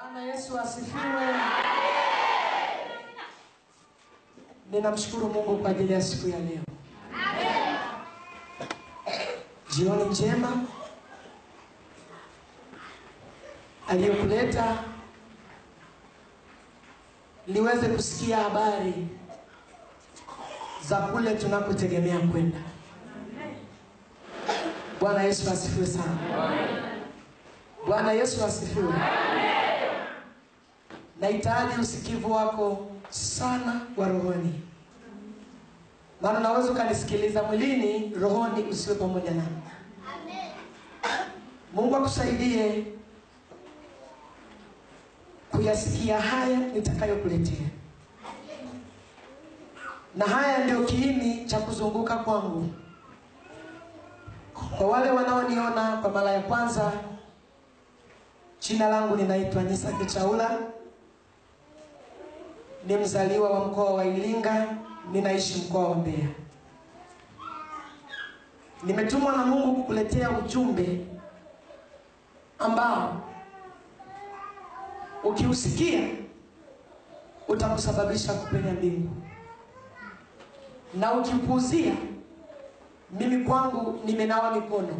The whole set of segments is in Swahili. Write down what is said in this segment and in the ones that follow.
Bwana Yesu asifiwe. Ninamshukuru Mungu kwa ajili ya siku ya leo. Amen. Jioni njema aliyokuleta niweze kusikia habari za kule tunakotegemea kwenda. Bwana Yesu asifiwe sana. Bwana Yesu asifiwe. Nahitaji usikivu wako sana wa rohoni, maana unaweza ukanisikiliza mwilini, rohoni usiwe pamoja nami. Mungu akusaidie kuyasikia haya nitakayokuletea, na haya ndio kiini cha kuzunguka kwangu. Kwa wale wanaoniona kwa mara ya kwanza, jina langu ninaitwa Nyisa Chaula, ni mzaliwa wa mkoa wa Iringa, ninaishi mkoa wa Mbeya. Nimetumwa na Mungu kukuletea ujumbe ambao ukiusikia utakusababisha kupenya mbingu, na ukipuuzia, mimi kwangu nimenawa mikono.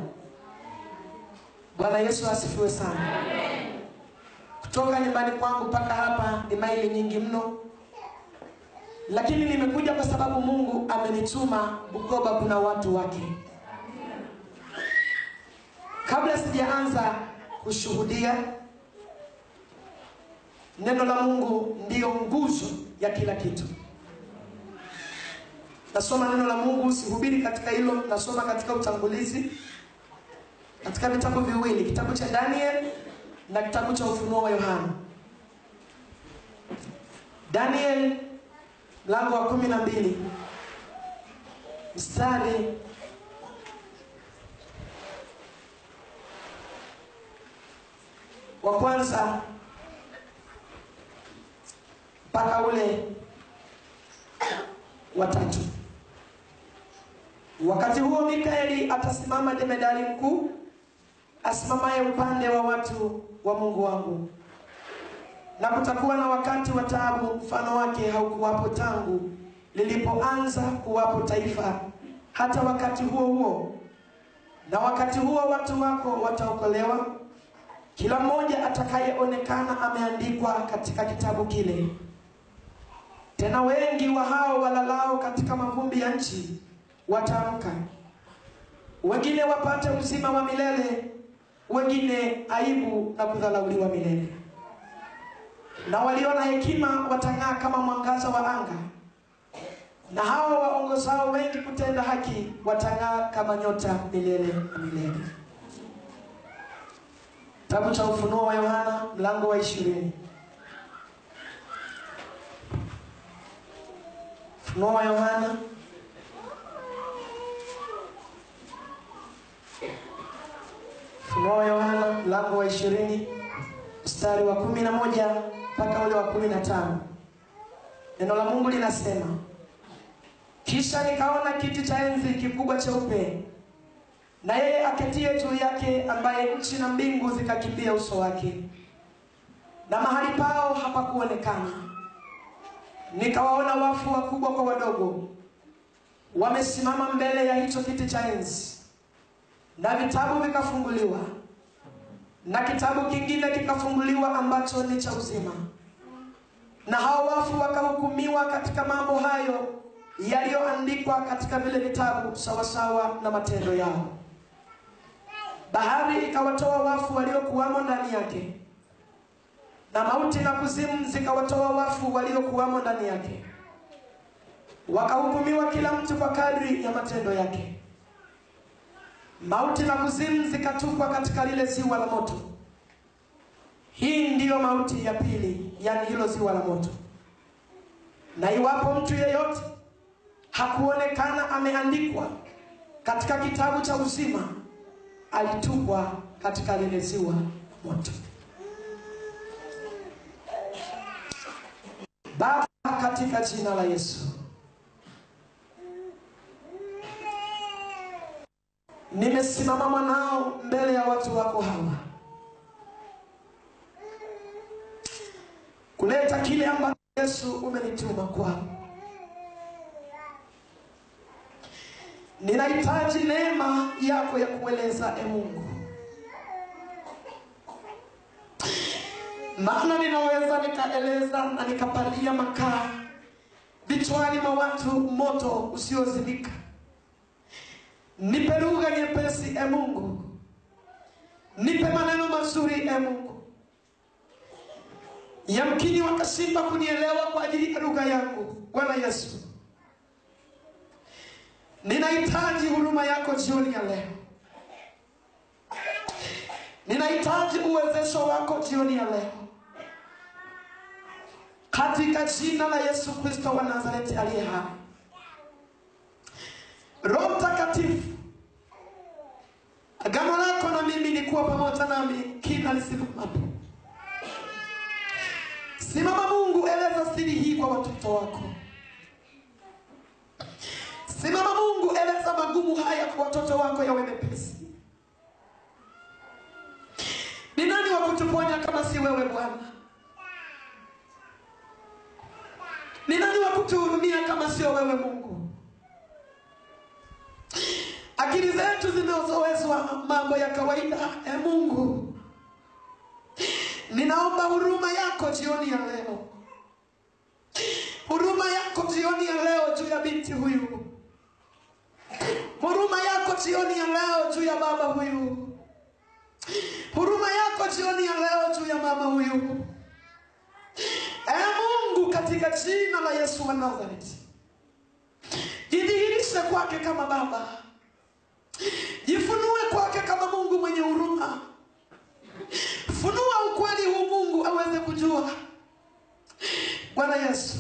Bwana Yesu asifiwe sana. Amen. Kutoka nyumbani kwangu mpaka hapa ni maili nyingi mno, lakini nimekuja kwa sababu Mungu amenituma Bukoba, kuna watu wake. Kabla sijaanza kushuhudia neno la Mungu, ndiyo nguzo ya kila kitu. Nasoma neno la Mungu, sihubiri katika hilo, nasoma katika utangulizi, katika vitabu viwili, kitabu cha Daniel na kitabu cha Ufunuo wa Yohana. Daniel mlango wa kumi na mbili. Mstari. Wa kwanza. Mpaka ule watatu. Wakati huo Mikaeli atasimama jemedari mkuu asimamaye upande wa watu wa Mungu wangu, na kutakuwa na wakati wa taabu, mfano wake haukuwapo tangu lilipoanza kuwapo taifa hata wakati huo huo. Na wakati huo watu wako wataokolewa, kila mmoja atakayeonekana ameandikwa katika kitabu kile. Tena wengi wa hao walalao katika mavumbi ya nchi wataamka, wengine wapate uzima wa milele, wengine aibu na kudhalauliwa milele. Na walio na hekima watang'aa kama mwangaza wa anga, na hawa waongozao wengi kutenda haki watang'aa kama nyota milele na milele. Kitabu cha Ufunuo wa Yohana mlango wa ishirini. Ufunuo wa Yohana Ufunuo wa Yohana mlango wa ishirini mstari wa kumi na moja mpaka ule wa kumi na tano. Neno la Mungu linasema, kisha nikaona kiti cha enzi kikubwa cheupe, na yeye aketie juu yake, ambaye nchi na mbingu zikakimbia uso wake, na mahali pao hapakuonekana. Nikawaona wafu wakubwa kwa wadogo, wamesimama mbele ya hicho kiti cha enzi, na vitabu vikafunguliwa, na kitabu kingine kikafunguliwa ambacho ni cha uzima. Na hao wafu wakahukumiwa katika mambo hayo yaliyoandikwa katika vile vitabu, sawasawa na matendo yao. Bahari ikawatoa wafu waliokuwamo ndani yake, na mauti na kuzimu zikawatoa wafu waliokuwamo ndani yake. Wakahukumiwa kila mtu kwa kadri ya matendo yake. Mauti na kuzimu zikatupwa katika lile ziwa la moto. Hii ndiyo mauti ya pili, yani hilo ziwa la moto. Na iwapo mtu yeyote hakuonekana ameandikwa katika kitabu cha uzima, alitupwa katika lile ziwa moto. Baba, katika jina la Yesu, nimesimama mwanao mbele ya watu wako hawa kuleta kile ambacho Yesu umenituma kwao. Ninahitaji neema yako ya kueleza, e Mungu, maana ninaweza nikaeleza na nikapalia makaa vichwani mwa watu, moto usiozimika. Nipe lugha nyepesi, e Mungu, nipe maneno mazuri, e Mungu. Yamkini wakashindwa kunielewa kwa ajili ya lugha yangu. Bwana Yesu, ninahitaji huruma yako jioni ya leo. Ninahitaji uwezesho wako jioni ya leo, katika jina la Yesu Kristo wa Nazareti aliye hai. Roho Mtakatifu, agano lako na mimi ni kuwa pamoja nami kila nisimamapo. Simama Mungu, eleza siri hii kwa watoto wako. Simama Mungu, eleza magumu haya kwa watoto wako yawe mepesi. Ni nani wa kutuponya kama si wewe Bwana? Ni nani wa kutuhurumia kama sio wewe Mungu? Akili zetu zimezoezwa mambo ya kawaida. E Mungu, ninaomba huruma yako jioni ya leo, huruma yako jioni ya leo juu ya binti huyu, huruma yako jioni ya leo juu ya baba huyu, huruma yako jioni ya leo juu ya mama huyu. E Mungu, katika jina la Yesu wa Nazareti, jidhihirishe kwake kama baba, jifunue kwake kama Mungu mwenye huruma. Funua ukweli huu Mungu aweze kujua. Bwana Yesu,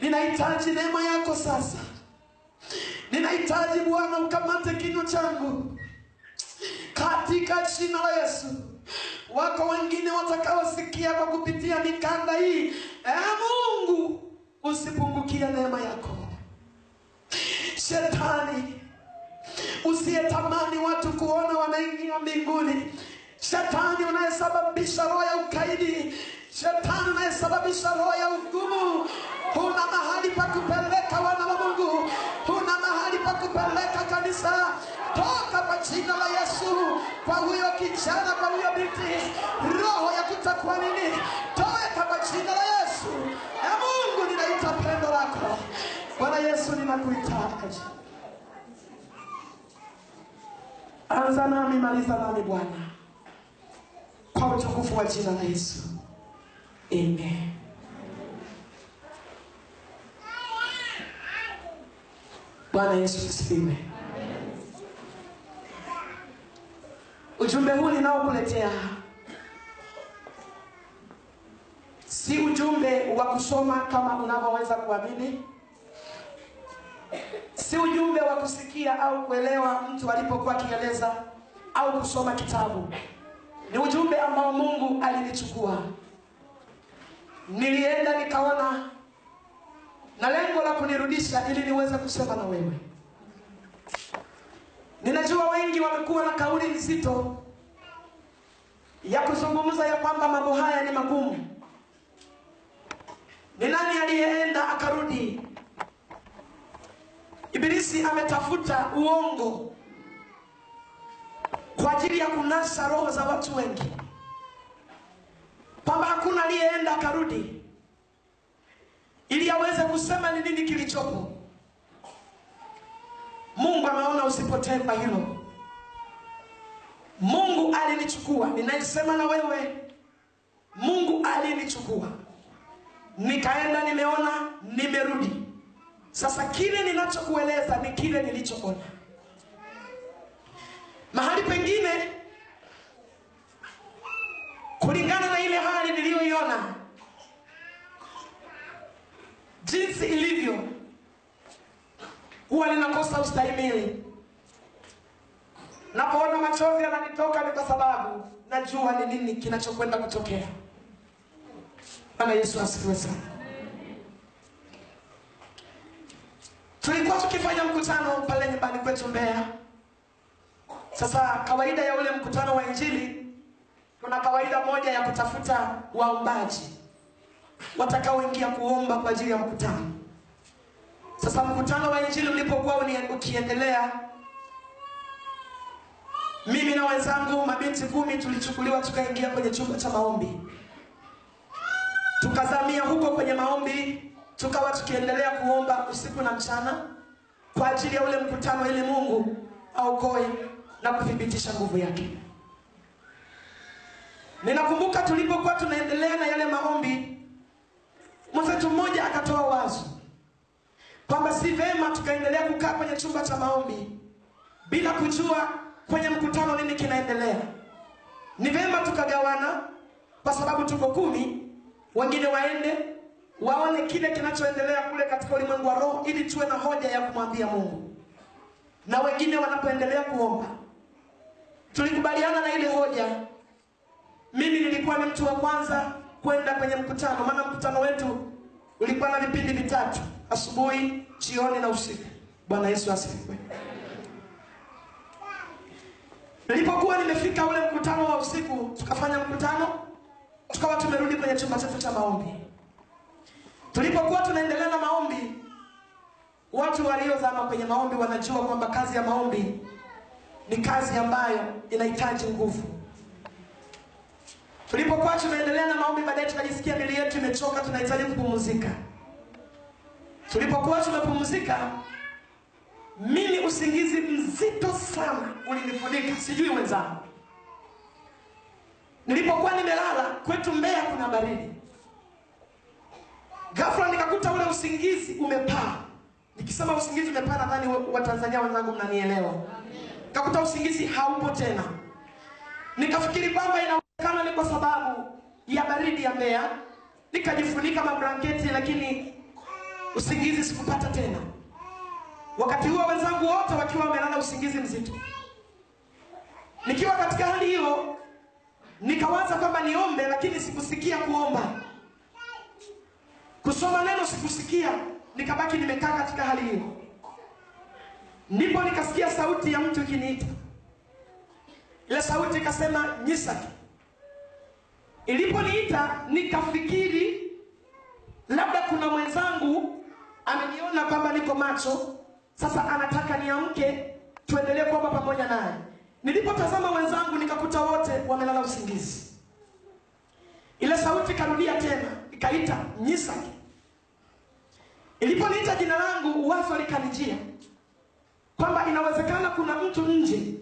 ninahitaji neema yako sasa. Ninahitaji Bwana ukamate kinywa changu katika jina la Yesu. Wako wengine watakaosikia kwa kupitia mikanda hii. E Mungu, usipungukie neema yako. Shetani usiyetamani watu kuona wanaingia mbinguni, shetani unayesababisha roho ya ukaidi, shetani unayesababisha roho ya ugumu, huna mahali pa kupeleka wana wa Mungu, huna mahali pa kupeleka kanisa. Toka kwa jina la Yesu, kwa huyo kijana, kwa huyo binti, roho ya kutakwa nini, toka kwa jina la Yesu. E Mungu, ninaita pendo lako. Bwana Yesu, ninakuhitaji. Anza nami, maliza nami Bwana, kwa utukufu wa jina la Yesu, amen. Bwana Yesu asifiwe. Ujumbe huu ninaokuletea si ujumbe wa kusoma kama unavyoweza kuamini, si ujumbe wa kusikia au kuelewa mtu alipokuwa akieleza au kusoma kitabu. Ni ujumbe ambao Mungu alinichukua, nilienda nikaona, na lengo la kunirudisha ili niweze kusema na wewe. Ninajua wengi wamekuwa na kauli nzito ya kuzungumza ya kwamba mambo haya ni magumu. Ni nani aliyeenda akarudi? Ibilisi ametafuta uongo kwa ajili ya kunasa roho za watu wengi, kwamba hakuna aliyeenda akarudi, ili aweze kusema ni nini kilichopo. Mungu ameona usipotee kwa hilo. Mungu alinichukua, ninaisema na wewe. Mungu alinichukua, nikaenda, nimeona, nimerudi. Sasa kile ninachokueleza ni kile nilichoona. Mahali pengine, kulingana na ile hali niliyoiona, jinsi ilivyo, huwa ninakosa ustahimili. Napoona machozi yananitoka ni kwa sababu najua ni nini kinachokwenda kutokea. Bwana Yesu asifiwe sana. Tulikuwa tukifanya mkutano pale nyumbani kwetu Mbeya. Sasa kawaida ya ule mkutano wa Injili, kuna kawaida moja ya kutafuta waombaji watakaoingia kuomba kwa ajili ya mkutano. Sasa mkutano wa injili ulipokuwa ukiendelea, mimi na wenzangu mabinti kumi tulichukuliwa tukaingia kwenye chumba cha maombi, tukazamia huko kwenye maombi, tukawa tukiendelea kuomba usiku na mchana kwa ajili ya ule mkutano, ili Mungu aokoe na kuthibitisha nguvu yake. Ninakumbuka tulipokuwa tunaendelea na yale maombi, mwenzetu mmoja akatoa wazo kwamba si vema tukaendelea kukaa kwenye chumba cha maombi bila kujua kwenye mkutano nini kinaendelea. Ni vema tukagawana, kwa sababu tuko kumi, wengine waende waone kile kinachoendelea kule katika ulimwengu wa roho, ili tuwe na hoja ya kumwambia Mungu, na wengine wanapoendelea kuomba. Tulikubaliana na ile hoja. Mimi nilikuwa ni mtu wa kwanza kwenda kwenye mkutano, maana mkutano wetu ulikuwa na vipindi vitatu: asubuhi, jioni na usiku. Bwana Yesu asifiwe. Nilipokuwa nimefika ule mkutano wa usiku, tukafanya mkutano, tukawa tumerudi kwenye chumba chetu cha maombi. Tulipokuwa tunaendelea na maombi, watu waliozama kwenye maombi wanajua kwamba kazi ya maombi ni kazi ambayo inahitaji nguvu. Tulipokuwa tunaendelea na maombi, baadaye tunajisikia mili yetu imechoka, tunahitaji kupumzika. Tulipokuwa tumepumzika, mimi usingizi mzito sana ulinifunika, sijui wenzangu. Nilipokuwa nimelala, kwetu Mbeya kuna baridi, ghafla nikakuta ule usingizi umepaa. Nikisema usingizi umepaa, nadhani Watanzania wenzangu mnanielewa. Nikakuta usingizi haupo tena, nikafikiri kwamba inawezekana ni kwa sababu ya baridi ya Mbeya, nikajifunika mablanketi, lakini usingizi sikupata tena. Wakati huo wenzangu wote wakiwa wamelala usingizi mzito. Nikiwa katika hali hiyo, nikawaza kwamba niombe, lakini sikusikia kuomba. Kusoma neno sikusikia, nikabaki nimekaa katika hali hiyo. Ndipo nikasikia sauti ya mtu ikiniita. Ile sauti ikasema, Nyisaki. Iliponiita nikafikiri labda kuna mwenzangu ameniona kwamba niko macho, sasa anataka niamke tuendelee kuomba pamoja naye. Nilipotazama wenzangu nikakuta wote wamelala usingizi. Ile sauti ikarudia tena ikaita Nyisaki. Iliponiita jina langu, wazo likanijia kwamba inawezekana kuna mtu nje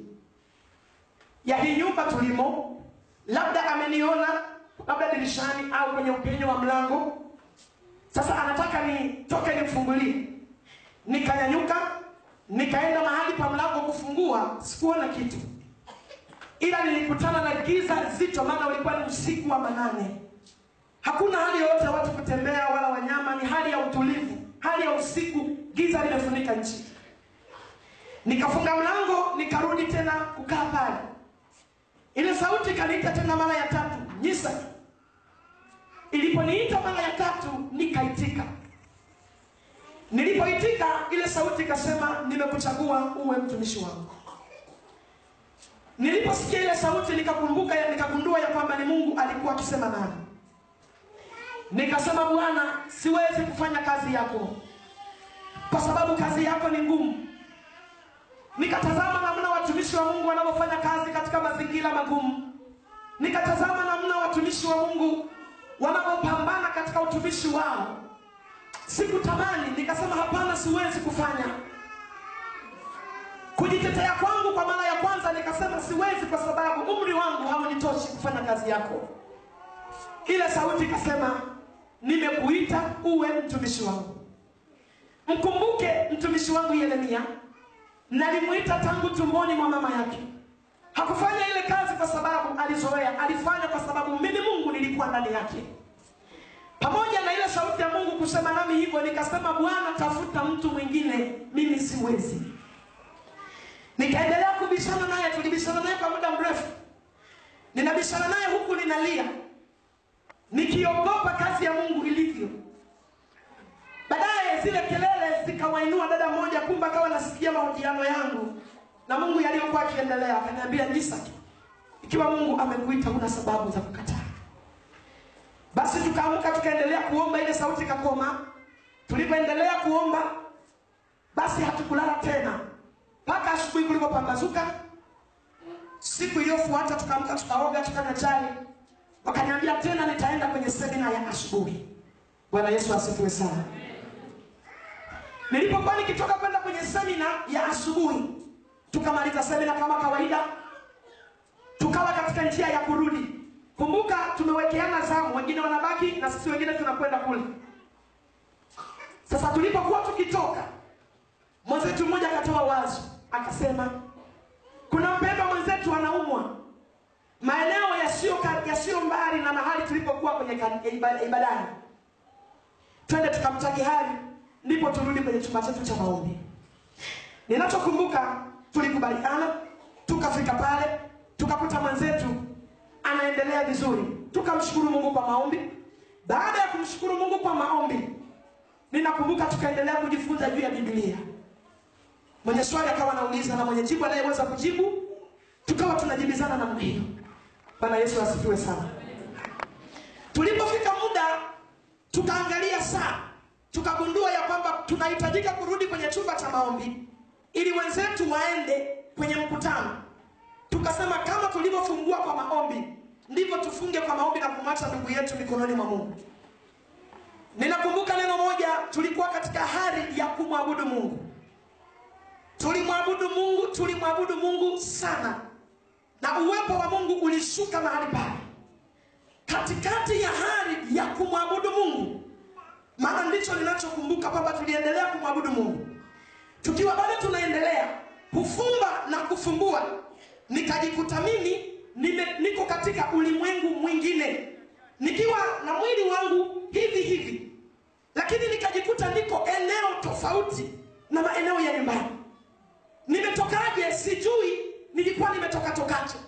ya hii nyumba tulimo, labda ameniona labda dirishani au kwenye upenyo wa mlango sasa anataka nitoke nimfungulie. Nikanyanyuka nikaenda mahali pa mlango kufungua, sikuona kitu, ila nilikutana na giza zito, maana ulikuwa ni usiku wa manane. Hakuna hali yoyote ya watu kutembea wala wanyama, ni hali ya utulivu, hali ya usiku, giza limefunika nchi. Nikafunga mlango, nikarudi tena kukaa pale. Ile sauti ikaniita tena mara ya tatu, Nyisa. Iliponiita mara ya tatu nikaitika. Nilipoitika ile sauti ikasema, nimekuchagua uwe mtumishi wangu. Niliposikia ile sauti nikakumbuka, nikagundua ya kwamba ni Mungu alikuwa akisema nani. Nikasema, Bwana, siwezi kufanya kazi yako kwa sababu kazi yako ni ngumu. Nikatazama namna watumishi wa Mungu wanavyofanya kazi katika mazingira magumu. Nikatazama namna watumishi wa Mungu wanapopambana katika utumishi wao. Sikutamani, nikasema hapana, siwezi kufanya. Kujitetea kwangu kwa mara ya kwanza, nikasema siwezi, kwa sababu umri wangu haunitoshi kufanya kazi yako. Ile sauti ikasema, nimekuita uwe mtumishi wangu. Mkumbuke mtumishi wangu Yeremia, nalimuita tangu tumboni mwa mama yake. Hakufanya ile kazi kwa sababu alizoea, alifanya kwa sababu mimi Mungu nilikuwa ndani yake. Pamoja na ile sauti ya Mungu kusema nami hivyo, nikasema Bwana, tafuta mtu mwingine, mimi siwezi. Nikaendelea kubishana naye, tulibishana naye kwa muda mrefu, ninabishana naye huku ninalia, nikiogopa kazi ya Mungu ilivyo. Baadaye zile kelele zikawainua dada mmoja, kumbe akawa nasikia mahojiano yangu na Mungu yaliyokuwa akiendelea, akaniambia Nyisa, ikiwa Mungu amekuita una sababu za kukataa. Basi tukaamka tukaendelea kuomba, ile sauti ikakoma. Tulipoendelea kuomba, basi hatukulala tena mpaka asubuhi kulipopambazuka. Siku iliyofuata tukaamka, tukaoga, tukanywa chai, wakaniambia tena nitaenda kwenye semina ya asubuhi. Bwana Yesu asifiwe sana. Nilipokuwa nikitoka kwenda kwenye semina ya asubuhi, tukamaliza semina kama kawaida, tukawa katika njia ya kurudi. Kumbuka tumewekeana zamu, wengine wanabaki na sisi wengine tunakwenda kule. Sasa tulipokuwa tukitoka, mwenzetu mmoja akatoa wazo, akasema kuna mpendwa mwenzetu anaumwa maeneo yasiyo yasiyo mbali na mahali tulipokuwa kwenye ibada- ibadani, twende tukamtaki hali, ndipo turudi kwenye chumba chetu cha maombi. Ninachokumbuka tulikubaliana, tukafika pale, tukakuta mwenzetu anaendelea vizuri, tukamshukuru Mungu kwa maombi. Baada ya kumshukuru Mungu kwa maombi, ninakumbuka tukaendelea kujifunza juu ya Biblia. Mwenye swali akawa anauliza na mwenye jibu anayeweza kujibu, tukawa tunajibizana namna hiyo. Bwana Yesu asifiwe sana. Tulipofika muda, tukaangalia saa, tukagundua ya kwamba tunahitajika kurudi kwenye chumba cha maombi ili wenzetu waende kwenye mkutano. Tukasema kama tulivyofungua kwa maombi, ndivyo tufunge kwa maombi na kumwacha ndugu yetu mikononi mwa Mungu. Ninakumbuka neno moja, tulikuwa katika hali ya kumwabudu Mungu. Tulimwabudu Mungu, tulimwabudu Mungu sana, na uwepo wa Mungu ulishuka mahali pale, katikati ya hali ya kumwabudu Mungu. Maana ndicho ninachokumbuka kwamba tuliendelea kumwabudu Mungu. Tukiwa bado tunaendelea kufumba na kufumbua, nikajikuta mimi nime, niko katika ulimwengu mwingine, nikiwa na mwili wangu hivi hivi, lakini nikajikuta niko eneo tofauti na maeneo ya nyumbani. Nimetokaje? Sijui nilikuwa nimetoka tokacho.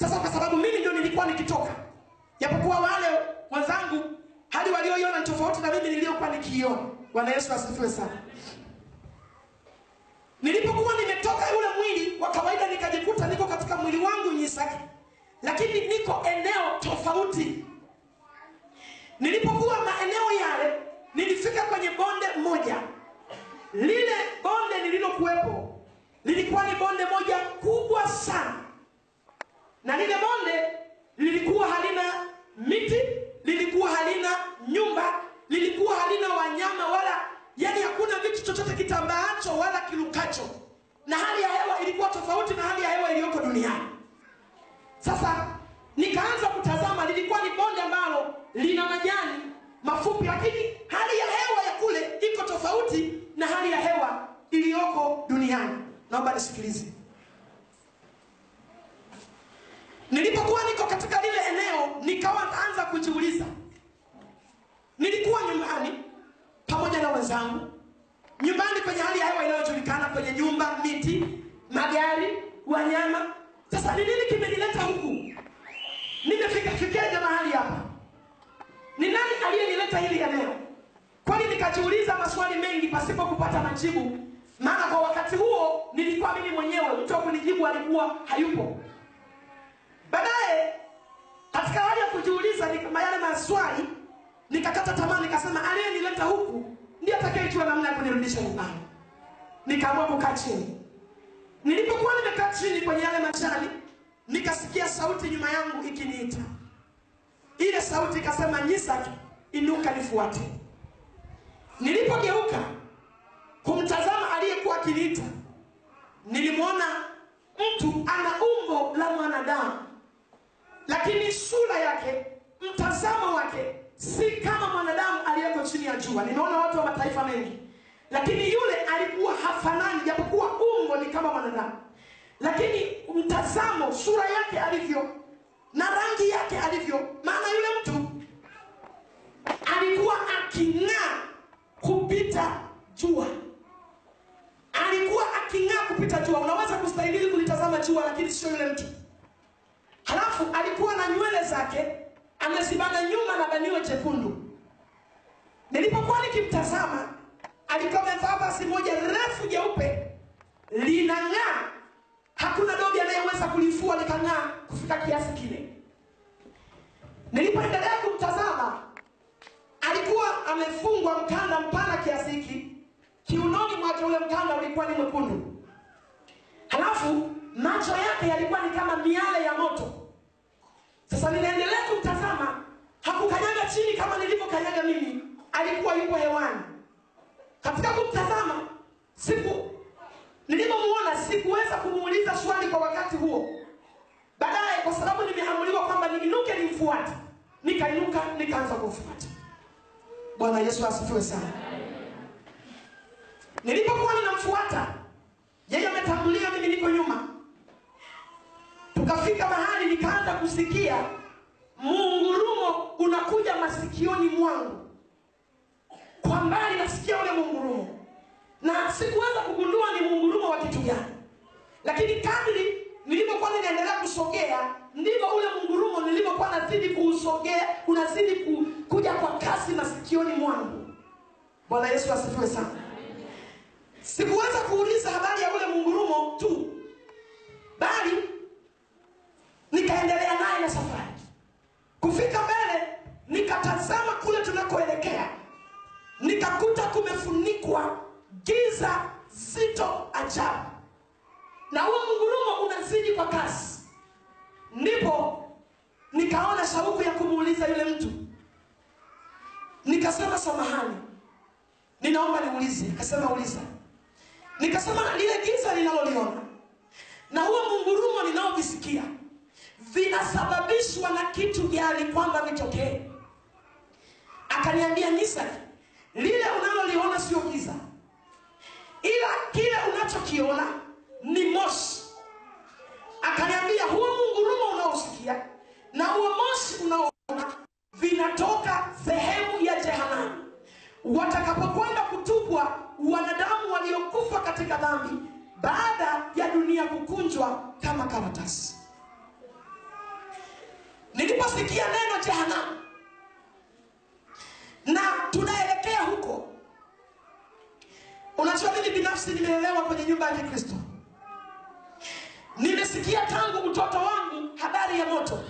Sasa kwa sababu mimi ndio nilikuwa nikitoka, japokuwa wale wenzangu hali walioiona ni tofauti na mimi niliyokuwa nikiiona. Bwana Yesu asifiwe sana. Nilipokuwa nimetoka yule mwili wa kawaida, nikajikuta niko katika mwili wangu Nyisaki, lakini niko eneo tofauti. Nilipokuwa maeneo yale, nilifika kwenye bonde moja. Lile bonde lililokuwepo lilikuwa ni bonde moja kubwa sana, na lile bonde lilikuwa halina miti, lilikuwa halina nyumba, lilikuwa halina wanyama wala, yani hakuna kitu chochote kitambaacho wala kilukacho, na hali ya hewa ilikuwa tofauti na hali ya hewa iliyoko duniani. Sasa nikaanza kutazama, lilikuwa ni bonde ambalo lina majani mafupi, lakini hali ya hewa ya kule iko tofauti na hali ya hewa iliyoko duniani. Naomba nisikilize. Nilipokuwa niko katika lile eneo, nikawa naanza kujiuliza. Nilikuwa nyumbani pamoja na wenzangu, nyumbani kwenye hali ya hewa inayojulikana, kwenye nyumba, miti, magari, wanyama. Sasa ni nini kimenileta huku? Nimefika mahali hapa? Ni nani aliyenileta hili eneo? Kwani nikajiuliza maswali mengi pasipo kupata majibu, maana kwa wakati huo nilikuwa mimi mwenyewe, mtu kunijibu alikuwa hayupo. Baadaye katika hali ya kujiuliza kama yale maswali, nikakata tamaa, nikasema aliyenileta huku ndiye atakayejua namna ya kunirudisha nyumbani. Nikaamua kukaa chini. Nilipokuwa nimekaa chini kwenye yale majani, nikasikia sauti nyuma yangu ikiniita. Ile sauti ikasema, Nyisaki, inuka nifuate. Nilipogeuka kumtazama aliyekuwa akiniita, nilimwona mtu ana umbo la mwanadamu, lakini sura yake, mtazamo wake si kama mwanadamu aliyeko chini ya jua. Nimeona watu wa mataifa mengi, lakini yule alikuwa hafanani, japokuwa umbo ni kama mwanadamu, lakini mtazamo, sura yake alivyo na rangi yake alivyo, maana yule mtu alikuwa aking'aa kupita jua alikuwa aking'aa kupita jua. Unaweza kustahimili kulitazama jua, lakini sio yule mtu. Halafu alikuwa na nywele zake amezibana nyuma na banio jekundu. Nilipokuwa nikimtazama, alikuwa amevaa basi moja refu jeupe linang'aa, hakuna dobi anayeweza kulifua likang'aa kufika kiasi kile. Nilipoendelea kumtazama alikuwa amefungwa mkanda mpana kiasi hiki kiunoni mwake ule mkanda ulikuwa ni mwekundu. Halafu macho yake yalikuwa ni kama miale ya moto. Sasa ninaendelea kumtazama hakukanyaga chini kama nilivyokanyaga mimi. Alikuwa yuko hewani. Katika kumtazama siku nilivyomuona sikuweza kumuuliza swali kwa wakati huo. Baadaye kwa sababu nimehamuliwa kwamba niinuke nimfuate nikainuka nikaanza kumfuata. Bwana yesu asifiwe sana nilipokuwa ninamfuata yeye ametangulia mimi niko nyuma. Tukafika mahali nikaanza kusikia mungurumo unakuja masikioni mwangu. Kwa mbali nasikia ule mungurumo, na sikuweza kugundua ni mungurumo wa kitu gani. Lakini kadri nilipokuwa ninaendelea kusogea ndivyo ule mungurumo nilivyokuwa nazidi kuusogea unazidi ku, kuja kwa kasi masikioni mwangu. Bwana yesu asifiwe sana sikuweza kuuliza habari ya ule mungurumo tu. Bali nikaendelea naye na safari. Kufika mbele nikatazama kule tunakoelekea. Nikakuta kumefunikwa giza zito ajabu. Na huo mungurumo unazidi kwa kasi. Ndipo nikaona shauku ya kumuuliza yule mtu. Nikasema samahani ninaomba niulize. Akasema uliza nikasema lile giza ninaloliona na huo mungurumo ninaovisikia vinasababishwa na kitu gani kwamba vitokee akaniambia nisa lile unaloliona sio giza ila kile unachokiona ni moshi. Akaniambia huo mungurumo unaosikia na huo moshi unaoona vinatoka sehemu ya jehanamu. Watakapokwenda kutupwa wanadamu waliokufa katika dhambi baada ya dunia kukunjwa kama karatasi. Niliposikia neno jehanamu na tunaelekea huko unajua mimi binafsi nimeelewa kwenye nyumba ya kikristo. Nimesikia tangu mtoto wangu habari ya moto.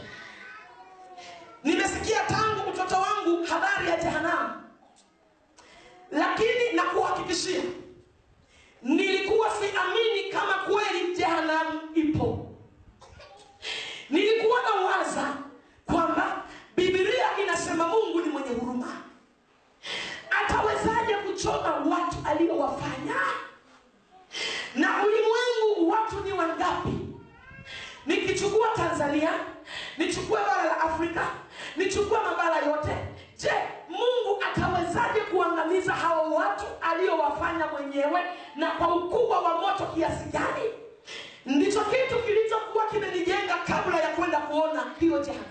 Nimesikia tangu mtoto wangu habari ya jehanamu lakini na kuhakikishia nilikuwa siamini kama kweli jehanamu ipo. Nilikuwa na waza kwamba bibilia inasema mungu ni mwenye huruma. Atawezaje kuchoma watu aliyowafanya na ulimwengu watu ni wangapi? Nikichukua tanzania nichukue bara la afrika nichukue mabara yote je mungu atawezaje kuangamiza hawa watu aliyowafanya mwenyewe na kwa ukubwa wa moto kiasi gani? Ndicho kitu kilichokuwa kimenijenga kabla ya kwenda kuona hiyo jehanamu.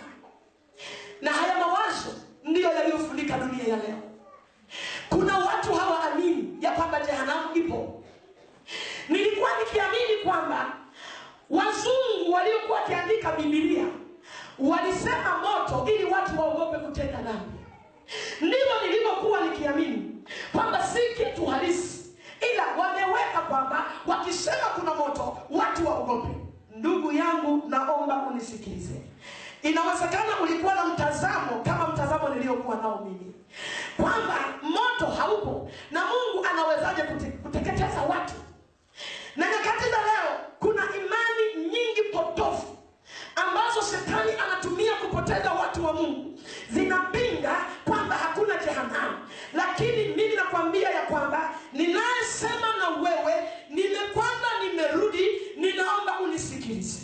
Na haya mawazo ndiyo yaliyofunika dunia ya leo. Kuna watu hawaamini ya kwamba jehanamu ipo. Nilikuwa nikiamini kwamba wazungu waliokuwa wakiandika bibilia walisema moto ili watu waogope kutenda dhambi ndivyo nilivyokuwa nikiamini kwamba si kitu halisi ila wameweka kwamba wakisema kuna moto watu waogope. Ndugu yangu naomba unisikilize. Inawezekana ulikuwa na mtazamo kama mtazamo niliyokuwa nao mimi kwamba moto haupo na mungu anawezaje kute, kuteketeza watu. Na nyakati za leo kuna imani nyingi potofu ambazo shetani anatumia kupoteza watu wa mungu. Zinapinga kwamba hakuna jehanamu. Lakini mimi nakwambia ya kwamba ninayesema na wewe nimekwenda nimerudi ninaomba unisikilize.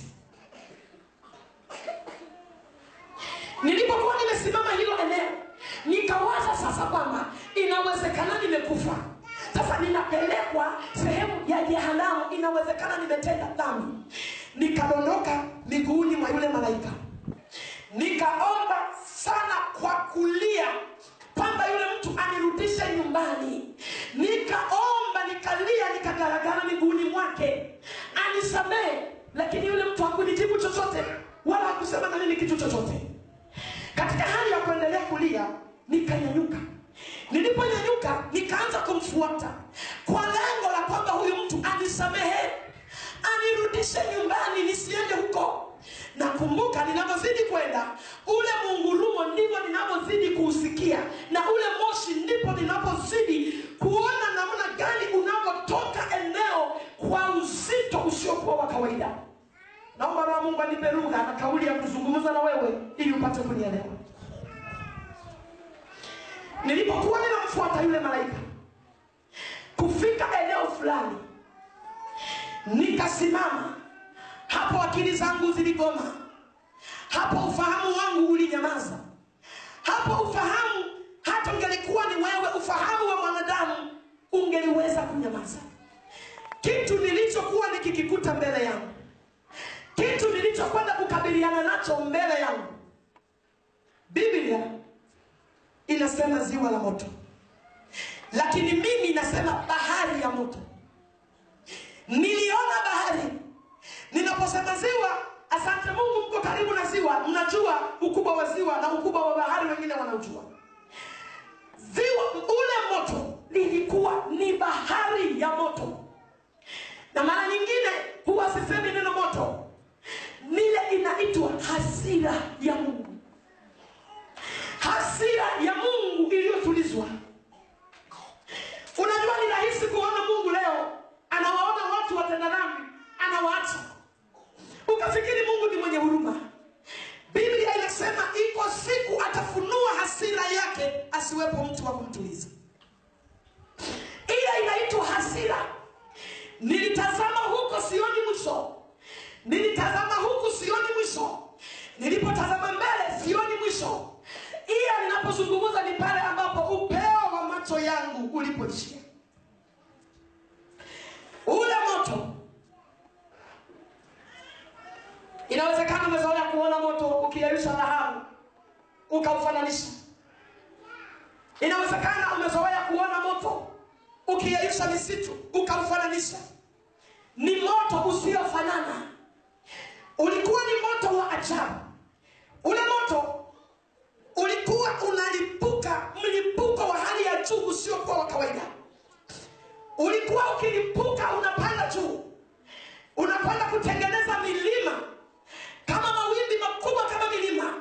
Nilipokuwa nimesimama hilo eneo nikawaza sasa kwamba inawezekana nimekufa sasa ninapelekwa sehemu ya jehanamu inawezekana nimetenda dhambi. Nikadondoka miguuni mwa yule malaika. Nikaomba sana kwa kulia kwamba yule mtu anirudishe nyumbani. Nikaomba nikalia nikagaragara miguuni mwake. Anisamehe lakini yule mtu hakunijibu chochote wala hakusema na kitu chochote. Katika hali ya kuendelea kulia nikanyanyuka Niliponyanyuka nikaanza kumfuata kwa lengo la kwamba huyu mtu anisamehe, anirudishe nyumbani, nisiende huko. Nakumbuka ninavyozidi kwenda, ule mungurumo ndivyo ninavyozidi kuusikia, na ule moshi ndipo ninapozidi kuona namna gani unavyotoka eneo kwa uzito usiokuwa wa kawaida. Naomba roa Mungu anipe lugha na kauli ya kuzungumza na wewe ili upate kunielewa. Nilipokuwa ninamfuata yule malaika kufika eneo fulani, nikasimama hapo, akili zangu ziligoma hapo, ufahamu wangu ulinyamaza hapo. Ufahamu hata ungelikuwa ni wewe, ufahamu wa mwanadamu ungeliweza kunyamaza. Kitu nilichokuwa nikikikuta mbele yangu, kitu nilichokwenda kukabiliana nacho mbele yangu, Biblia inasema ziwa la moto, lakini mimi nasema bahari ya moto. Niliona bahari. Ninaposema ziwa, asante Mungu, mko karibu na ziwa, mnajua ukubwa wa ziwa na ukubwa wa bahari, wengine wanaujua. Ziwa ule moto lilikuwa ni bahari ya moto, na mara nyingine huwa sisemi neno moto, lile inaitwa hasira ya Mungu, hasira ya Mungu iliyotulizwa. Unajua, ni rahisi kuona Mungu leo anawaona watu watenda dhambi, anawaacha ukafikiri Mungu ni mwenye huruma. Biblia inasema iko siku atafunua hasira yake, asiwepo mtu wa kumtuliza. Ile inaitwa hasira. Nilitazama huko sioni mwisho, nilitazama huku sioni mwisho, nilipotazama mbele sioni mwisho. Iya ninapozungumza ni pale ambapo upeo wa macho yangu ulipoishia. Ule moto, inawezekana umezoea kuona moto ukiyeyusha dhahabu ukaufananisha. Inawezekana umezoea kuona moto ukiyeyusha misitu ukaufananisha. Ni moto usiofanana, ulikuwa ni moto wa ajabu. Ule moto ulikuwa unalipuka mlipuko wa hali ya juu usiokuwa wa kawaida. Ulikuwa ukilipuka unapanda juu, unakwenda kutengeneza milima kama mawimbi makubwa, kama milima.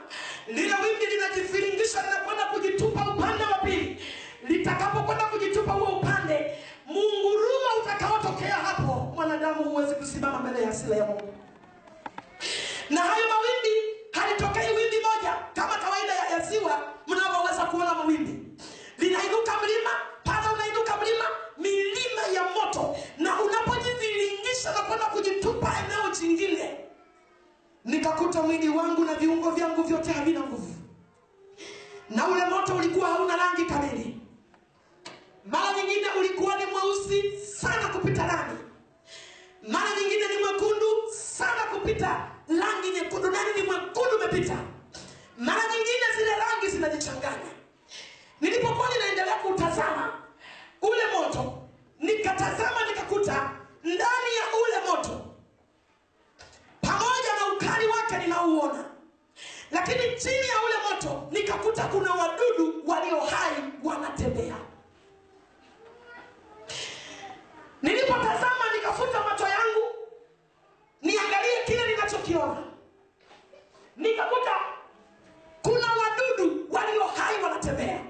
Lile wimbi linajiviringisha, linakwenda kujitupa upande wa pili. Litakapokwenda kujitupa huo upande, munguruma utakaotokea hapo, mwanadamu huwezi kusimama mbele ya hasira ya Mungu. Na hayo mawimbi halitokei wimbi moja kama kawaida ya ziwa mnavyoweza kuona mawimbi, linainuka mlima pale, unainuka mlima, milima ya moto, na unapojiviringisha na kwenda kujitupa eneo jingine, nikakuta mwili wangu na viungo vyangu vyote havina nguvu, na ule moto ulikuwa hauna rangi kamili. Mara nyingine ulikuwa ni mweusi sana kupita rangi, mara nyingine ni mwekundu sana kupita rangi nyekundu, nani ni mwekundu umepita. Mara nyingine zile rangi zinajichanganya. Nilipokuwa ninaendelea kutazama ule moto, nikatazama nikakuta ndani ya ule moto, pamoja na ukali wake ninauona, lakini chini ya ule moto nikakuta kuna wadudu walio hai wanatembea. Nilipotazama nikafuta macho yangu niangalie kile ninachokiona, nikakuta kuna wadudu walio hai wanatembea.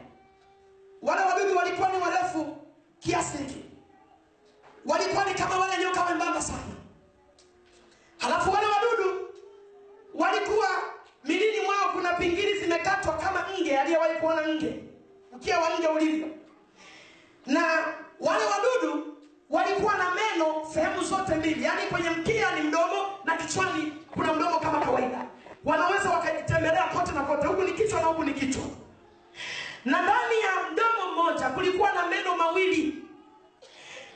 Wale wadudu walikuwa ni warefu kiasi hiki, walikuwa ni kama wale nyoka wembamba sana. Halafu wale wadudu walikuwa milini mwao kuna pingili zimekatwa kama nge, aliyewahi kuona nge, mkia wa nge ulivyo, na wale wadudu walikuwa na meno sehemu zote mbili, yaani kwenye mkia ni mdomo na kichwani kuna mdomo kama kawaida. Wanaweza wakajitembelea kote na kote, huku ni kichwa na huku ni kichwa, na ndani ya mdomo mmoja kulikuwa na meno mawili,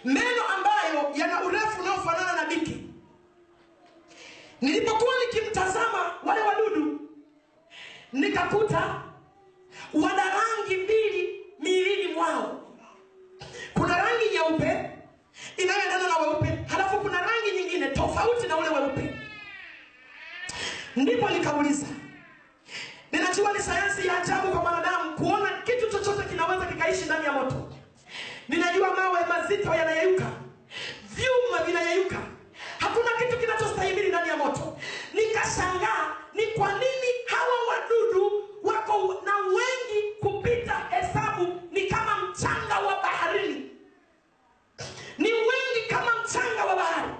meno ambayo yana urefu unaofanana na biki. Nilipokuwa nikimtazama wale wadudu, nikakuta wana rangi mbili miilini mwao. Kuna rangi nyeupe inayoendana na weupe, halafu kuna rangi nyingine tofauti na ule weupe. Ndipo nikauliza, ninajua ni sayansi ya ajabu kwa mwanadamu kuona kitu chochote kinaweza kikaishi ndani ya moto. Ninajua mawe mazito yanayeyuka, vyuma vinayeyuka, hakuna kitu kinachostahimili ndani ya moto. Nikashangaa ni kwa nini hawa wadudu wako na wengi kupita hesabu, ni kama mchanga wa baharini ni wengi kama mchanga wa bahari,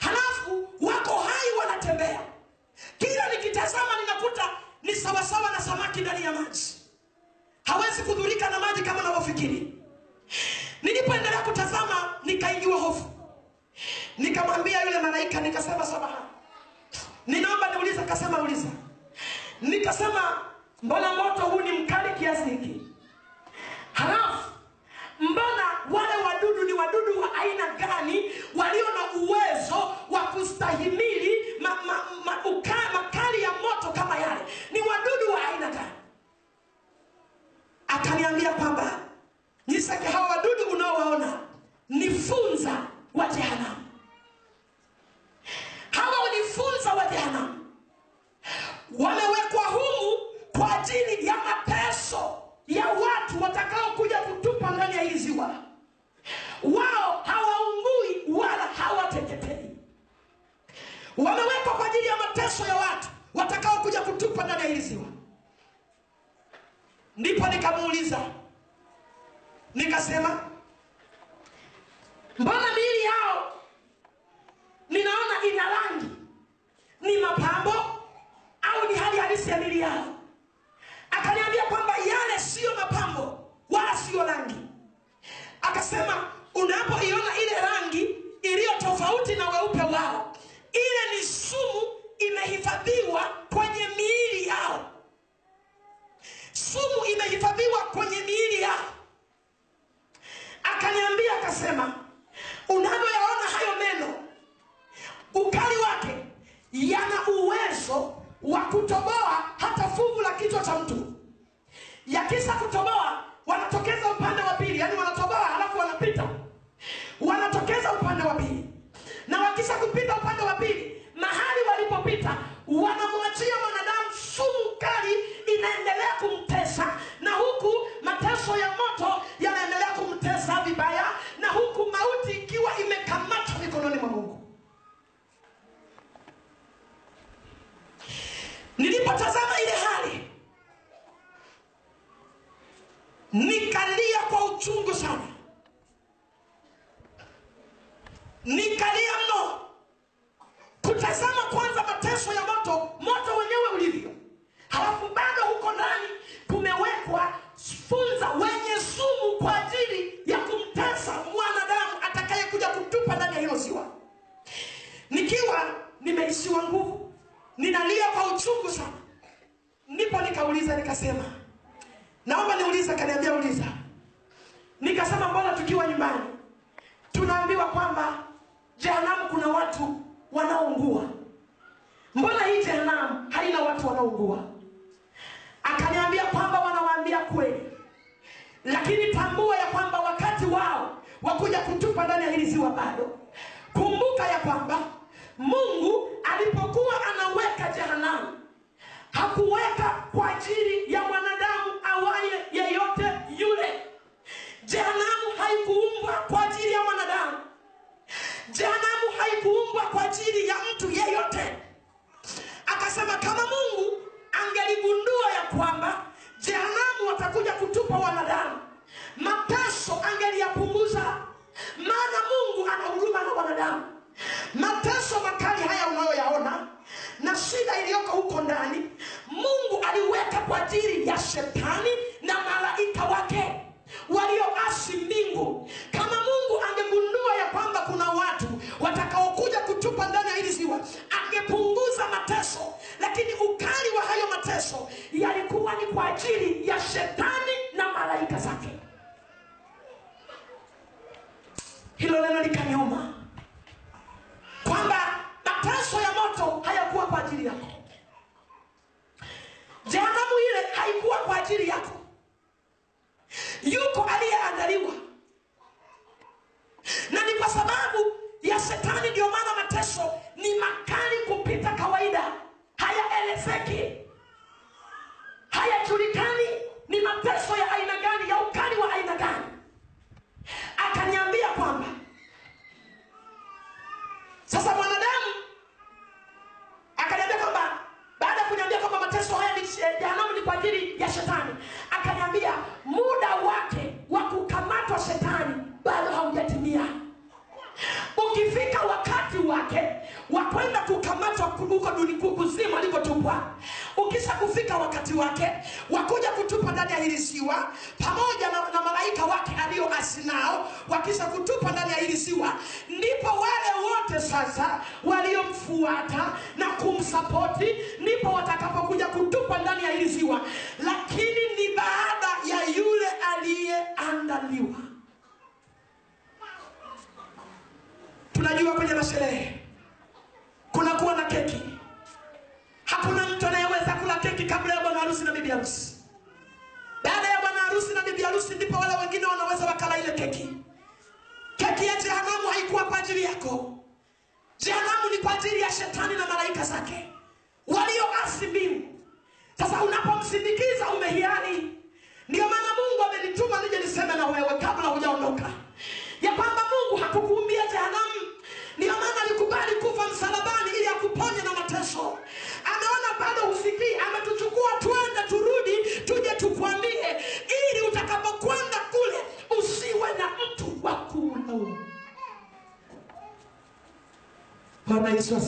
halafu wako hai wanatembea. Kila nikitazama ninakuta ni sawasawa na samaki ndani ya maji, hawezi kudhurika na maji kama anavyofikiri. Nilipoendelea kutazama, nikaingiwa hofu, nikamwambia yule malaika, nikasema sabaha ninaomba niuliza. Kasema uliza. Nikasema mbona moto huu ni mkali kiasi hiki? Halafu mbona wale wadudu ni wadudu wa aina gani walio na uwezo wa kustahimili ma, ma, ma, uka, makali ya moto kama yale? Ni wadudu wa aina gani? Akaniambia kwamba nisake hawa wadudu unaowaona ni funza wa jehanamu. Hawa ni funza wa jehanamu.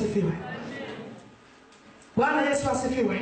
Asifiwe. Bwana yesu asifiwe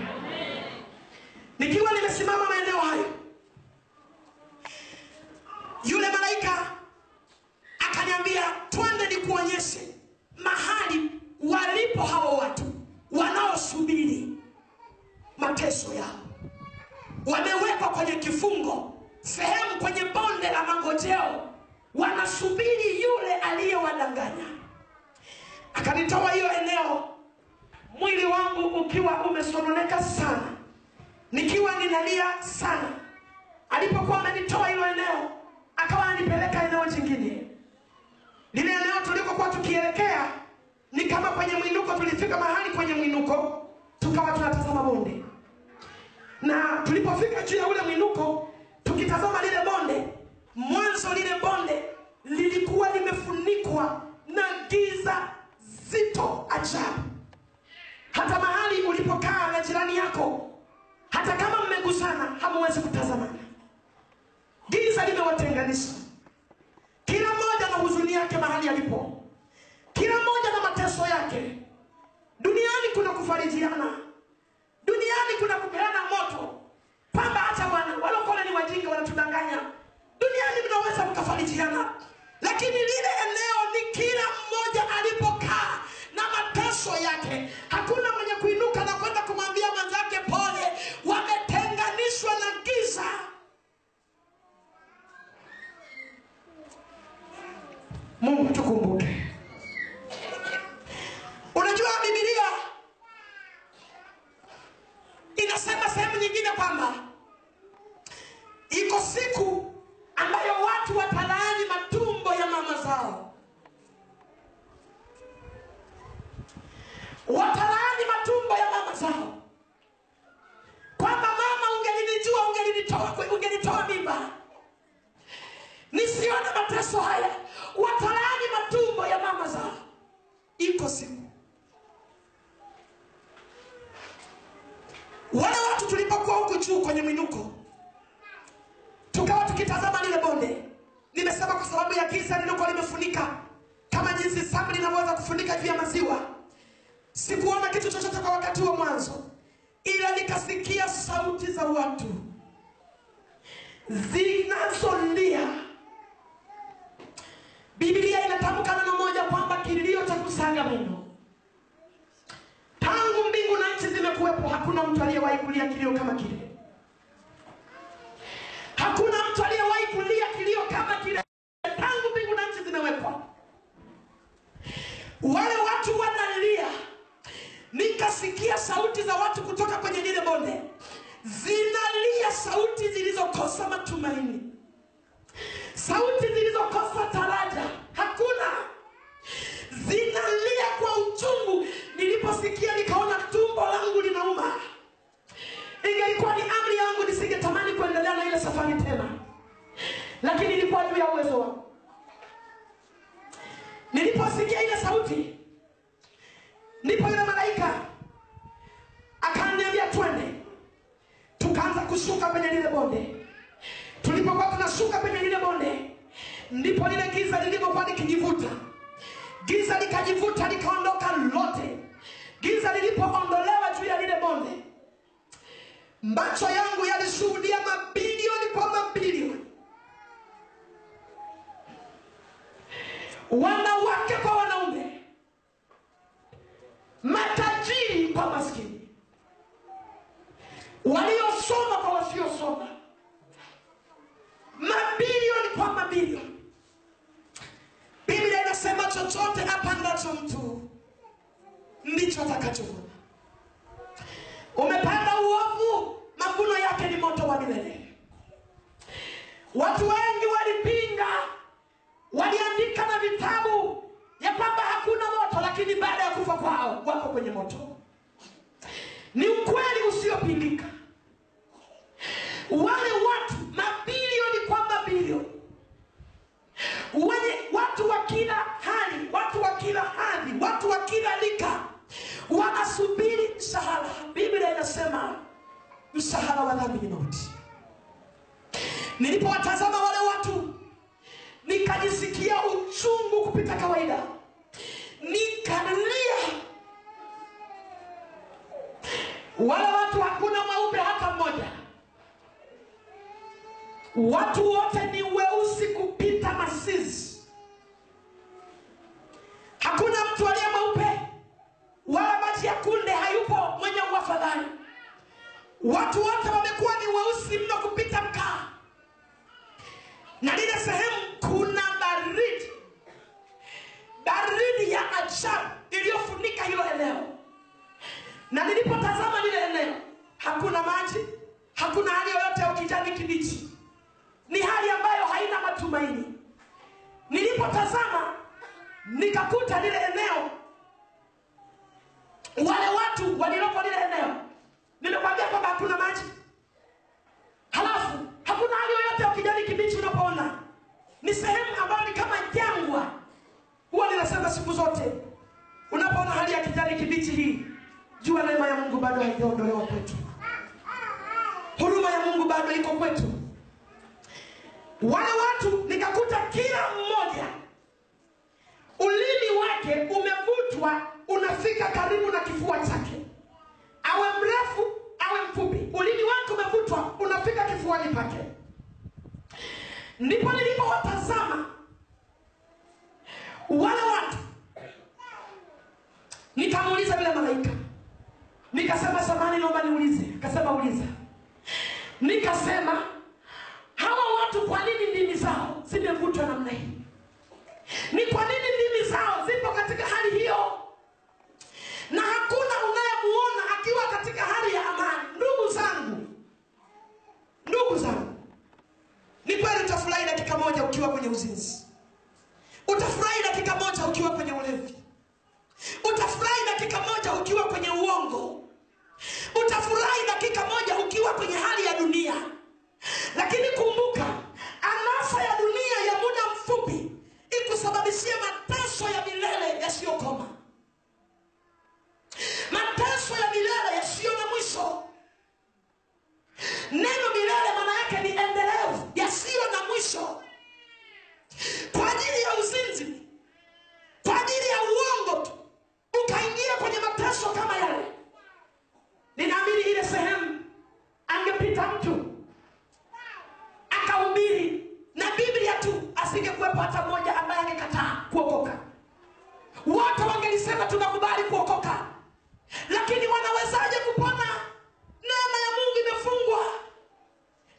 nilipowatazama wale watu nikajisikia uchungu kupita kawaida. Nikalia wale watu hakuna mweupe hata mmoja. Watu wote ni weusi kupita masizi hakuna mtu aliye mweupe wala maji ya kunde hayupo mwenye uafadhali. Watu wote wamekuwa ni weusi mno kupita na lile sehemu kuna baridi. Baridi ya ajabu iliyofunika hilo eneo. Na nilipotazama lile eneo hakuna maji hakuna hali yoyote ya kijani kibichi. Ni hali ambayo haina matumaini. Nilipotazama nikakuta lile eneo. Wale watu walilopo lile eneo nilikwambia kwamba hakuna maji. Halafu hakuna hali yoyote ya kijani kibichi ni sehemu ambayo ni kama jangwa. Huwa ninasema siku zote. Unapoona hali ya kijani kibichi hii jua neema ya mungu bado haijaondolewa kwetu. Huruma ya mungu bado iko kwetu. Wale watu nikakuta kila mmoja ulimi wake umevutwa unafika karibu na kifua chake. Awe mrefu awe mfupi. Ulimi wake umevutwa unafika kifuani pake ndipo nilipowatazama wale watu nikamuuliza bila malaika. Nikasema samani naomba niulize. Akasema uliza. Nikasema hawa watu kwa nini ndimi zao zimevutwa namna hii? Ni kwa nini ndimi zao zipo katika hali hiyo? Na hakuna unayemuona akiwa katika hali ya amani. Ndugu zangu ndugu zangu ni kweli utafurahi dakika moja ukiwa kwenye uzinzi. Utafurahi dakika moja ukiwa kwenye ulevi. Utafurahi dakika moja ukiwa kwenye uongo. Utafurahi dakika moja ukiwa kwenye hali ya dunia. Lakini kumbuka anasa ya dunia ya muda mfupi ikusababishia mateso ya milele yasiyokoma. Mateso ya milele yasiyo na mwisho. Neno milele maana mwisho. Kwa ajili ya uzinzi kwa ajili ya uongo tu ukaingia kwenye mateso kama yale. Ninaamini ile sehemu angepita mtu akahubiri na biblia tu asingekuwepo hata mmoja ambaye angekataa kuokoka. Wote wangelisema tunakubali kuokoka. Lakini wanawezaje kupona neema ya mungu imefungwa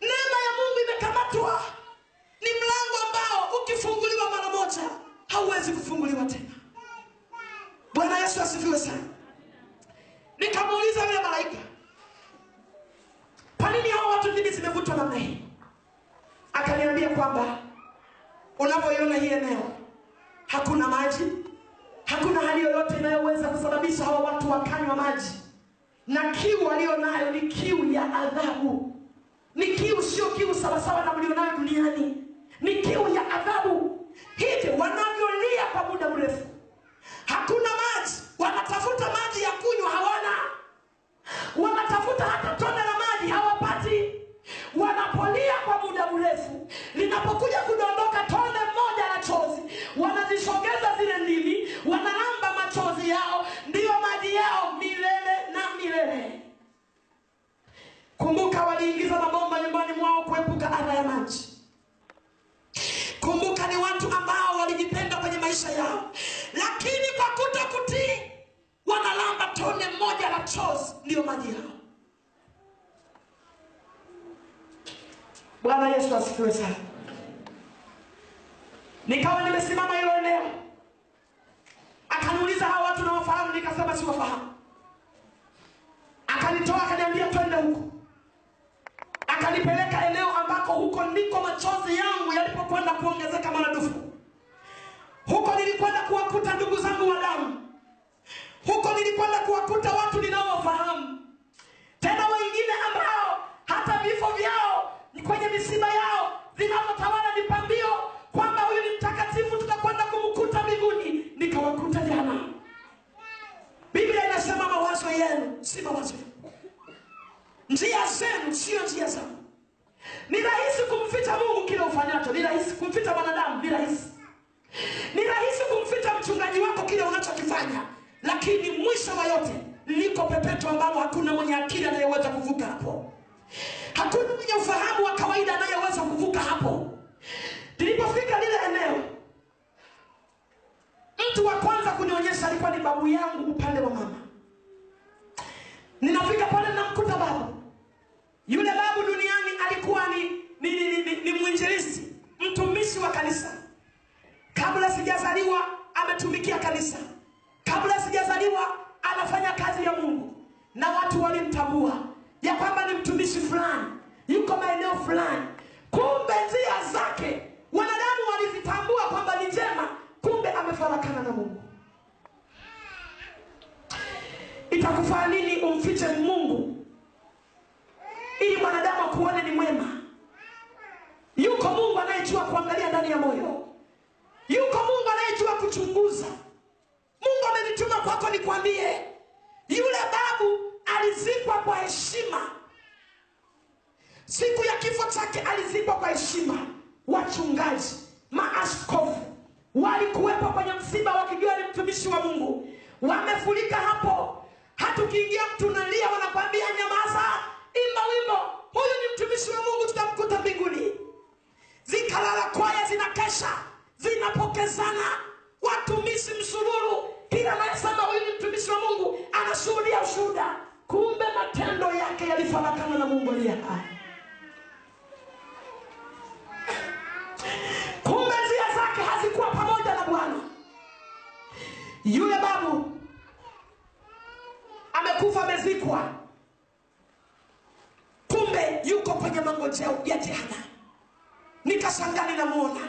neema ya mungu imekamatwa ni mlango ambao ukifunguliwa mara moja hauwezi kufunguliwa tena. Bwana yesu asifiwe sana. Nikamuuliza yule malaika kwa nini hao watu ndimi zimevutwa namna hii? Akaniambia kwamba unavyoiona hii eneo hakuna maji hakuna hali yoyote inayoweza kusababisha hawa watu wakanywa maji. Na kiu walio nayo ni kiu ya adhabu. Ni kiu sio kiu sawasawa na mlionayo duniani. Ni kiu ya adhabu hivi wanavyolia kwa muda mrefu, hakuna maji, wanatafuta maji ya kunywa hawana, wanatafuta hata tone la maji hawapati. Wanapolia kwa muda mrefu, linapokuja kudondoka tone moja la chozi, wanazisogeza zile ndili wanaramba machozi yao, ndiyo maji yao milele na milele. Kumbuka, waliingiza mabomba nyumbani mwao kuepuka ada ya maji kumbuka ni watu ambao walijipenda kwenye maisha yao lakini kwa kuto kutii wanalamba tone moja la chozi ndiyo maji yao. Bwana yesu asifiwe sana. Nikawa nimesimama hilo eneo. Akaniuliza hawa watu nawafahamu nikasema siwafahamu. Akanitoa akaniambia twende huku akanipeleka eneo ambako huko ndiko machozi yangu yalipokwenda kuongezeka maradufu. Huko nilikwenda kuwakuta ndugu zangu wa damu. Huko nilikwenda kuwakuta watu ninaowafahamu. Tena wengine ambao hata vifo vyao ni kwenye misiba yao vinavyotawala ni pambio kwamba huyu ni mtakatifu tutakwenda kumkuta mbinguni. Nikawakuta jana. Biblia inasema mawazo yenu si mawazo yenu njia zenu sio njia zangu ni rahisi kumficha mungu kile ufanyacho. Ni rahisi kumficha mwanadamu. Ni rahisi. Ni rahisi kumficha mchungaji wako kile unachokifanya. Lakini mwisho wa yote liko pepeto ambalo hakuna mwenye akili anayeweza kuvuka hapo. Hakuna mwenye ufahamu wa kawaida anayeweza kuvuka hapo. Nilipofika lile eneo mtu wa kwanza kunionyesha alikuwa ni babu yangu upande wa mama. Ninafika pale namkuta babu yule babu duniani alikuwa ni, ni, ni, ni, ni, mwinjilisti mtumishi wa kanisa. Kabla sijazaliwa ametumikia kanisa. Kabla sijazaliwa anafanya kazi ya mungu. Na watu walimtambua ya kwamba ni mtumishi fulani. Yuko maeneo fulani. Kumbe njia zake wanadamu walizitambua kwamba ni njema kumbe amefarakana na mungu. Itakufaa nini umfiche mungu ili mwanadamu akuone ni mwema. Yuko mungu anayejua kuangalia ndani ya moyo. Yuko mungu anayejua kuchunguza. Mungu amenituma kwako nikwambie yule babu alizikwa kwa heshima. Siku ya kifo chake alizikwa kwa heshima. Wachungaji maaskofu walikuwepo kwenye msiba wakijua ni mtumishi wa mungu. Wamefurika hapo. Hata ukiingia mtu nalia, wanakwambia nyamaza imba wimbo. Huyu ni mtumishi wa mungu tutamkuta mbinguni. Zikalala kwaya zinakesha zinapokezana. Watumishi msururu. Kila anayesema huyu ni mtumishi wa mungu anashuhudia ushuhuda. Kumbe matendo yake yalifarakana na mungu aliye hai. Kumbe njia zake hazikuwa pamoja na bwana. Yule babu amekufa amezikwa kumbe yuko kwenye mangojeo ya jehana nikashangaa ninamwona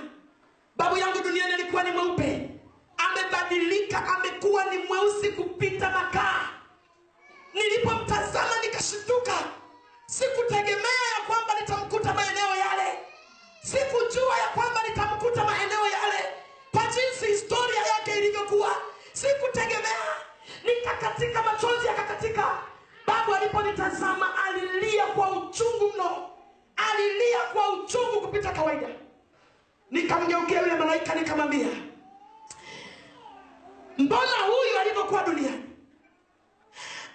babu yangu duniani alikuwa ni mweupe. Amebadilika amekuwa ni mweusi kupita makaa. Nilipomtazama nikashituka sikutegemea ya kwamba nitamkuta maeneo yale. Sikujua ya kwamba nitamkuta maeneo yale. Kwa jinsi historia yake ilivyokuwa sikutegemea. Nikakatika machozi yakakatika babu aliponitazama alilia kwa uchungu mno. Alilia kwa uchungu kupita kawaida. Nikamgeukia yule malaika nikamwambia mbona huyu alivyokuwa duniani?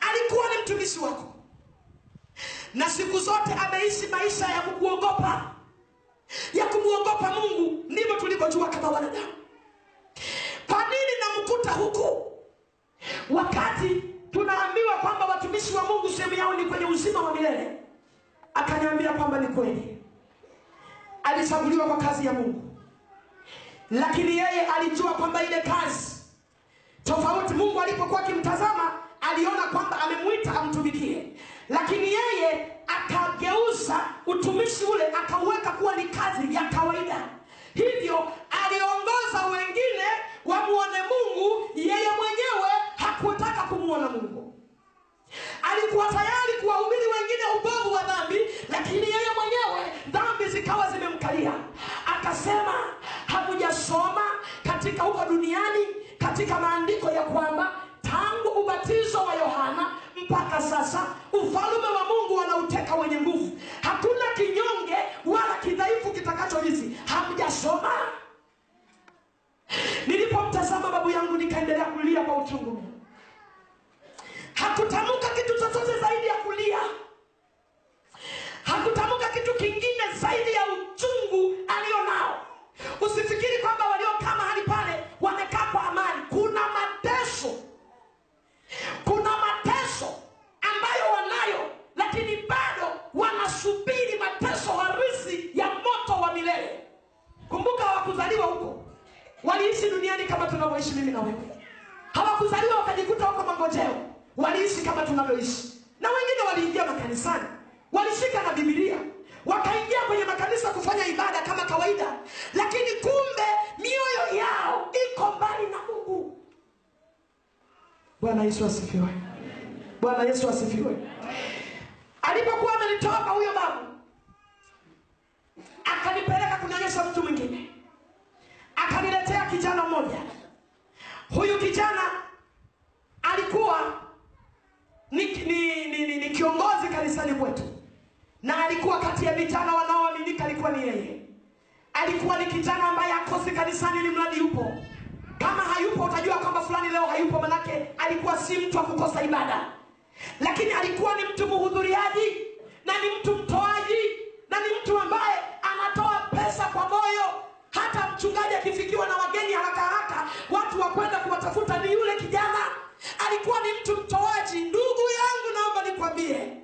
Alikuwa ni mtumishi wako. Na siku zote ameishi maisha ya kukuogopa ya kumwogopa mungu. Ndivyo tulivyojua kama wanadamu. Kwa nini namkuta huku? Wakati tunaambiwa kwamba watumishi wa mungu sehemu yao ni kwenye uzima wa milele. Akaniambia kwamba ni kweli. Alichaguliwa kwa kazi ya mungu. Lakini yeye alijua kwamba ile kazi tofauti mungu alipokuwa akimtazama aliona kwamba amemwita amtumikie. Lakini yeye akageuza utumishi ule akauweka kuwa ni kazi ya kawaida. Hivyo aliongoza wengine wamuone mungu yeye mwenyewe hakutaka kumuona mungu. Alikuwa tayari kuwahubiri wengine ubovu wa dhambi lakini yeye mwenyewe dhambi zikawa zimemkalia. Akasema hakujasoma katika huko duniani katika maandiko ya kwamba tangu ubatizo wa yohana mpaka sasa ufalume wa mungu wanauteka wenye nguvu. Hakuna kinyonge wala kidhaifu kitakachoizi hamjasoma nilipomtazama babu yangu nikaendelea kulia kwa uchungu hakutamka kitu chochote zaidi ya kulia. Hakutamka kitu kingine zaidi ya uchungu aliyo nao. Usifikiri kwamba waliokaa mahali pale wamekaa kwa amani. Kuna mateso. Kuna mateso ambayo wanayo lakini bado wanasubiri mateso harisi ya moto wa milele. Kumbuka hawakuzaliwa huko. Waliishi duniani kama tunavyoishi mimi na wewe. Hawakuzaliwa wakajikuta huko mangojeo waliishi kama tunavyoishi. Na wengine waliingia makanisani. Walishika na bibilia wakaingia kwenye makanisa kufanya ibada kama kawaida. Lakini kumbe mioyo yao iko mbali na mungu. Bwana yesu asifiwe. Bwana yesu asifiwe. Alipokuwa amenitoka huyo babu akanipeleka kunyonyesha mtu mwingine. Akaniletea kijana mmoja. Huyu kijana alikuwa ni, ni, ni, ni, ni kiongozi kanisani kwetu. Na alikuwa kati ya vijana wanaoaminika alikuwa ni yeye. Alikuwa ni kijana ambaye akosi kanisani ni mradi yupo. Kama hayupo utajua kwamba fulani leo hayupo manake alikuwa si mtu wa kukosa ibada. Lakini alikuwa ni mtu mhudhuriaji na ni mtu mtoaji na ni mtu ambaye anatoa pesa kwa moyo. Hata mchungaji akifikiwa na wageni haraka haraka watu wakwenda kuwatafuta ni yule kijana. Alikuwa ni mtu mtoaji naomba nikwambie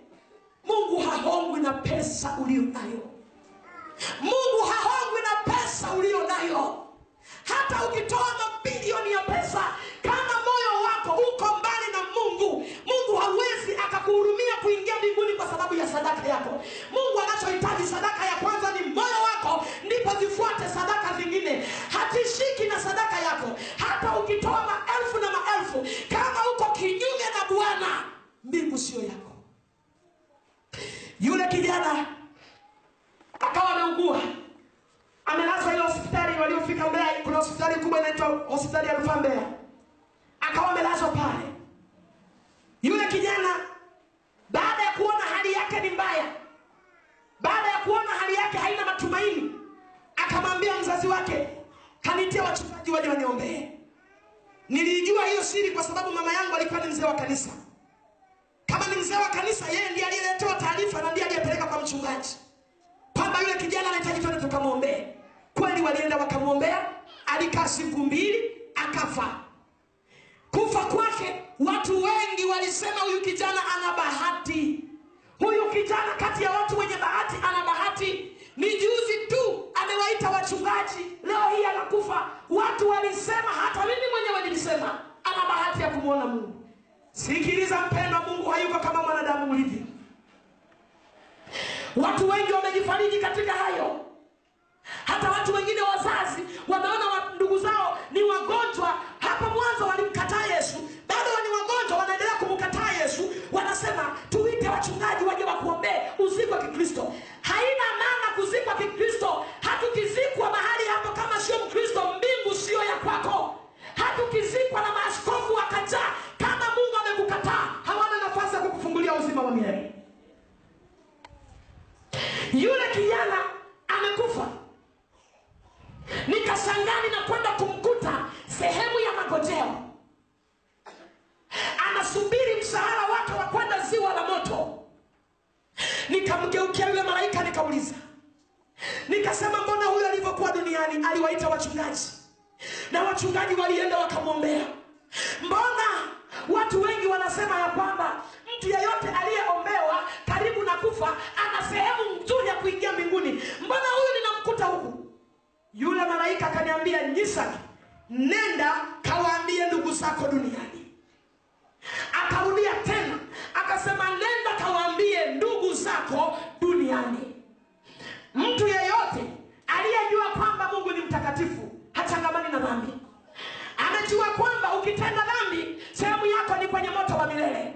mungu hahongwi na pesa uliyo nayo. Mungu hahongwi na pesa uliyo nayo. Hata ukitoa mabilioni ya pesa kama moyo wako uko mbali na mungu mungu hawezi akakuhurumia kuingia mbinguni kwa sababu ya sadaka yako. Mungu anachohitaji sadaka ya kwanza ni moyo wako ndipo zifuate sadaka zingine. Hatishiki na sadaka yako. Hata ukitoa maelfu na maelfu kama uko kinyume na bwana mbingu siyo yako yule kijana akawa ameugua amelazwa ile hospitali waliofika Mbeya. Kuna hospitali kubwa inaitwa hospitali ya rufaa Mbeya, akawa amelazwa pale. Yule kijana baada ya kuona hali yake ni mbaya, baada ya kuona hali yake haina matumaini, akamwambia mzazi wake, kanitia wachungaji waje waniombee. Nilijua hiyo siri kwa sababu mama yangu alikuwa ni mzee wa kanisa. Ni mzee wa kanisa, yeye ndiye aliyeletewa taarifa na ndiye aliyepeleka kwa mchungaji kwamba yule kijana anahitaji twende tukamwombee. Kweli walienda wakamwombea, alikaa siku mbili akafa. Kufa kwake watu wengi walisema huyu kijana ana bahati, huyu kijana kati ya watu wenye bahati ana bahati. Ni juzi tu amewaita wachungaji, leo hii anakufa. Watu walisema, hata mimi mwenyewe nilisema ana bahati ya kumwona Mungu. Sikiliza mpendwa, Mungu hayuko kama mwanadamu ulivyo. Watu wengi wamejifariji katika hayo. Hata watu wengine wazazi wameona wa- ndugu zao ni wagonjwa. Hapo mwanzo walimkataa Yesu, bado ni wagonjwa, wanaendelea kumkataa Yesu. Wanasema tuite wachungaji waje wakuombee uzikwe Kikristo. Haina maana kuzikwa Kikristo. Hatukizikwa mahali hapo kama sio Mkristo, mbingu sio ya kwako. Hatukizikwa na maaskofu wakajaa, kama Mungu amekukataa, hawana nafasi ya kukufungulia uzima wa milele. Yule kijana amekufa, nikashangaa ninakwenda kumkuta sehemu ya magojeo, anasubiri mshahara wake wa kwenda ziwa la moto. Nikamgeukia yule malaika nikauliza, nikasema, mbona huyo alivyokuwa duniani aliwaita wachungaji na wachungaji walienda wakamwombea? Mbona watu wengi wanasema ya kwamba mtu yeyote aliyeombewa karibu na kufa ana sehemu nzuri ya kuingia mbinguni? Mbona huyu ninamkuta huku? Yule malaika akaniambia, Nyisaki, nenda kawaambie ndugu zako duniani. Akarudia tena akasema, nenda kawaambie ndugu zako duniani. Mtu yeyote aliyejua kwamba Mungu ni mtakatifu hachangamani na dhambi, amejua kwamba ukitenda dhambi sehemu yako ni kwenye moto wa milele.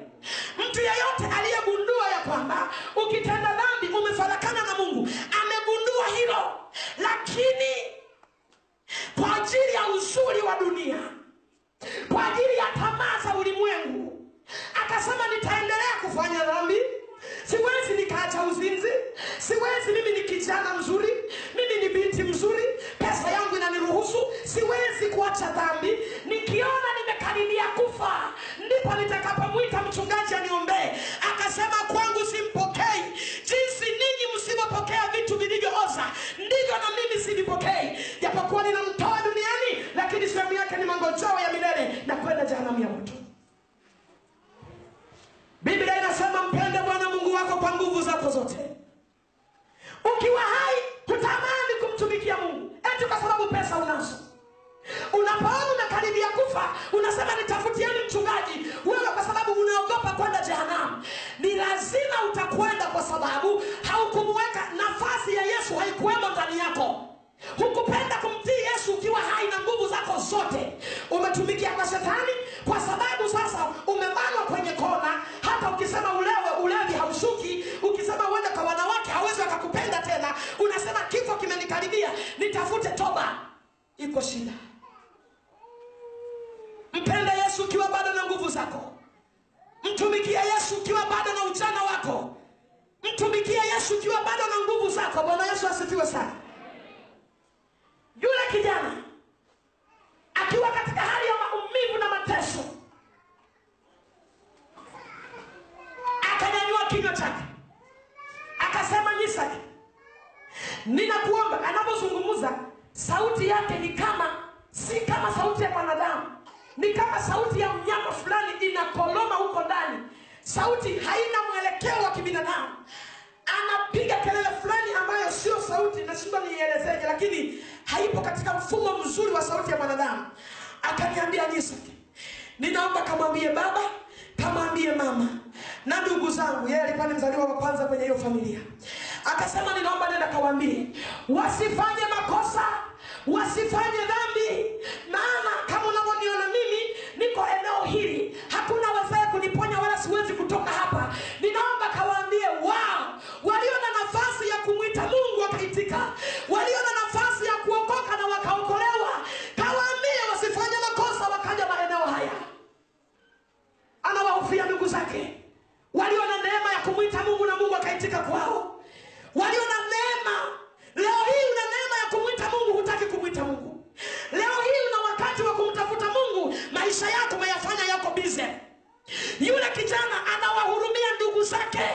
Mtu yeyote aliyegundua ya kwamba ukitenda dhambi umefarakana na Mungu amegundua hilo, lakini kwa ajili ya uzuri wa dunia, kwa ajili ya tamaa za ulimwengu, akasema nitaendelea kufanya dhambi, siwezi nikaacha uzinzi, siwezi. Mimi ni kijana mzuri, mimi ni binti mzuri, pesa yangu inaniruhusu, siwezi kuacha dhambi. Nikiona nimekaribia kufa, ndipo nitakapomwita mchungaji aniombee. Akasema kwangu simpokei, jinsi ninyi msivyopokea vitu vilivyooza, ndivyo na mimi sivipokei. Japokuwa ninamtoa duniani, lakini sehemu yake ni mangojeo ya milele na kwenda jehanamu ya moto. Biblia inasema mpende Bwana Mungu wako kwa nguvu zako zote. Ukiwa hai hutamani kumtumikia Mungu. Eti kwa sababu pesa unazo. Unapoona unakaribia kufa unasema nitafutieni mchungaji. Wewe kwa sababu unaogopa kwenda jehanamu. Ni lazima utakwenda kwa sababu haukumuweka. Nafasi ya yesu haikuwemo ndani yako hukupenda kumtii yesu ukiwa hai na nguvu zako zote. Umetumikia kwa shetani kwa sababu sasa umebanwa kwenye kona. Hata ukisema ulewe ulevi haushuki ukisema uende kwa wanawake hawezi wakakupenda tena. Unasema kifo kimenikaribia nitafute toba. Iko shida. Mpende yesu ukiwa bado na nguvu zako. Mtumikie yesu ukiwa bado na ujana wako. Mtumikie yesu ukiwa bado na nguvu zako. Bwana yesu asifiwe sana yule kijana akiwa katika hali ya maumivu na mateso akanyanyua kinywa chake akasema Isaki, ninakuomba. Anapozungumza sauti yake ni kama si kama sauti ya mwanadamu ni kama sauti ya mnyama fulani inakoloma huko ndani. Sauti haina mwelekeo wa kibinadamu. Anapiga kelele fulani ambayo sio sauti nashindwa niielezeje lakini haipo katika mfumo mzuri wa sauti ya mwanadamu. Akaniambia nyisaki ninaomba kamwambie baba kamwambie mama na ndugu zangu. Yeye alikuwa ni mzaliwa wa kwanza kwenye hiyo familia. Akasema ninaomba nenda kawaambie wasifanye makosa wasifanye dhambi maana na kwao. Walio na neema. Leo hii una neema ya kumwita mungu hutaki kumwita mungu. Leo hii una wakati wa kumtafuta mungu maisha yako umeyafanya yako bize yule kijana anawahurumia ndugu zake.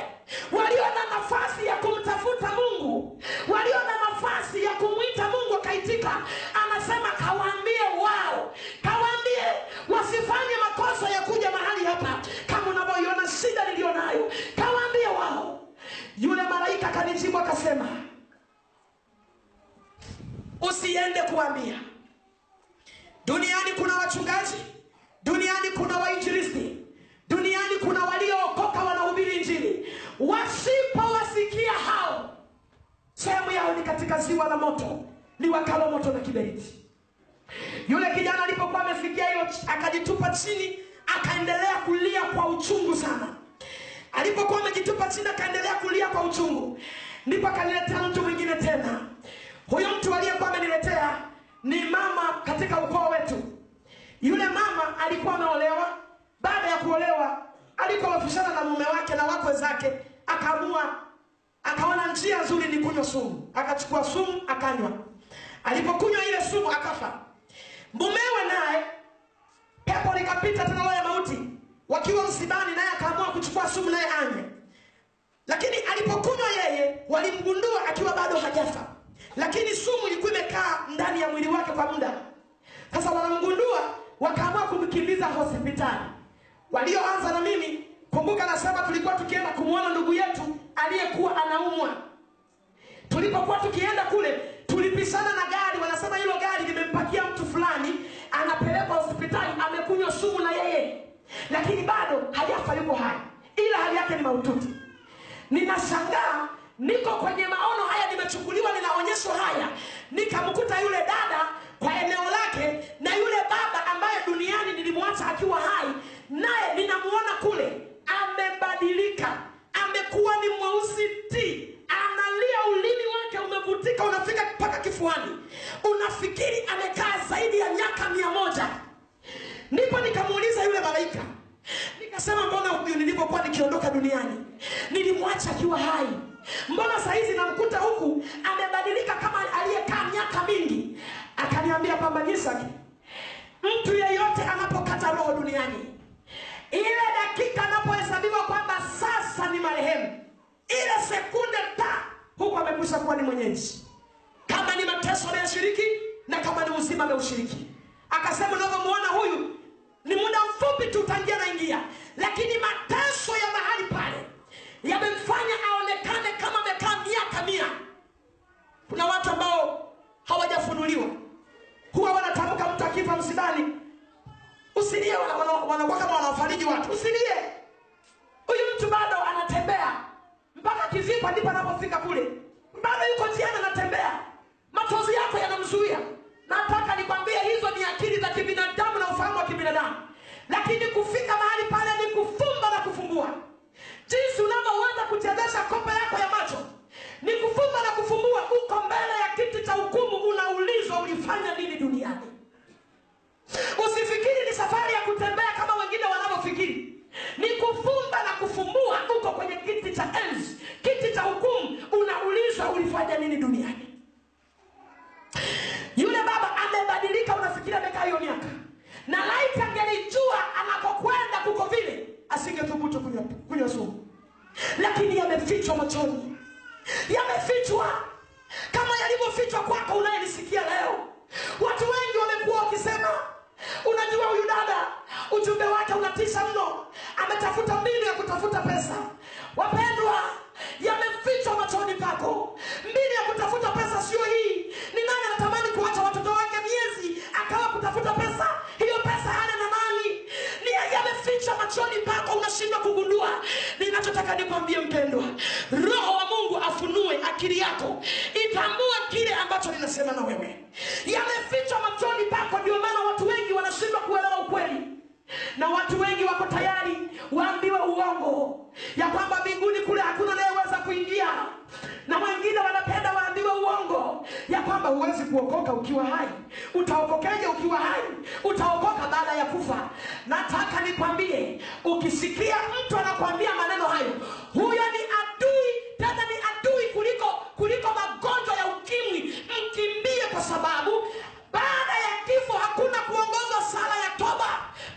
Walio na nafasi ya kumtafuta mungu walio na nafasi ya kumwita mungu akaitika anasema kawaambie wao kawaambie wasifanye makosa ya kuja mahali hapa. Kama unavyoiona shida niliyo nayo kawaambie wao yule malaika akanijibu akasema usiende kuambia. Duniani kuna wachungaji duniani kuna wainjilisti duniani kuna waliookoka wanahubiri injili. Wasipowasikia hao sehemu yao ni katika ziwa la moto ni liwakalo moto na kiberiti. Yule kijana alipokuwa amefikia hiyo akajitupa chini akaendelea kulia kwa uchungu sana alipokuwa amejitupa chini akaendelea kulia kwa uchungu. Ndipo akaniletea mtu mwingine tena. Huyo mtu aliyekuwa ameniletea ni mama katika ukoo wetu. Yule mama alikuwa ameolewa. Baada ya kuolewa alikorofishana na mume wake na wakwe zake. Akaamua akaona njia nzuri ni kunywa sumu. Akachukua sumu akanywa. Alipokunywa ile sumu akafa. Mumewe naye pepo likapita tena roho ya mauti wakiwa msibani naye akaamua kuchukua sumu naye anywe. Lakini alipokunywa yeye walimgundua akiwa bado hajafa. Lakini sumu ilikuwa imekaa ndani ya mwili wake kwa muda. Sasa wanamgundua wakaamua kumkimbiza hospitali. Walioanza na mimi kumbuka nasema tulikuwa tukienda kumwona ndugu yetu aliyekuwa anaumwa. Tulipokuwa tukienda kule tulipishana na gari wanasema hilo gari limempakia mtu fulani anapelekwa hospitali amekunywa sumu na yeye lakini bado hajafa yuko hai ila hali yake ni mahututi. Ninashangaa niko kwenye maono haya nimechukuliwa ninaonyeshwa haya nikamkuta yule dada kwa eneo lake na yule baba ambaye duniani nilimwacha akiwa hai naye ninamuona kule amebadilika amekuwa ni mweusi ti analia ulimi wake umevutika unafika mpaka kifuani. Unafikiri amekaa zaidi ya miaka mia moja ndipo nikamuuliza yule malaika. Nikasema mbona huyu nilipokuwa nikiondoka duniani nilimwacha akiwa hai? Mbona sahizi namkuta huku amebadilika kama aliyekaa miaka mingi? Akaniambia kwamba Jisaki, mtu yeyote anapokata roho duniani ile dakika anapohesabiwa kwamba sasa ni marehemu ile sekunde ta huku amekwisha kuwa ni mwenyeji. Kama ni mateso ameyashiriki na kama ni uzima ameushiriki. Akasema unavyomuona huyu ni muda mfupi tu tangia naingia lakini mateso ya mahali pale yamemfanya aonekane kama amekaa miaka mia. Kuna watu ambao hawajafunuliwa huwa wanatamka mtu akifa msibani usilie wana- wana- wanakuwa kama wanafariji watu. Usilie. Huyu mtu bado anatembea mpaka kizikwa ndipo anapofika kule. Bado yuko njiani anatembea. Matozi yako yanamzuia nataka nikwambie hizo ni akili za kibinadamu na ufahamu wa kibinadamu. Lakini kufika mahali pale ni kufumba na kufumbua jinsi unavyoweza kuchezesha kopa yako ya macho ni kufumba na kufumbua uko mbele ya kiti cha hukumu unaulizwa ulifanya nini duniani. Usifikiri ni safari ya kutembea kama wengine wanavyofikiri. Ni kufumba na kufumbua. Uko kwenye kiti cha enzi kiti cha hukumu unaulizwa ulifanya nini duniani yule baba amebadilika unafikiria amekaa hiyo miaka? Na laiti angelijua anakokwenda kuko vile asingethubutu kunywa kunywa sumu. Lakini yamefichwa machoni. Yamefichwa. Kama yalivyofichwa kwako unayenisikia leo. Watu wengi wamekuwa wakisema unajua huyu dada ujumbe wake unatisha mno. Ametafuta mbinu ya kutafuta pesa. Wapendwa yamefichwa machoni pako. Mbili ya kutafuta pesa sio hii. Ni nani anatamani kuacha watoto wake miezi akawa kutafuta pesa? Hiyo pesa hana na mali, ni yamefichwa machoni pako unashindwa kugundua. Ninachotaka nikwambie mpendwa roho wa mungu afunue akili yako. Itambue kile ambacho ninasema na wewe. Yamefichwa machoni pako ndio maana watu wengi wanashindwa kuelewa ukweli. Na watu wengi wako tayari waambiwe uongo. Ya kwamba mbinguni kule hakuna na wengine wanapenda waambiwe uongo. Ya kwamba huwezi kuokoka ukiwa hai. Utaokokeje ukiwa hai? Utaokoka baada ya kufa. Nataka nikwambie ukisikia mtu anakwambia maneno hayo huyo ni adui. Tena ni adui kuliko kuliko magonjwa ya ukimwi. Mkimbie kwa sababu baada ya kifo hakuna kuongozwa sala ya toba.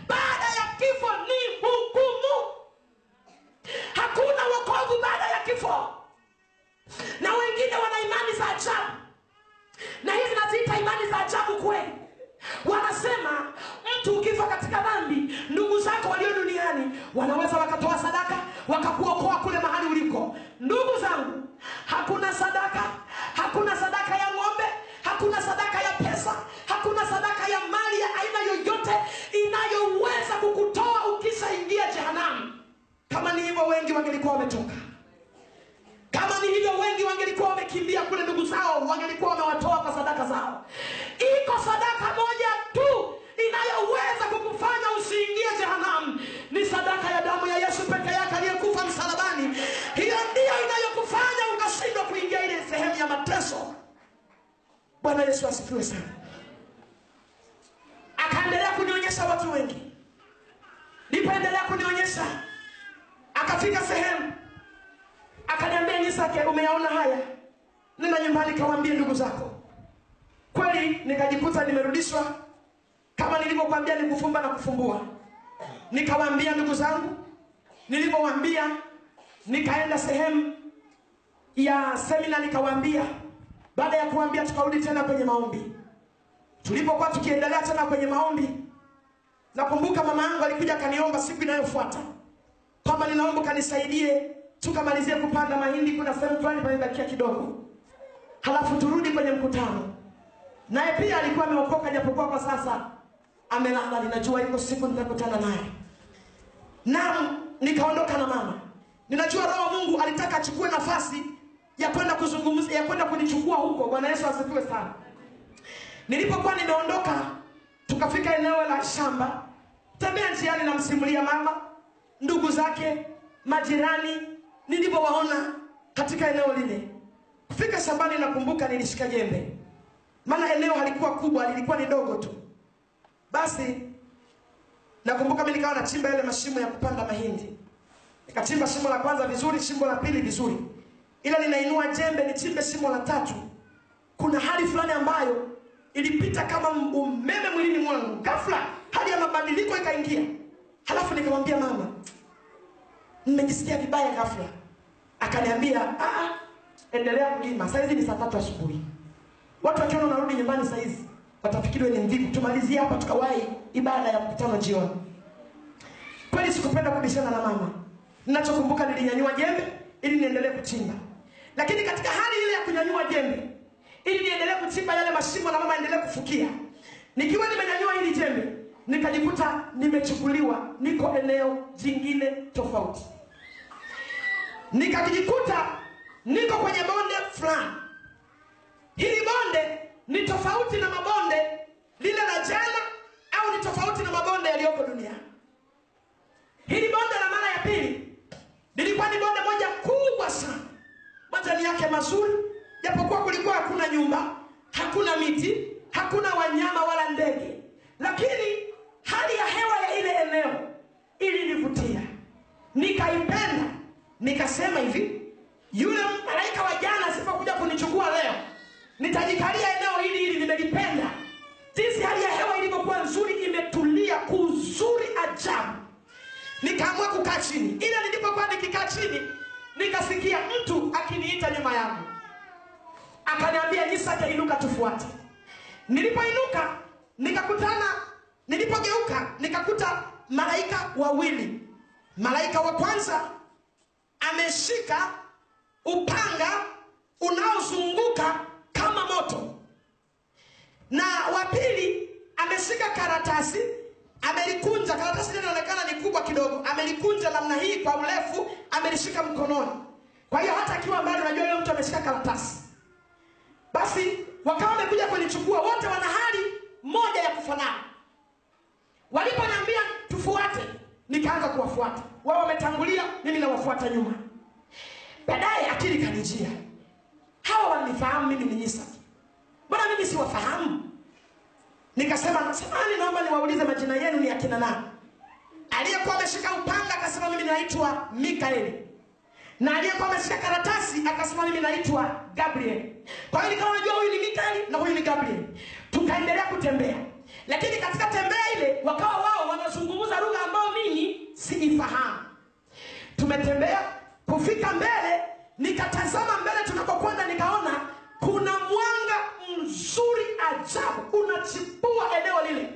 Baada ya kifo ni hukumu. Hakuna wokovu baada ya kifo na wengine wana imani za ajabu. Na hizi naziita imani za ajabu kweli. Wanasema mtu ukifa katika dhambi ndugu zako walio duniani wanaweza wakatoa sadaka wakakuokoa kule mahali uliko. Ndugu zangu hakuna sadaka hakuna sadaka ya ng'ombe hakuna sadaka ya pesa hakuna sadaka ya mali ya aina yoyote inayoweza kukutoa ukishaingia jehanamu. Kama ni hivyo wengi wangelikuwa wametoka kama ni hivyo wengi wangelikuwa wamekimbia kule ndugu zao wangelikuwa wamewatoa kwa sadaka zao. Iko sadaka moja tu inayoweza kukufanya usiingie jehanamu. Ni sadaka ya damu ya yesu peke yake aliyekufa msalabani. Hiyo ndiyo inayokufanya ukashindwa kuingia ile sehemu ya mateso. Bwana yesu asifiwe sana. Akaendelea kunionyesha watu wengi. Nipoendelea kunionyesha akafika sehemu akaniambia nisake umeyaona haya? Nenda nyumbani kawaambie ndugu zako. Kweli nikajikuta nimerudishwa kama nilivyokwambia ni kufumba na kufumbua. Nikawaambia ndugu zangu nilivyowaambia nikaenda sehemu ya semina nikawaambia baada ya kuambia tukarudi tena kwenye maombi. Tulipokuwa tukiendelea tena kwenye maombi nakumbuka mama yangu alikuja akaniomba siku inayofuata kwamba ninaomba kanisaidie tukamalizie kupanda mahindi kuna sehemu fulani pamebakia kidogo. Halafu turudi kwenye mkutano. Naye pia alikuwa ameokoka japokuwa kwa sasa amelala. Ninajua iko siku nitakutana naye. Naam, nikaondoka na mama. Ninajua roho mungu alitaka achukue nafasi ya kwenda kuzungumza ya kwenda kunichukua huko. Bwana yesu asifiwe sana. Nilipokuwa nimeondoka tukafika eneo la shamba tembea njiani namsimulia mama ndugu zake majirani nilivyowaona katika eneo lile kufika shambani nakumbuka nilishika jembe. Maana eneo halikuwa kubwa lilikuwa ni dogo tu. Basi nakumbuka mimi nikawa nachimba yale mashimo ya kupanda mahindi. Nikachimba shimo la kwanza vizuri shimo la pili vizuri. Ila ninainua jembe nichimbe shimo la tatu. Kuna hali fulani ambayo ilipita kama umeme mwilini mwangu. Ghafla hali ya mabadiliko ikaingia. Halafu nikamwambia mama nimejisikia vibaya ghafla. Akaniambia "Ah, ah, endelea kulima. Saizi ni saa tatu asubuhi. Watu wakiona unarudi nyumbani saa hizi watafikiri ni mvivu. Tumalizie hapa tukawahi ibada ya mkutano jioni. Kweli sikupenda kubishana na mama. Ninachokumbuka nilinyanyua jembe ili niendelee kuchimba. Lakini katika hali ile ya kunyanyua jembe ili niendelee kuchimba yale mashimo na mama endelee kufukia nikiwa nimenyanyua hili jembe nikajikuta nimechukuliwa niko eneo jingine tofauti nikajikuta niko kwenye bonde fulani. Hili bonde ni tofauti na mabonde lile la jana au ni tofauti na mabonde yaliyoko duniani. Hili bonde la mara ya pili lilikuwa ni bonde moja kubwa sana. Majani yake mazuri japokuwa kulikuwa hakuna nyumba hakuna miti hakuna wanyama wala ndege. Lakini hali ya hewa ya ile eneo ilinivutia. Nikaipenda nikasema hivi yule malaika wa jana asipokuja kunichukua leo nitajikalia eneo hili hili nimelipenda. Jinsi hali ya hewa ilivyokuwa nzuri imetulia kuzuri ajabu. Nikaamua kukaa chini. Ila nilipokuwa nikikaa chini nikasikia mtu akiniita nyuma yangu. Akaniambia nisake inuka tufuate. Nilipoinuka nikakutana nilipogeuka nikakuta malaika wawili. Malaika wa kwanza ameshika upanga unaozunguka kama moto. Na wa pili ameshika karatasi amelikunja. Karatasi ile inaonekana ni kubwa kidogo. Amelikunja namna hii kwa urefu amelishika mkononi. Kwa hiyo hata akiwa mbali unajua yule mtu ameshika karatasi. Basi wakawa wamekuja kulichukua, wote wana hali moja ya kufanana. Waliponiambia tufuate nikaanza kuwafuata wao wametangulia mimi nawafuata nyuma. Baadaye akili kanijia hawa wanifahamu mimi ni nyisa mbona mimi siwafahamu? Nikasema samani naomba niwaulize majina yenu ni akina nani? Aliyekuwa ameshika upanga akasema mimi naitwa mikaeli. Na aliyekuwa ameshika karatasi akasema mimi naitwa gabriel. Kwa hiyo nikawa najua huyu ni mikaeli na huyu ni gabriel. Tukaendelea kutembea. Lakini katika tembea ile wakawa wao wanazungumza lugha ambayo mimi siifahamu tumetembea kufika mbele nikatazama mbele tunakokwenda, nikaona kuna mwanga mzuri ajabu unachipua eneo lile.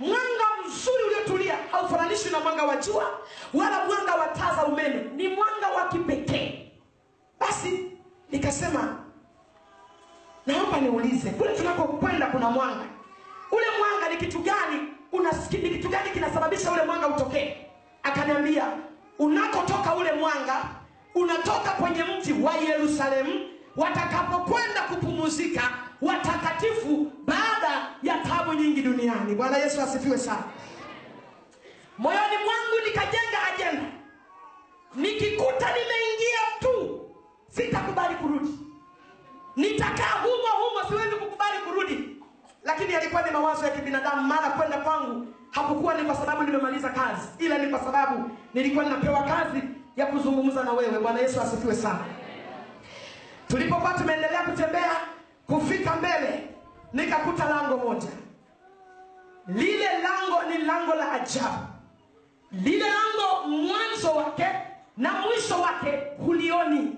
Mwanga mzuri uliotulia haufananishwi na mwanga wa jua wala mwanga wa taa za umeme. Ni mwanga wa kipekee. Basi nikasema naomba niulize kule tunakokwenda kuna mwanga? Ule mwanga ni kitu gani Una ni kitu gani kinasababisha ule mwanga utokee akaniambia unakotoka ule mwanga unatoka kwenye mji wa yerusalemu watakapokwenda kupumuzika watakatifu baada ya tabu nyingi duniani. Bwana yesu asifiwe sana. Moyoni mwangu nikajenga ajenda. Nikikuta nimeingia tu sitakubali kurudi. Nitakaa humo humo siwezi kukubali kurudi. Lakini yalikuwa ni mawazo ya kibinadamu mara kwenda kwangu hakukuwa ni kwa sababu nimemaliza kazi ila ni kwa sababu nilikuwa ninapewa kazi ya kuzungumza na wewe. Bwana yesu asifiwe sana. Tulipokuwa tumeendelea kutembea kufika mbele nikakuta lango moja. Lile lango ni lango la ajabu. Lile lango mwanzo wake na mwisho wake hulioni.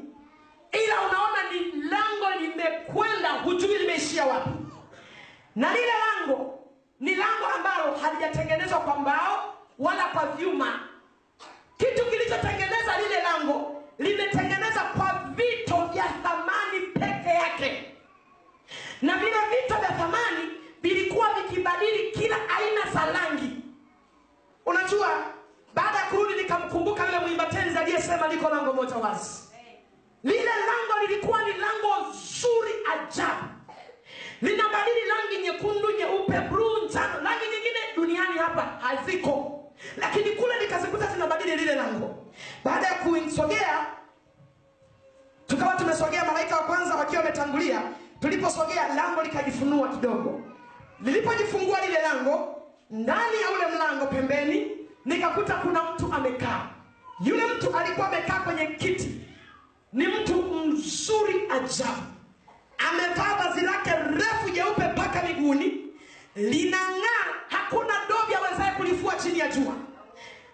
Ila unaona ni lango limekwenda hujui limeishia wapi. Na lile lango ni lango ambalo halijatengenezwa kwa mbao wala kwa vyuma. Kitu kilichotengeneza lile lango limetengeneza kwa vito vya thamani peke yake. Na vile vito vya thamani vilikuwa vikibadili kila aina za rangi. Unajua baada ya kurudi nikamkumbuka yule mwimba tenzi aliyesema liko lango moja wazi. Lile lango lilikuwa ni lango zuri ajabu linabadili rangi nyekundu nyeupe bluu njano. Rangi nyingine duniani hapa haziko. Lakini kule nikazikuta zinabadili lile lango. Baada ya kusogea, tukawa tumesogea malaika wa kwanza wakiwa wametangulia tuliposogea lango likajifunua kidogo. Lilipojifungua lile lango ndani ya ule mlango pembeni nikakuta kuna mtu amekaa. Yule mtu alikuwa amekaa kwenye kiti. Ni mtu mzuri ajabu amevaa vazi lake refu jeupe mpaka miguuni. Linang'aa. Hakuna dobi awezaye kulifua chini ya jua.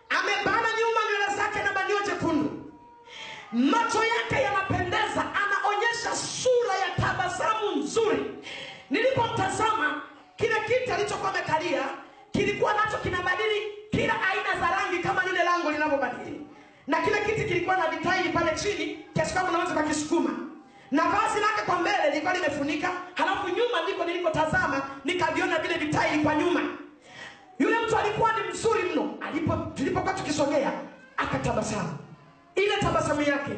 Amebana nyuma nywele zake na banio jekundu. Macho yake yanapendeza. Anaonyesha sura ya tabasamu nzuri. Nilipomtazama kile kiti alichokuwa amekalia kilikuwa nacho kinabadili kila aina za rangi kama lile lango linavyobadili. Na kile kiti kilikuwa na vitaili pale chini kiasi kwamba unaweza kakisukuma na vazi lake kwa mbele lilikuwa limefunika, halafu nyuma ndiko nilikotazama nikaviona vile vitaili kwa nyuma. Yule mtu alikuwa ni mzuri mno. Alipo tulipokuwa tukisogea, akatabasamu. Ile tabasamu yake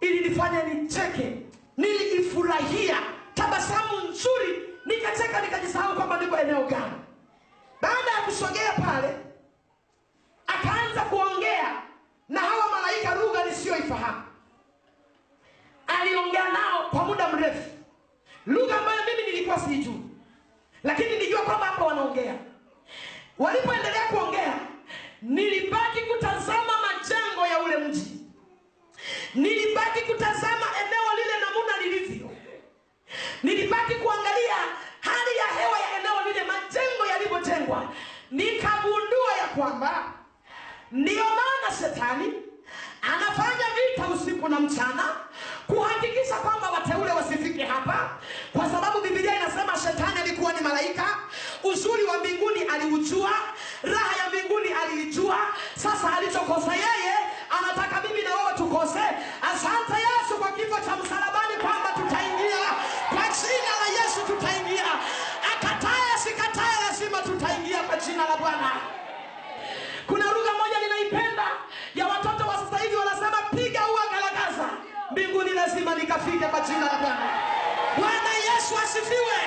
ilinifanya nicheke, niliifurahia tabasamu nzuri, nikacheka, nikajisahau kwamba niko eneo gani. Baada ya kusogea pale, akaanza kuongea na hawa malaika lugha nisiyoifahamu aliongea nao kwa muda mrefu, lugha ambayo mimi nilikuwa siijui, lakini nilijua kwamba hapo wanaongea. Walipoendelea kuongea, nilibaki kutazama majengo ya ule mji, nilibaki kutazama eneo lile namuna lilivyo, nilibaki kuangalia hali ya hewa ya eneo lile, majengo yalivyotengwa, nikagundua ya kwamba ndiyo maana shetani anafanya vita usiku na mchana kuhakikisha kwamba wateule wasifike hapa, kwa sababu Biblia inasema shetani alikuwa ni malaika, uzuri wa mbinguni aliujua, raha ya mbinguni aliijua. Sasa alichokosa yeye, anataka mimi na wewe tukose. Asante Yesu kwa kifo cha msalabani kwamba tutaingia lazima nikafike kwa jina la Bwana. Bwana Yesu asifiwe.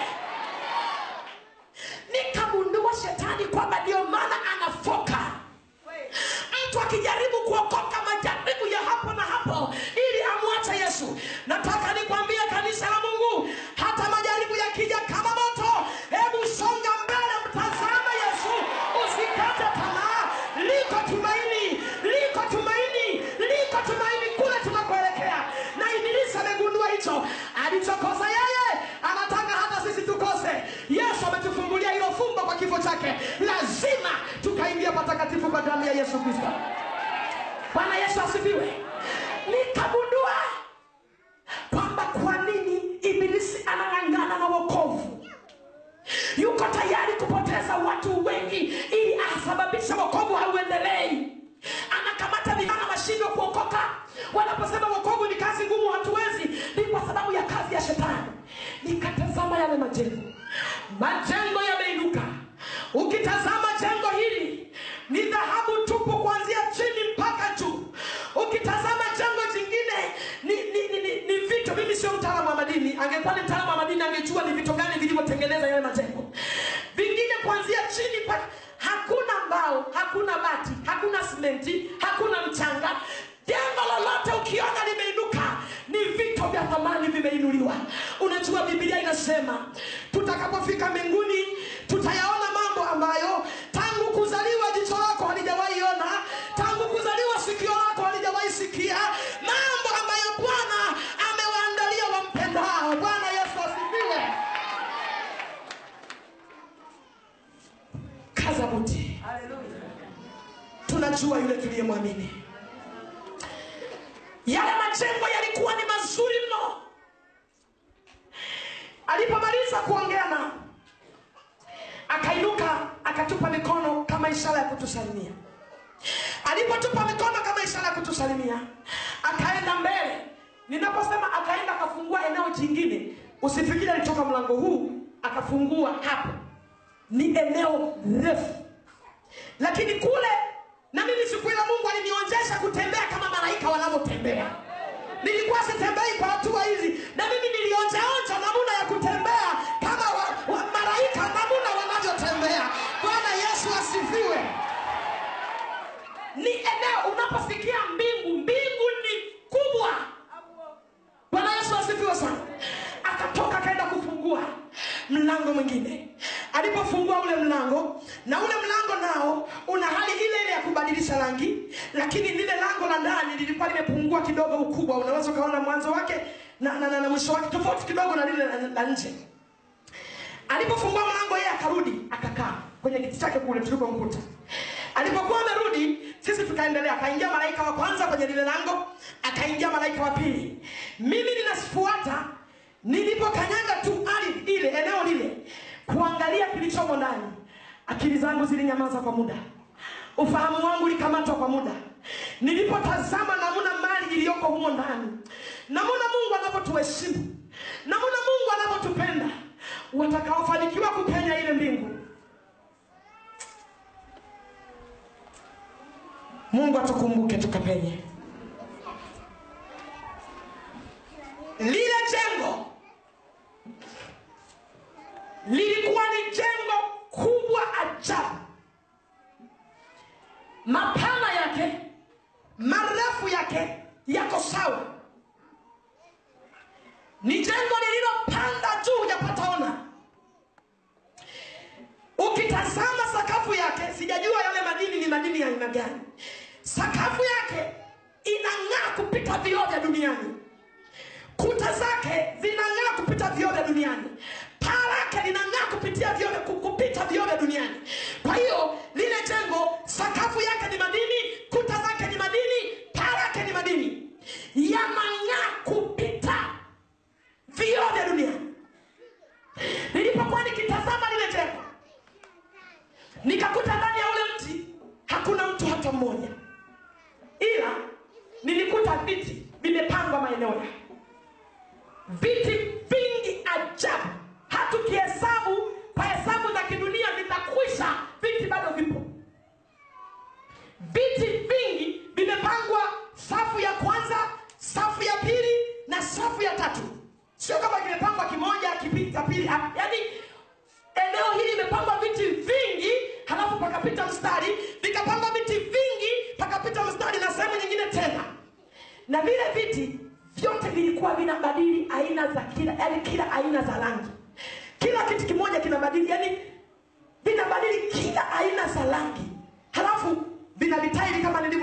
Nikamundua shetani kwamba ndio maana anafoka mtu akijaribu kuokoka majaribu ya hapo na hapo ili ça suffit, ouais.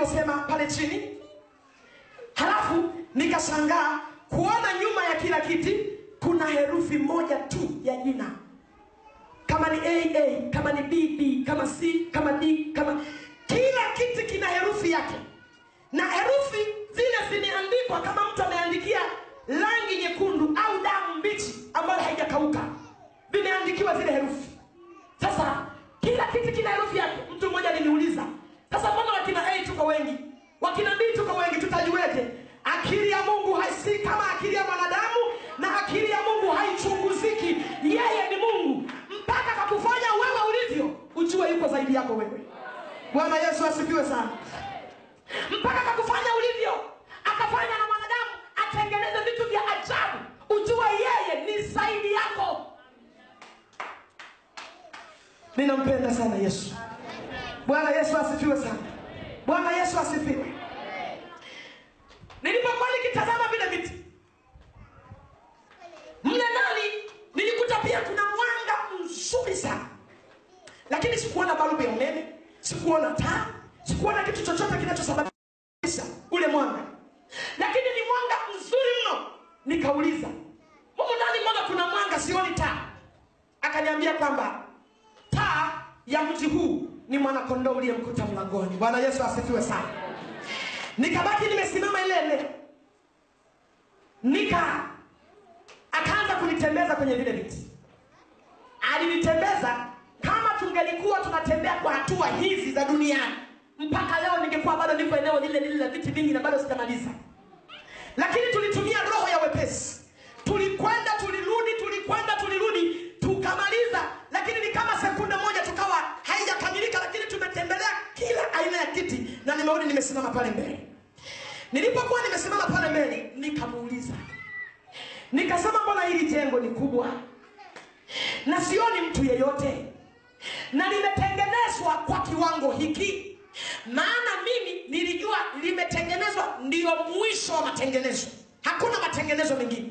Vitairi pale chini. Halafu nikashangaa kuona nyuma ya kila kiti kuna herufi moja tu ya jina. Kama ni aa kama ni bb kama c kama d kama kila kiti kina herufi yake. Na herufi zile zimeandikwa kama mtu ameandikia rangi nyekundu au damu mbichi ambayo haijakauka. Vimeandikiwa zile herufi. Sasa kila kiti kina herufi yake. Mtu mmoja aliniuliza sasa mbona wakina a tuko wengi? Wakina b tuko wengi tutajueje? Akili ya mungu haisi kama akili ya mwanadamu na akili ya mungu haichunguziki. Yeye ni mungu. Mpaka kakufanya wewe ulivyo ujue yuko zaidi yako wewe. Bwana yesu asifiwe sana. Mpaka kakufanya ulivyo akafanya na mwanadamu atengeneze vitu vya ajabu ujue yeye ni zaidi yako. Ninampenda sana yesu bwana yesu asifiwe sana. Bwana yesu asifiwe. Nilipokuwa nikitazama vile viti mle ndani nilikuta pia kuna mwanga mzuri sana. Lakini sikuona balbu ya umeme sikuona taa sikuona kitu chochote kinachosababisha ule mwanga. Lakini ni mwanga mzuri mno. Nikauliza humu ndani mwanga kuna mwanga? Sioni taa. Akaniambia kwamba taa ya mji huu ni mwanakondoo uliyemkuta mlangoni. Bwana yesu asifiwe sana. Nikabaki nimesimama ile eneo. Nika akaanza kunitembeza kwenye vile viti. Alinitembeza kama tungelikuwa tunatembea kwa hatua hizi za duniani. Mpaka leo ningekuwa bado niko eneo lile lile la viti vingi na bado sijamaliza. Lakini tulitumia roho ya wepesi. Tulikwenda aina ya kiti na nimerudi nimesimama pale mbele. Nilipokuwa nimesimama pale mbele nikamuuliza. Nikasema mbona hili jengo ni kubwa? Na sioni mtu yeyote. Na limetengenezwa kwa kiwango hiki. Maana mimi nilijua limetengenezwa ndiyo mwisho wa matengenezo hakuna matengenezo mengine.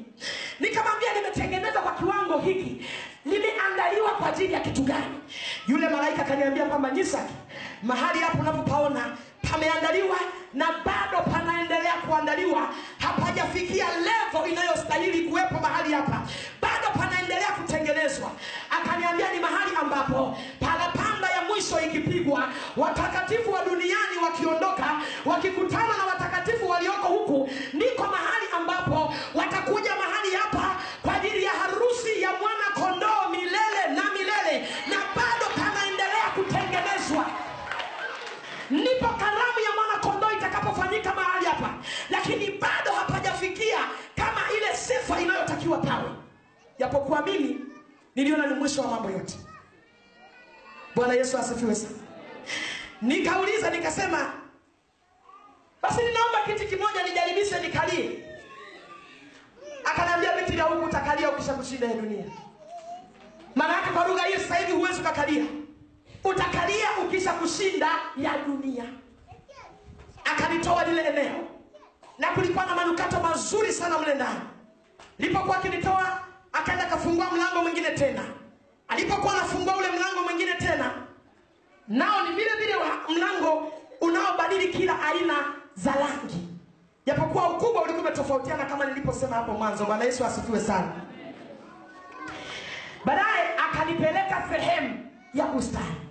Nikamwambia nimetengeneza kwa kiwango hiki. Limeandaliwa kwa ajili ya kitu gani? Yule malaika akaniambia kwamba nyisaki mahali hapo unapopaona pameandaliwa na bado panaendelea kuandaliwa. Hapajafikia levo inayostahili kuwepo mahali hapa. Bado panaendelea kutengenezwa. Akaniambia ni mahali ambapo parapanda ya mwisho ikipigwa watakatifu wa duniani wakiondoka wakikutana na watakatifu walioko huku ndiko mahali ambapo watakuja mahali hapa ndipo karamu ya mwana kondoo itakapofanyika mahali hapa, lakini bado hapajafikia kama ile sifa inayotakiwa pawe, japokuwa mimi niliona ni mwisho wa mambo yote. Bwana Yesu asifiwe sana. Nikauliza nikasema, basi ninaomba kiti kimoja nijaribishe nikalie. akanaambia viti vya huku utakalia ukishakushinda ya dunia. Maana yake kwa lugha hii sasa hivi huwezi ukakalia utakalia ukisha kushinda ya dunia. Akalitoa lile eneo na kulikuwa na manukato mazuri sana mle ndani. Lipokuwa akilitoa akaenda akafungua mlango mwingine tena. Alipokuwa anafungua ule mlango mwingine tena, nao ni vile vile mlango unaobadili kila aina za rangi, japokuwa ukubwa ulikuwa umetofautiana kama niliposema hapo mwanzo. Bwana Yesu asifiwe sana. Baadaye akanipeleka sehemu ya bustani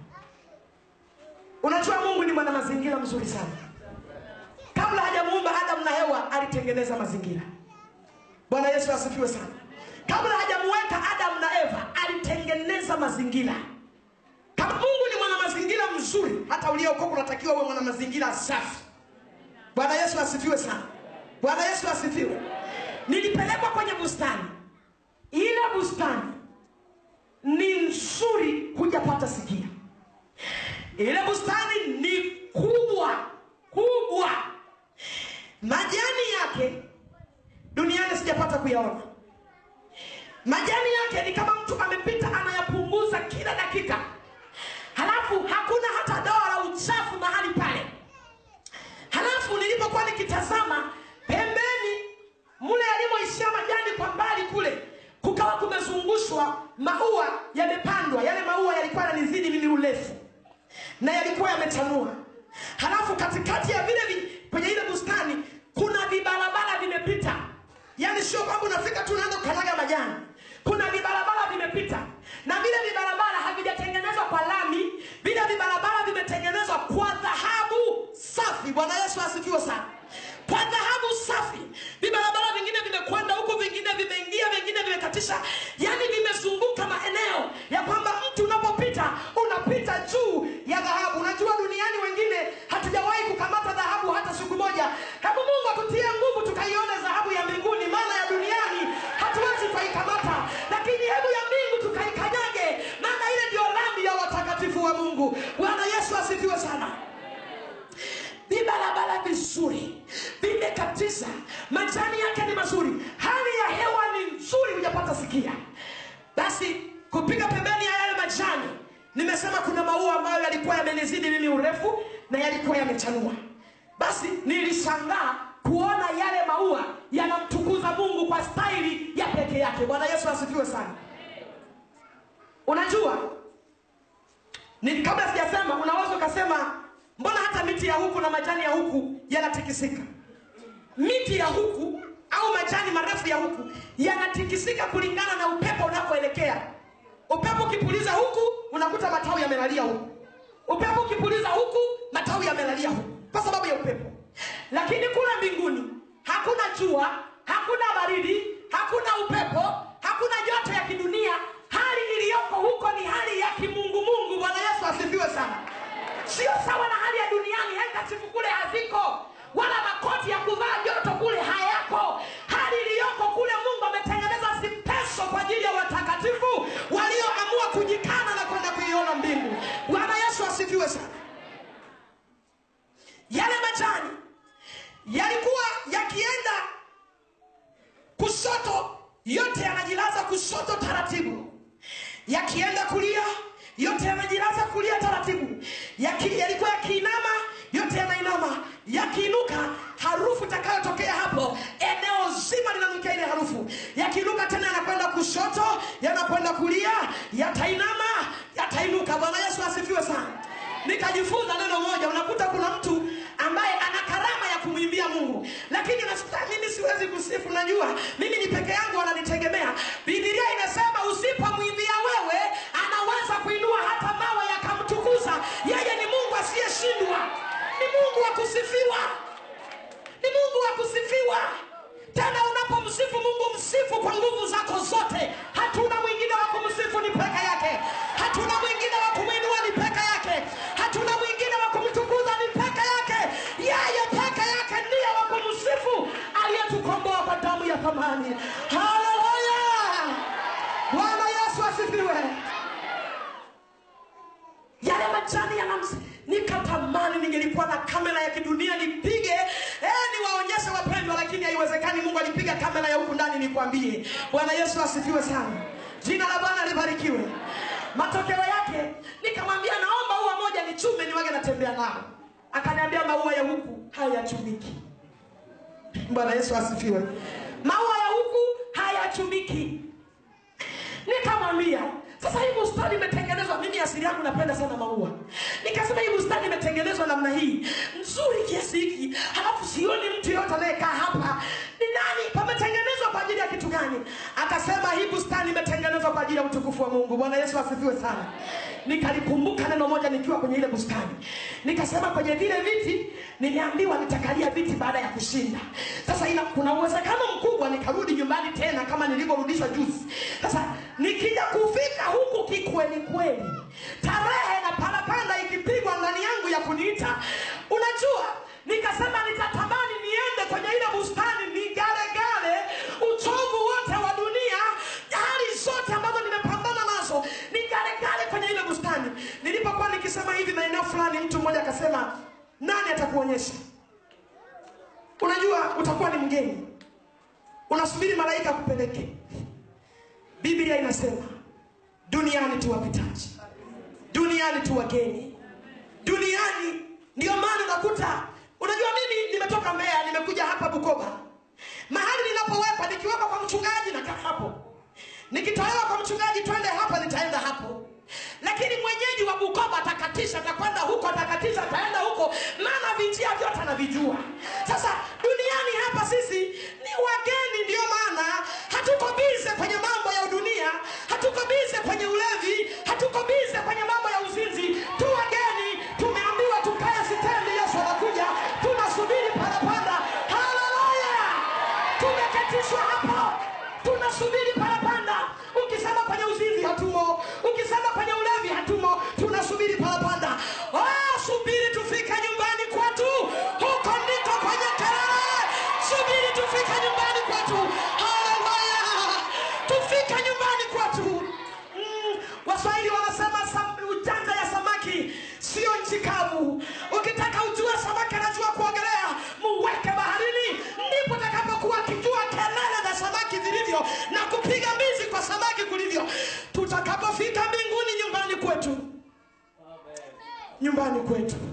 Unajua Mungu ni mwana mazingira mzuri sana. Kabla hajamuumba Adamu na Hewa alitengeneza mazingira. Bwana Yesu asifiwe sana. Kabla hajamuweka Adamu na Eva alitengeneza mazingira. Kama Mungu ni mwana mazingira mzuri, hata uliokoka unatakiwa uwe mwana mazingira safi. Bwana Yesu asifiwe sana. Bwana Yesu asifiwe. Nilipelekwa kwenye bustani. ila bustani ni nzuri, hujapata sikia ile bustani ni kubwa kubwa, majani yake duniani sijapata kuyaona. Majani yake ni kama mtu amepita anayapunguza kila dakika, halafu hakuna hata doa la uchafu mahali pale. Halafu nilipokuwa nikitazama pembeni mule yalimoishia majani kwa mbali kule, kukawa kumezungushwa maua yamepandwa. Yale maua yalikuwa yanizidi mimi urefu na yalikuwa yametanua. Halafu katikati ya vile kwenye ile bustani kuna vibarabara vimepita, yaani sio kwamba unafika tu unaanza kukanyaga majani, kuna vibarabara vimepita. unafikishwa hapo tunasubiri parapanda. Ukisema kwenye uzinzi hatumo. Ukisema kwenye ulevi hatumo. Tunasubiri parapanda. kwetu.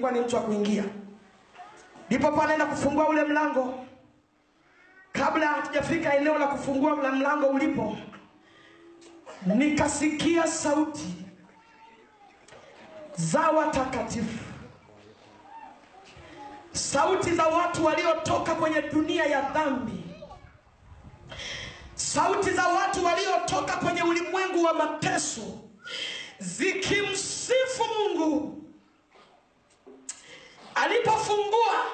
nilikuwa ni mtu wa kuingia. Ndipo pale na kufungua ule mlango, kabla hatujafika eneo la kufungua la mlango ulipo, nikasikia sauti za watakatifu, sauti za watu waliotoka kwenye dunia ya dhambi, sauti za watu waliotoka kwenye ulimwengu wa mateso zikimsifu Mungu. Alipofungua ule mlango,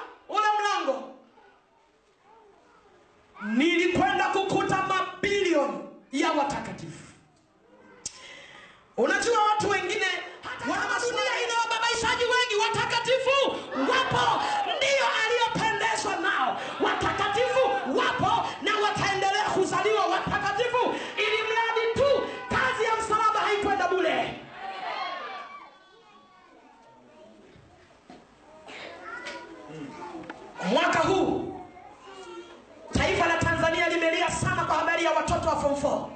4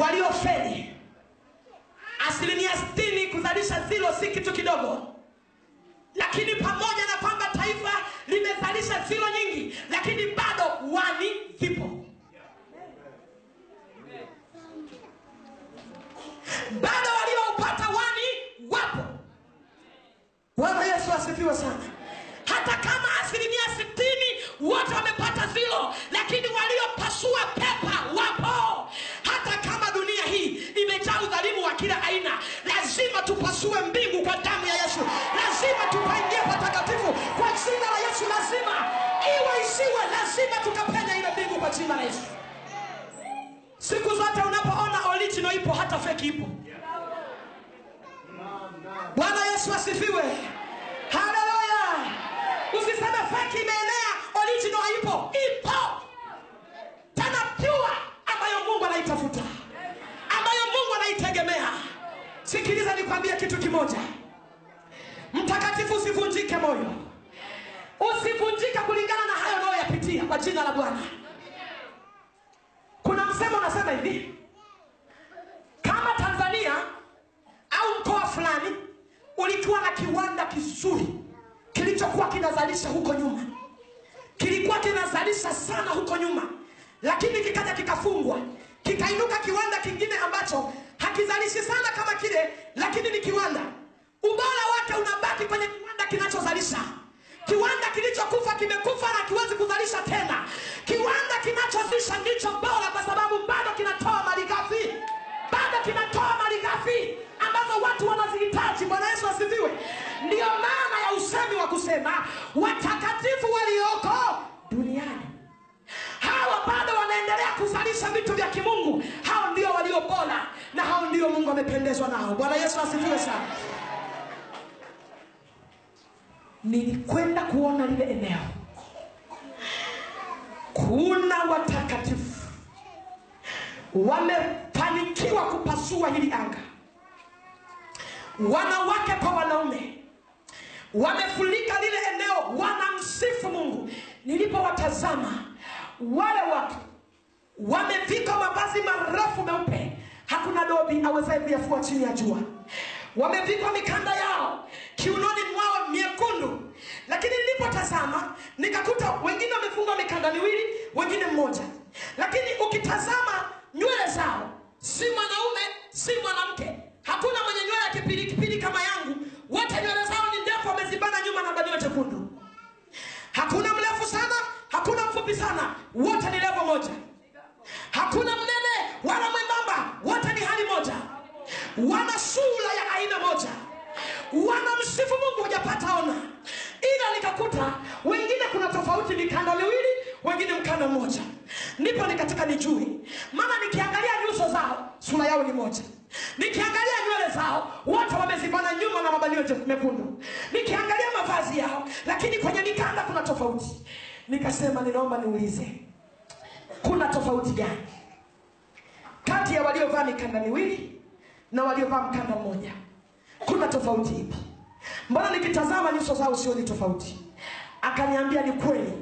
waliofeli. Asilimia sitini kuzalisha zilo si kitu kidogo, lakini pamoja na kwamba taifa limezalisha zilo nyingi, lakini bado wani zipo bado walioupata wani wapo. Bwana Yesu asifiwe sana. Tupasue mbingu kwa damu ya Yesu, lazima tupaingie patakatifu kwa jina la Yesu, lazima iwe isiwe, lazima tukapenya ile mbingu kwa jina la Yesu. Siku zote unapoona original ipo, hata feki ipo. Bwana Yesu asifiwe. Haleluya. Usiseme feki imeenea, original haipo. Ipo tena pure, ambayo Mungu anaitafuta, ambayo Mungu anaitegemea. Sikiliza nikwambie kitu kimoja, mtakatifu, usivunjike moyo, usivunjike kulingana na hayo unayoyapitia kwa jina la Bwana. Kuna msemo unasema hivi, kama Tanzania au mkoa fulani ulikuwa na kiwanda kizuri kilichokuwa kinazalisha huko nyuma, kilikuwa kinazalisha sana huko nyuma, lakini kikaja kikafungwa, kikainuka kiwanda kingine ambacho hakizalishi sana kama kile, lakini ni kiwanda. Ubora wake unabaki kwenye kiwanda kinachozalisha. Kiwanda kilichokufa kimekufa na kiwezi kuzalisha tena. Kiwanda kinachozisha ndicho bora, kwa sababu bado kinatoa malighafi, bado kinatoa malighafi ambazo watu wanazihitaji. Bwana Yesu asifiwe. Ndiyo maana ya usemi wa kusema watakatifu walioko duniani hawa bado wanaendelea kuzalisha vitu vya kimungu. Hao ndio walio bora na hao ndio Mungu amependezwa nao. Bwana Yesu asifiwe sana. Nilikwenda kuona lile eneo, kuna watakatifu wamefanikiwa kupasua hili anga, wanawake kwa wanaume wamefulika lile eneo, wanamsifu Mungu. Nilipowatazama wale watu wamevikwa mavazi marefu meupe, hakuna dobi awezaye kuyafua chini ya jua. Wamevikwa mikanda yao kiunoni mwao miekundu, lakini nilipotazama nikakuta wengine wamefungwa mikanda miwili, wengine mmoja, lakini ukitazama nywele zao si mwanaume si mwanamke, hakuna mwenye nywele ya kipindi kama yangu. Wote nywele zao ni ndefu, wamezibana nyuma na banio chekundu Hakuna mrefu sana, hakuna mfupi sana, wote ni levo moja. Hakuna mnene wala mwembamba, wote ni hali moja. Wana sura ya aina moja, wana msifu Mungu, hujapata ona. Ila nikakuta wengine kuna tofauti, mikanda miwili, wengine mkanda mmoja. Nipo nikataka nijui maana nikiangalia nyuso zao, sura yao ni moja. Nikiangalia nywele zao, wote wamezibana nyuma na mabanio mekundu. Nikiangalia mavazi yao, lakini kwenye mikanda kuna tofauti. Nikasema ninaomba niulize, kuna tofauti gani kati ya waliovaa mikanda miwili na waliovaa mkanda mmoja? Kuna tofauti ipi? Mbona nikitazama nyuso zao sioni tofauti? Akaniambia ni kweli.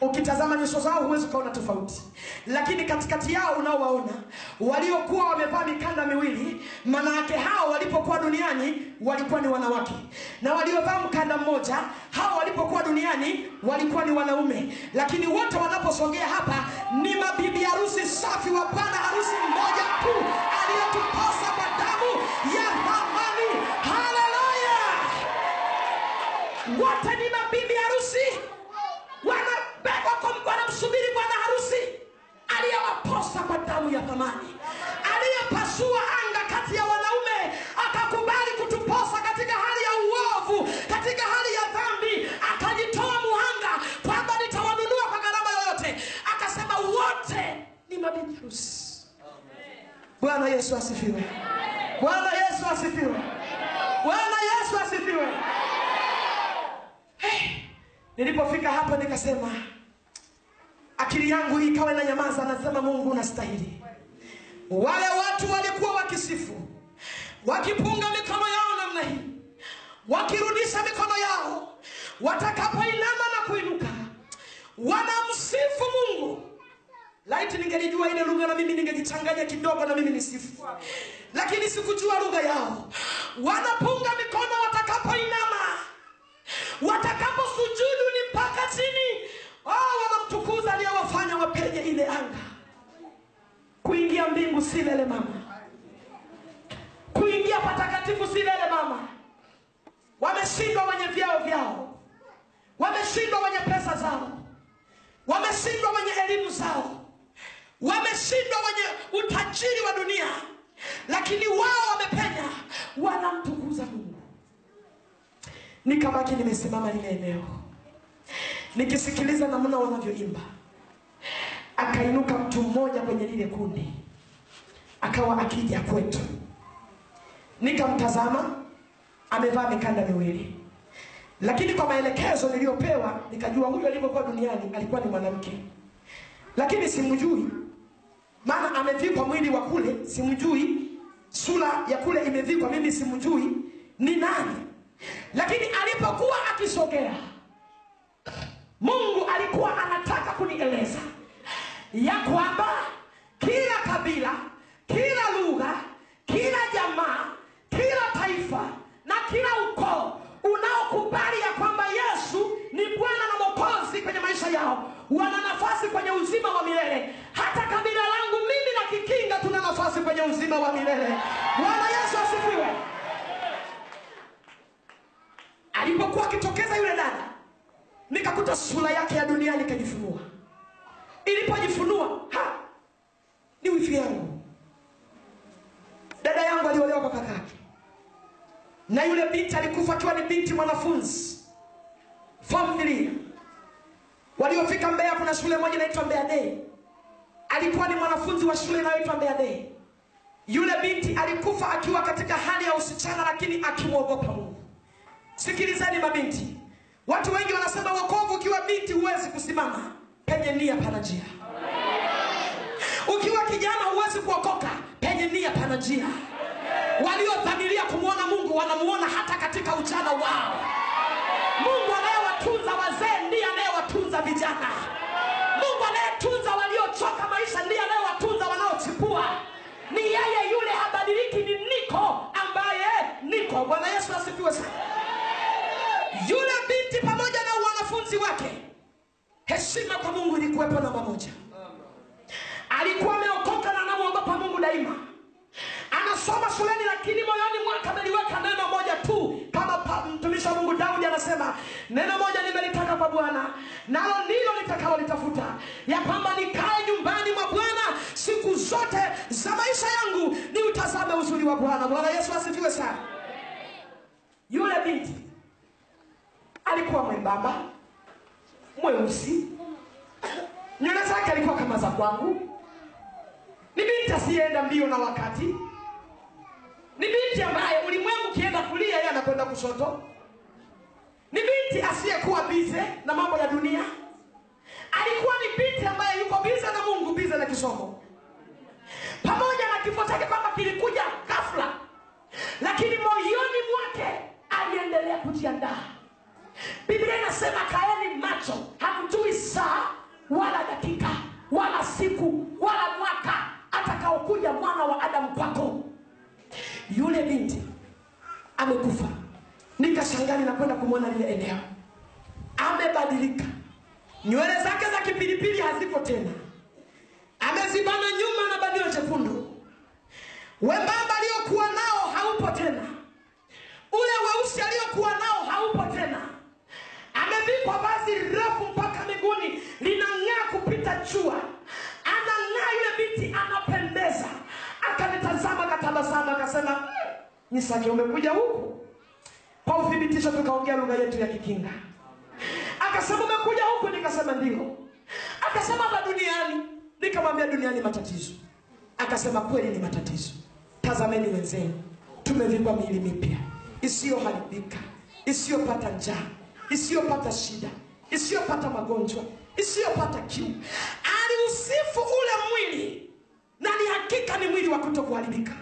Ukitazama nyuso zao huwezi ukaona tofauti. Lakini katikati yao unaowaona waliokuwa wamevaa mikanda miwili maana yake hao walipokuwa duniani walikuwa ni wanawake. Na waliovaa mkanda mmoja hao walipokuwa duniani walikuwa ni wanaume. Lakini wote wanaposongea hapa ni mabibi harusi safi wa bwana harusi mmoja tu aliyetuposa kwa damu ya thamani haleluya! Wote ni mabibi harusi wanabebwa kwa wanamsubiri bwana harusi aliyewaposa kwa damu ya thamani. Aliyepasua anga kati ya wanaume akakubali kutuposa katika hali ya uovu katika hali ya dhambi. Akajitoa muhanga kwamba nitawanunua kwa gharama yoyote. Akasema wote ni mabibi bwana yesu asifiwe. Bwana yesu asifiwe. Bwana yesu asifiwe. Hey. nilipofika hapa nikasema akili yangu ikawa na nyamaza nasema mungu unastahili wale watu walikuwa wakisifu wakipunga mikono yao namna hii wakirudisha mikono yao watakapoinama na kuinuka wanamsifu mungu. Laiti ningelijua ile lugha na mimi ningejichanganya kidogo na mimi nisifu. Lakini sikujua lugha yao. Wanapunga mikono watakapoinama watakaposujudu ni mpaka chini oh, wanamtukuza aliyewafanya wapenye ile anga. Kuingia mbingu si lele mama. Kuingia patakatifu si lele mama. Wameshindwa wenye vyao vyao. Wameshindwa wenye pesa zao. Wameshindwa wenye elimu zao. Wameshindwa wenye utajiri wa dunia. Lakini wao wamepenya. Wanamtukuza mungu. Nikabaki nimesimama lile eneo nikisikiliza namna wanavyoimba akainuka mtu mmoja kwenye lile kundi akawa akija kwetu. Nikamtazama amevaa mikanda miwili. Lakini kwa maelekezo niliyopewa nikajua huyu alivyokuwa duniani alikuwa ni mwanamke. Lakini simjui maana amevikwa mwili wa kule simjui. Sura ya kule imevikwa mimi simjui ni nani. Lakini alipokuwa akisogea mungu alikuwa anataka kunieleza ya kwamba kila kabila kila lugha kila jamaa kila taifa na kila ukoo unaokubali ya kwamba yesu ni bwana na mokozi kwenye maisha yao wana nafasi kwenye uzima wa milele. Hata kabila langu mimi na kikinga tuna nafasi kwenye uzima wa milele bwana yesu asifiwe alipokuwa akitokeza yule dada nikakuta sura yake ya dunia nikajifunua ilipojifunua ha ni wifi yangu dada yangu aliolewa kwa kakake na yule binti alikufa akiwa ni binti mwanafunzi familia waliofika mbeya kuna shule moja inaitwa mbeya day. Alikuwa ni mwanafunzi wa shule inayoitwa mbeya day. Yule binti alikufa akiwa katika hali ya usichana lakini akimwogopa mungu. Sikilizeni mabinti. Watu wengi wanasema wokovu ukiwa binti huwezi kusimama. Penye nia pana njia. Ukiwa kijana huwezi kuokoka. Penye nia pana njia. Waliodhamiria kumwona mungu wanamuona hata katika ujana wao. Mungu anayewatunza wazee ndiye anayewatunza vijana niko bwana yesu asifiwe sana. Yule binti pamoja na wanafunzi wake heshima kwa mungu ilikuwepo namba moja. Alikuwa ameokoka na anamwogopa mungu daima. Anasoma shuleni lakini moyoni mwake ameliweka neno moja tu. Kama mtumishi wa mungu daudi anasema neno moja nimelitaka kwa bwana nalo ndilo nitakalolitafuta, ya kwamba nikae nyumbani mwa bwana siku zote za maisha yangu ni utazame uzuri wa bwana. Bwana yesu asifiwe sana yule binti alikuwa mwembamba mweusi. Nywele zake alikuwa kama za kwangu. Ni binti asiyeenda mbio na wakati. Ni binti ambaye ulimwengu ukienda kulia yeye anakwenda kushoto. Ni binti asiyekuwa bize na mambo ya dunia. Alikuwa ni binti ambaye yuko bize na mungu bize na kisomo. Pamoja na kifo chake kwamba kilikuja ghafla lakini moyoni mwake aliendelea kujiandaa. Biblia inasema kaeni macho. Hamjui saa wala dakika wala siku wala mwaka atakaokuja mwana wa adamu kwako. Yule binti amekufa. Nikashangani na kwenda kumwona lile eneo. Amebadilika. Nywele zake za kipilipili hazipo tena. Amezibana nyuma na badio chekundu wembamba aliyokuwa nao haupo tena ule weusi aliyokuwa nao haupo tena, amevikwa vazi refu mpaka miguuni linang'aa kupita jua, anang'aa yule binti, anapendeza. Akanitazama, akatabasamu, akasema "Mm, Misaki, umekuja huku kwa uthibitisho. Tukaongea lugha yetu ya Kikinga. Akasema umekuja huku, nikasema ndio. Akasema hapa duniani, nikamwambia duniani matatizo. Akasema kweli ni matatizo. Tazameni wenzenu, tumevikwa miili mipya isiyoharibika, isiyopata njaa, isiyopata shida, isiyopata magonjwa, isiyopata kiu. Aliusifu ule mwili na ni hakika ni mwili wa kutokuharibika.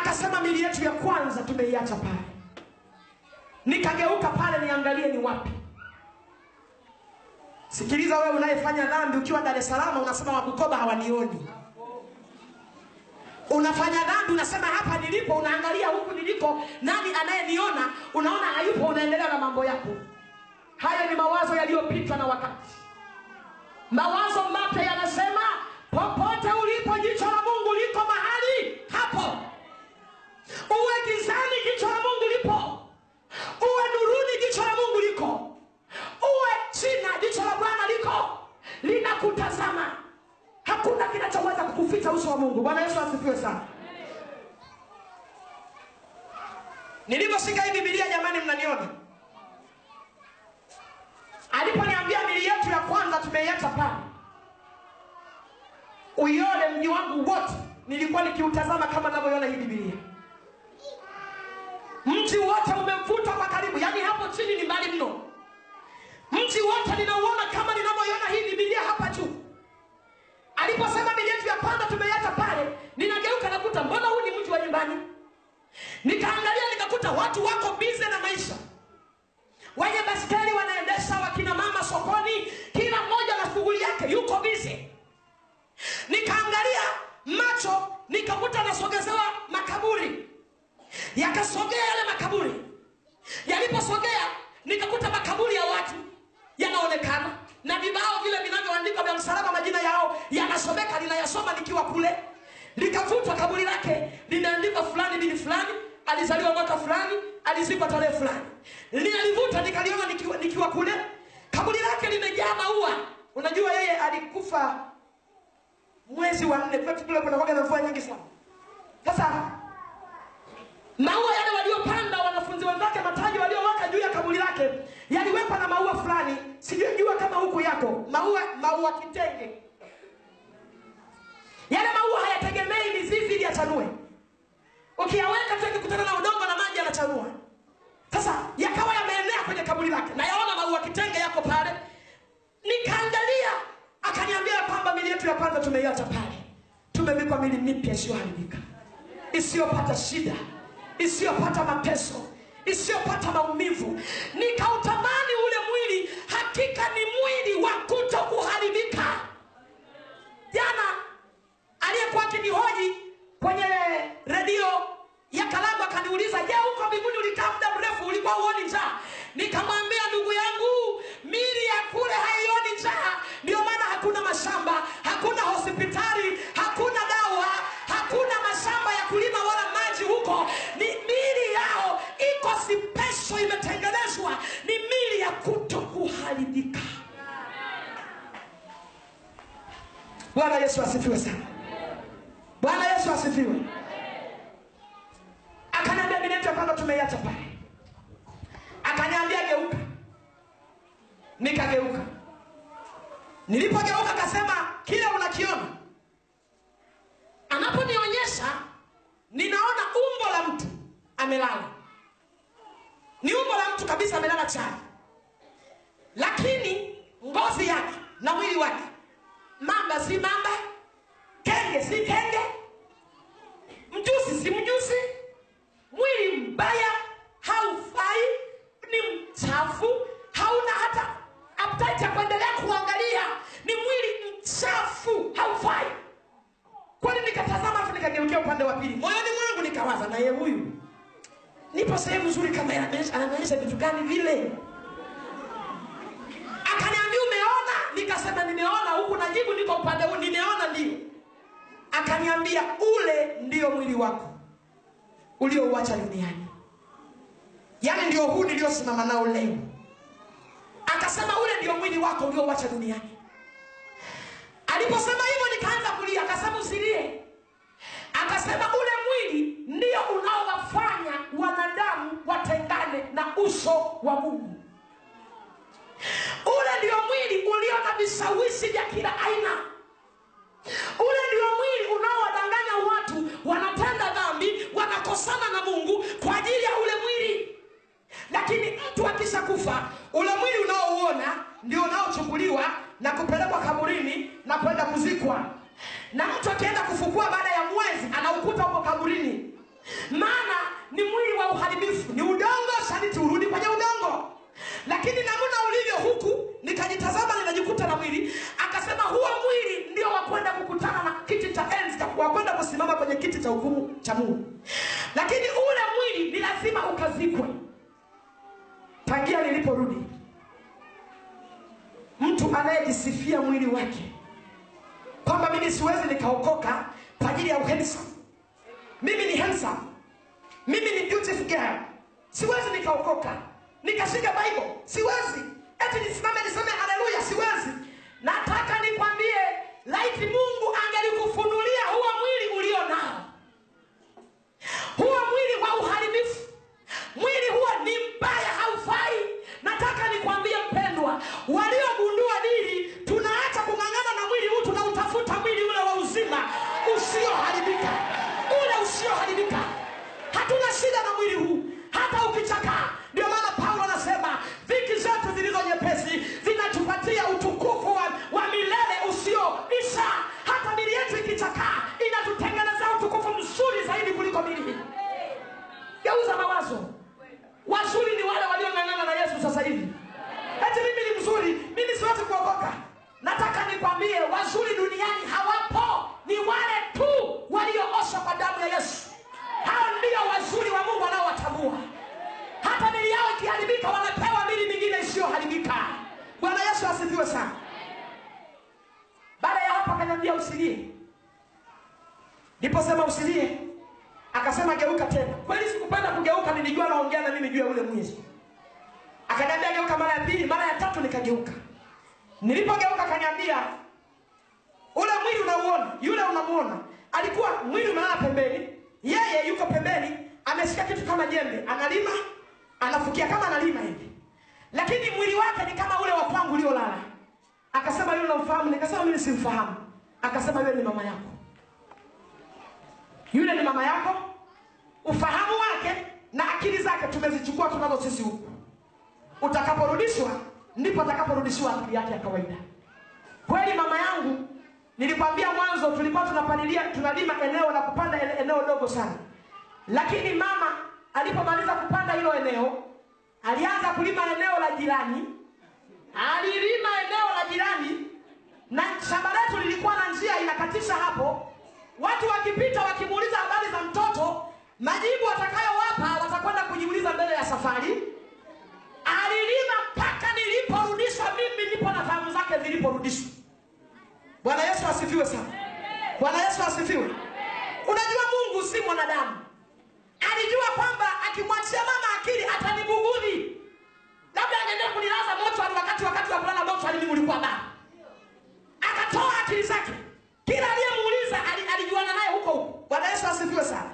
Akasema mili yetu ya kwanza tumeiacha pale. Nikageuka pale niangalie ni wapi. Sikiliza wewe unayefanya dhambi ukiwa Dar es Salaam, unasema Wabukoba hawanioni. Unafanya dhambi unasema hapa nilipo, unaangalia huku niliko, nani anayeniona? Unaona hayupo, unaendelea na mambo yako. Haya ni mawazo yaliyopitwa na wakati. Mawazo mapya yanasema popote ulipo, jicho la Mungu liko mahali hapo. Uwe gizani, jicho la Mungu lipo. Uwe nuruni, jicho la Mungu liko. Uwe china, jicho la Bwana liko linakutazama. Hakuna kinachoweza kukuficha uso wa Mungu. Bwana Yesu asifiwe sana. nilivyoshika hii Biblia, jamani, mnaniona aliponiambia mili yetu ya kwanza tumeiacha pale, uione mji wangu wote, nilikuwa nikiutazama kama navyoiona hii Biblia. Mji wote umemfuta kwa karibu, yaani hapo chini ni mbali mno. Mji wote ninauona kama ninavyoiona hii Biblia hapa juu. Aliposema mili yetu ya kwanza tumeiacha pale, ninageuka nakuta mbona huu ni mji wa nyumbani. Nikaangalia nikakuta watu wako bize na maisha wenye baskeli wanaendesha, wakina mama sokoni, kila mmoja na shughuli yake, yuko bize. Nikaangalia macho, nikakuta nasogezewa makaburi, yakasogea yale makaburi. Yaliposogea nikakuta makaburi ya watu yanaonekana na vibao vile vinavyoandikwa vya msalaba, majina yao yanasomeka, ninayasoma nikiwa kule. Likavutwa kaburi lake, linaandikwa fulani bini fulani, alizaliwa mwaka fulani, alizikwa tarehe fulani. Linalivuta nikaliona nikiwa, nikiwa kule. Kaburi lake limejaa maua. Unajua yeye alikufa mwezi wa nne, kwetu kule kuna kwaga na mvua nyingi sana. Sasa maua yale waliopanda wanafunzi wenzake mataji walioweka juu ya kaburi lake yaliwekwa na maua fulani, sijui jua kama huku yako maua, maua kitenge. Yale maua hayategemei mizizi ili yachanue, ukiyaweka tu yakikutana na udongo na maji yanachanua. Sasa yakawa yameenea kwenye kaburi lake, na yaona maua kitenge yako pale. Nikaangalia, akaniambia kwamba mili yetu ya kwanza tumeiacha pale, tumevikwa mili mipya isiyoharibika, isiyopata shida, isiyopata mateso, isiyopata maumivu. Nikautamani ule mwili, hakika ni mwili wa kuto kuharibika. Jana aliyekuwa akinihoji kwenye redio ya Kalamba akaniuliza, je, huko mbinguni ulikaa muda mrefu, ulikuwa huoni njaa? Nikamwambia, ndugu yangu, mili ya kule haioni njaa. Ndio maana hakuna mashamba, hakuna hospitali, hakuna dawa, hakuna mashamba ya kulima wala maji huko. Ni iko pesho imetengenezwa, ni mili ya kuto kuharibika. Bwana Yesu asifiwe sana. Bwana Yesu asifiwe. Akaniambia yetu kwanza tumeiacha pale. Akaniambia geuka, nikageuka. Nilipogeuka akasema kile unakiona. Anaponionyesha ninaona umbo la mtu amelala, ni umbo la mtu kabisa, amelala chali, lakini ngozi yake na mwili wake, mamba si mamba, kenge si kenge, mjusi si mjusi, mwili mbaya, haufai, ni mchafu, hauna hata appetite ya kuendelea kuangalia, ni mwili mchafu, haufai. Kwani nikatazama afu nikageukia upande wa pili, moyoni mwangu nikawaza, naye huyu nipo sehemu nzuri kama anaonyesha vitu gani vile? Akaniambia umeona? Nikasema nimeona huku najibu niko upande huu. Nimeona ndio. Akaniambia ule ndio mwili wako uliouacha duniani. Yaani ndio huu niliosimama nao leo. Akasema ule ndio mwili wako uliouacha duniani. Aliposema hivyo nikaanza kulia. Akasema usilie. Akasema ule mwili ndio unaowafanya wanadamu watengane na uso wa mungu. Ule ndio mwili ulio na visawisi vya kila aina. Ule ndio mwili unaowadanganya watu wanatenda dhambi wanakosana na mungu kwa ajili ya ule mwili. Lakini mtu akisha kufa ule mwili unaouona ndio unaochukuliwa na kupelekwa kaburini na kwenda kuzikwa. Na mtu akienda kufukua baada ya mwezi anaukuta huko kaburini maana ni mwili wa uharibifu. Ni udongo shariti urudi kwenye udongo. Lakini namna ulivyo huku nikajitazama ninajikuta na mwili. Akasema huo mwili ndio wakwenda kukutana na kiti cha enzi wakwenda kusimama kwenye kiti cha hukumu cha mungu. Lakini ule mwili ni lazima ukazikwe. Tangia niliporudi mtu anayejisifia mwili wake kwamba mimi siwezi nikaokoka kwa ajili ya uhandsome mimi ni handsome. Mimi ni beautiful girl. Siwezi nikaokoka. Nikashika bible. Siwezi. Eti nisimame niseme haleluya. Siwezi. Nataka nikwambie laiti mungu angelikufunulia huo mwili ulio nao. Huo mwili wa uharibifu. Mwili huo ni mbaya haufai. Nataka nikwambie mpendwa waliogundua dili ule usioharibika hatuna shida na mwili huu hata ukichakaa. Ndio maana paulo anasema viki zetu zilizo nyepesi zinatupatia utukufu wa, wa milele usioisha. Hata mili yetu ikichakaa inatutengeneza utukufu mzuri zaidi kuliko mili hii. Geuza mawazo. Wazuri ni wale waliong'ang'ana na yesu sasa hivi. Eti mimi ni mzuri mimi siwezi kuokoka nataka nikwambie wazuri duniani hawapo ni wale tu waliooshwa kwa damu ya yesu. Hao ndio wazuri wa mungu wanaowatambua. Hata mili yao ikiharibika wanapewa mili mingine isiyoharibika. Bwana yesu asifiwe sana. Baada ya hapo akaniambia usilie. Ndiposema usilie akasema geuka tena. Kweli sikupenda kugeuka nilijua naongea na mimi juu ya ule mwizi. akaniambia geuka mara ya pili mara ya tatu nikageuka nilipogeuka kaniambia, ule mwili unauona yule unamuona alikuwa mwili umelala pembeni yeye yuko pembeni ameshika kitu kama jembe analima anafukia kama analima hivi. Lakini mwili wake ni kama ule wa kwangu uliolala. Akasema yule unamfahamu nikasema mimi simfahamu. Akasema yule ni mama yako. Yule ni mama yako? Ufahamu wake na akili zake tumezichukua tunazo sisi huku. Utakaporudishwa ndipo atakaporudishiwa akili yake ya kawaida. Kweli mama yangu nilikwambia mwanzo tulikuwa tunapalilia tunalima eneo la kupanda eneo dogo sana. Lakini mama alipomaliza kupanda hilo eneo alianza kulima eneo la jirani. Alilima eneo la jirani na shamba letu lilikuwa na njia inakatisha hapo. Watu wakipita wakimuuliza habari za mtoto majibu watakayowapa watakwenda kujiuliza mbele ya safari. Alilima niliporudishwa mimi nipo na fahamu zake ziliporudishwa bwana yesu asifiwe sana. Bwana yesu asifiwe. Unajua mungu si mwanadamu. Alijua kwamba akimwachia mama akili atanibugudhi labda angeendelea kunilaza mochwari wakati wakati wa kulala moto mimi ulikuwa baba. Akatoa akili zake. Kila aliyemuuliza ali- alijuana naye huko huko. Bwana yesu asifiwe sana.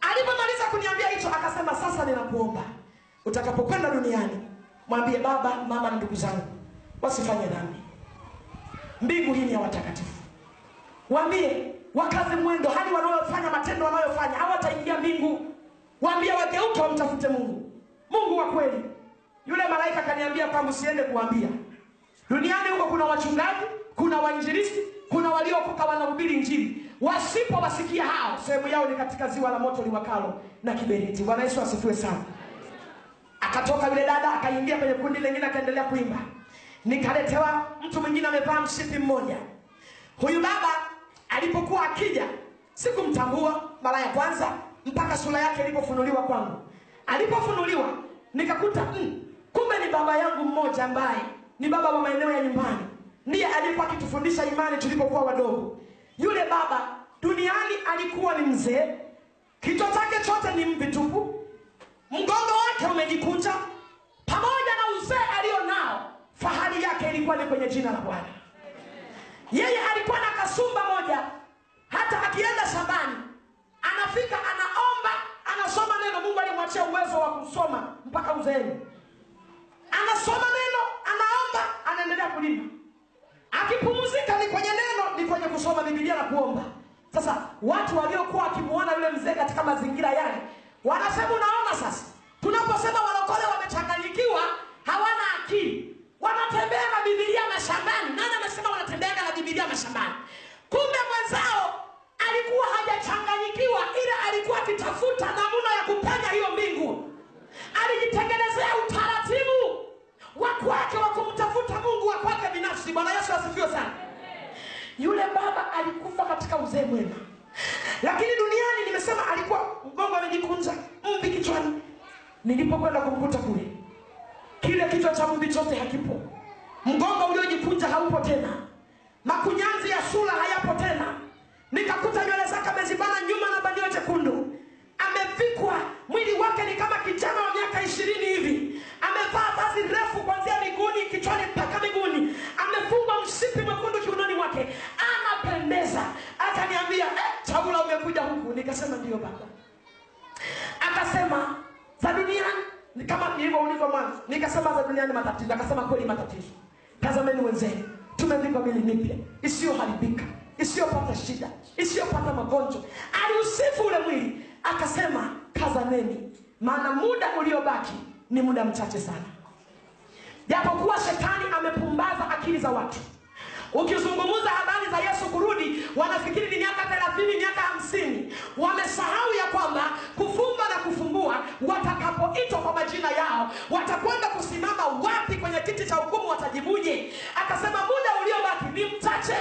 Alipomaliza kuniambia hicho akasema sasa ninakuomba. Utakapokwenda duniani mwambie baba mama na ndugu zangu wasifanye dhambi. Mbingu hii ni ya watakatifu. Waambie wakaze mwendo hadi wanaofanya matendo wanayofanya hawataingia mbingu. Waambie wageuke wamtafute mungu. Mungu wa kweli. Yule malaika akaniambia kwangu siende kuambia duniani huko kuna wachungaji kuna wainjilisti kuna waliokoka wanahubiri njiri wasipowasikia hao sehemu yao ni katika ziwa la moto liwakalo na kiberiti. Bwana yesu asifiwe sana akatoka yule dada akaingia kwenye kundi lingine akaendelea kuimba. Nikaletewa mtu mwingine amevaa mshipi mmoja. Huyu baba alipokuwa akija sikumtambua mara ya kwanza mpaka sura yake ilipofunuliwa kwangu. Alipofunuliwa nikakuta mm, kumbe ni baba yangu mmoja ambaye ni baba wa maeneo ya nyumbani, ndiye alikuwa akitufundisha imani tulipokuwa wadogo. Yule baba duniani alikuwa ni mzee, kichwa chake chote ni mvi tupu, mgongo wake umejikuta pamoja na uzee alio nao, fahari yake ilikuwa ni kwenye jina la Bwana. Yeye alikuwa na kasumba moja, hata akienda shambani anafika, anaomba, anasoma neno. Mungu alimwachia uwezo wa kusoma mpaka uzeeni. Anasoma neno, anaomba, anaendelea kulima. Akipumzika ni kwenye neno, ni kwenye kusoma Biblia na kuomba. Sasa watu waliokuwa wakimuona yule mzee katika mazingira yale wanasema, unaona sasa, tunaposema walokole wamechanganyikiwa, hawana akili, wanatembea na Biblia mashambani. Nani anasema wanatembea na Biblia mashambani? Kumbe mwenzao alikuwa hajachanganyikiwa, ila alikuwa akitafuta namna ya kupenya hiyo mbingu. Alijitengenezea utaratibu wa kwake wa kumtafuta Mungu wa kwake binafsi. Bwana Yesu asifiwe sana. Yule baba alikufa katika uzee mwema, lakini duniani nimesema alikuwa mgongo amejikunja, mbi kichwani. Nilipokwenda kumkuta kule, kile kichwa cha mbi chote hakipo, mgongo uliojikunja haupo tena, makunyanzi ya sura hayapo tena. Nikakuta nywele zake amezibana nyuma na bandio jekundu, amevikwa. Mwili wake ni kama kijana wa miaka ishirini hivi, amevaa vazi refu kwanzia miguuni, kichwani mpaka miguuni, amefungwa mshipi mwekundu kiunoni mwake, anapendeza. Akaniambia eh, umekuja huku? Nikasema ndiyo baba. Akasema za ni kama nilivyouliza mwanzo, nikasema za matatizo. Akasema kweli matatizo, tazameni wenzenu, tumevikwa mili mipya. Isiyoharibika, isiyopata shida, isiyopata magonjwa. Aliusifu ule mwili, akasema kazaneni, maana muda uliobaki ni muda mchache sana. Japokuwa shetani amepumbaza akili za watu, ukizungumza habari za Yesu kurudi, wanafikiri ni miaka thelathini, miaka hamsini. Wamesahau ya kwamba kufumba na kufumbua, watakapoitwa kwa majina yao, watakwenda kusimama wapi kwenye kiti cha hukumu? Watajibuje? Akasema muda uliobaki ni mchache.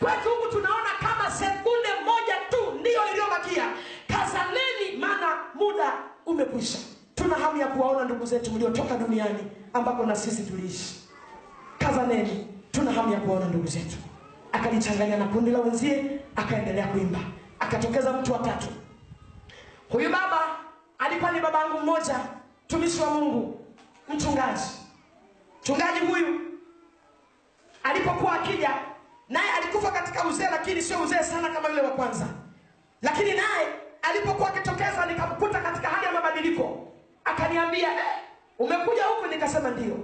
Kwetu huku tunaona kama sekunde moja tu ndiyo iliyobakia. Kazaneni, maana muda umekwisha. Tuna hamu ya kuwaona ndugu zetu mliotoka duniani ambako na sisi tuliishi. Kazaneni, tuna hamu ya kuwaona ndugu zetu. Akalichanganya na kundi la wenzie, akaendelea kuimba. Akatokeza mtu wa tatu. Huyu baba alikuwa ni babangu mmoja, mtumishi wa Mungu, mchungaji. Mchungaji huyu alipokuwa akija, naye alikufa katika uzee, lakini sio uzee sana kama yule wa kwanza. Lakini naye alipokuwa akitokeza, nikamkuta katika hali ya mabadiliko. Akaniambia eh, umekuja huku? Nikasema ndio.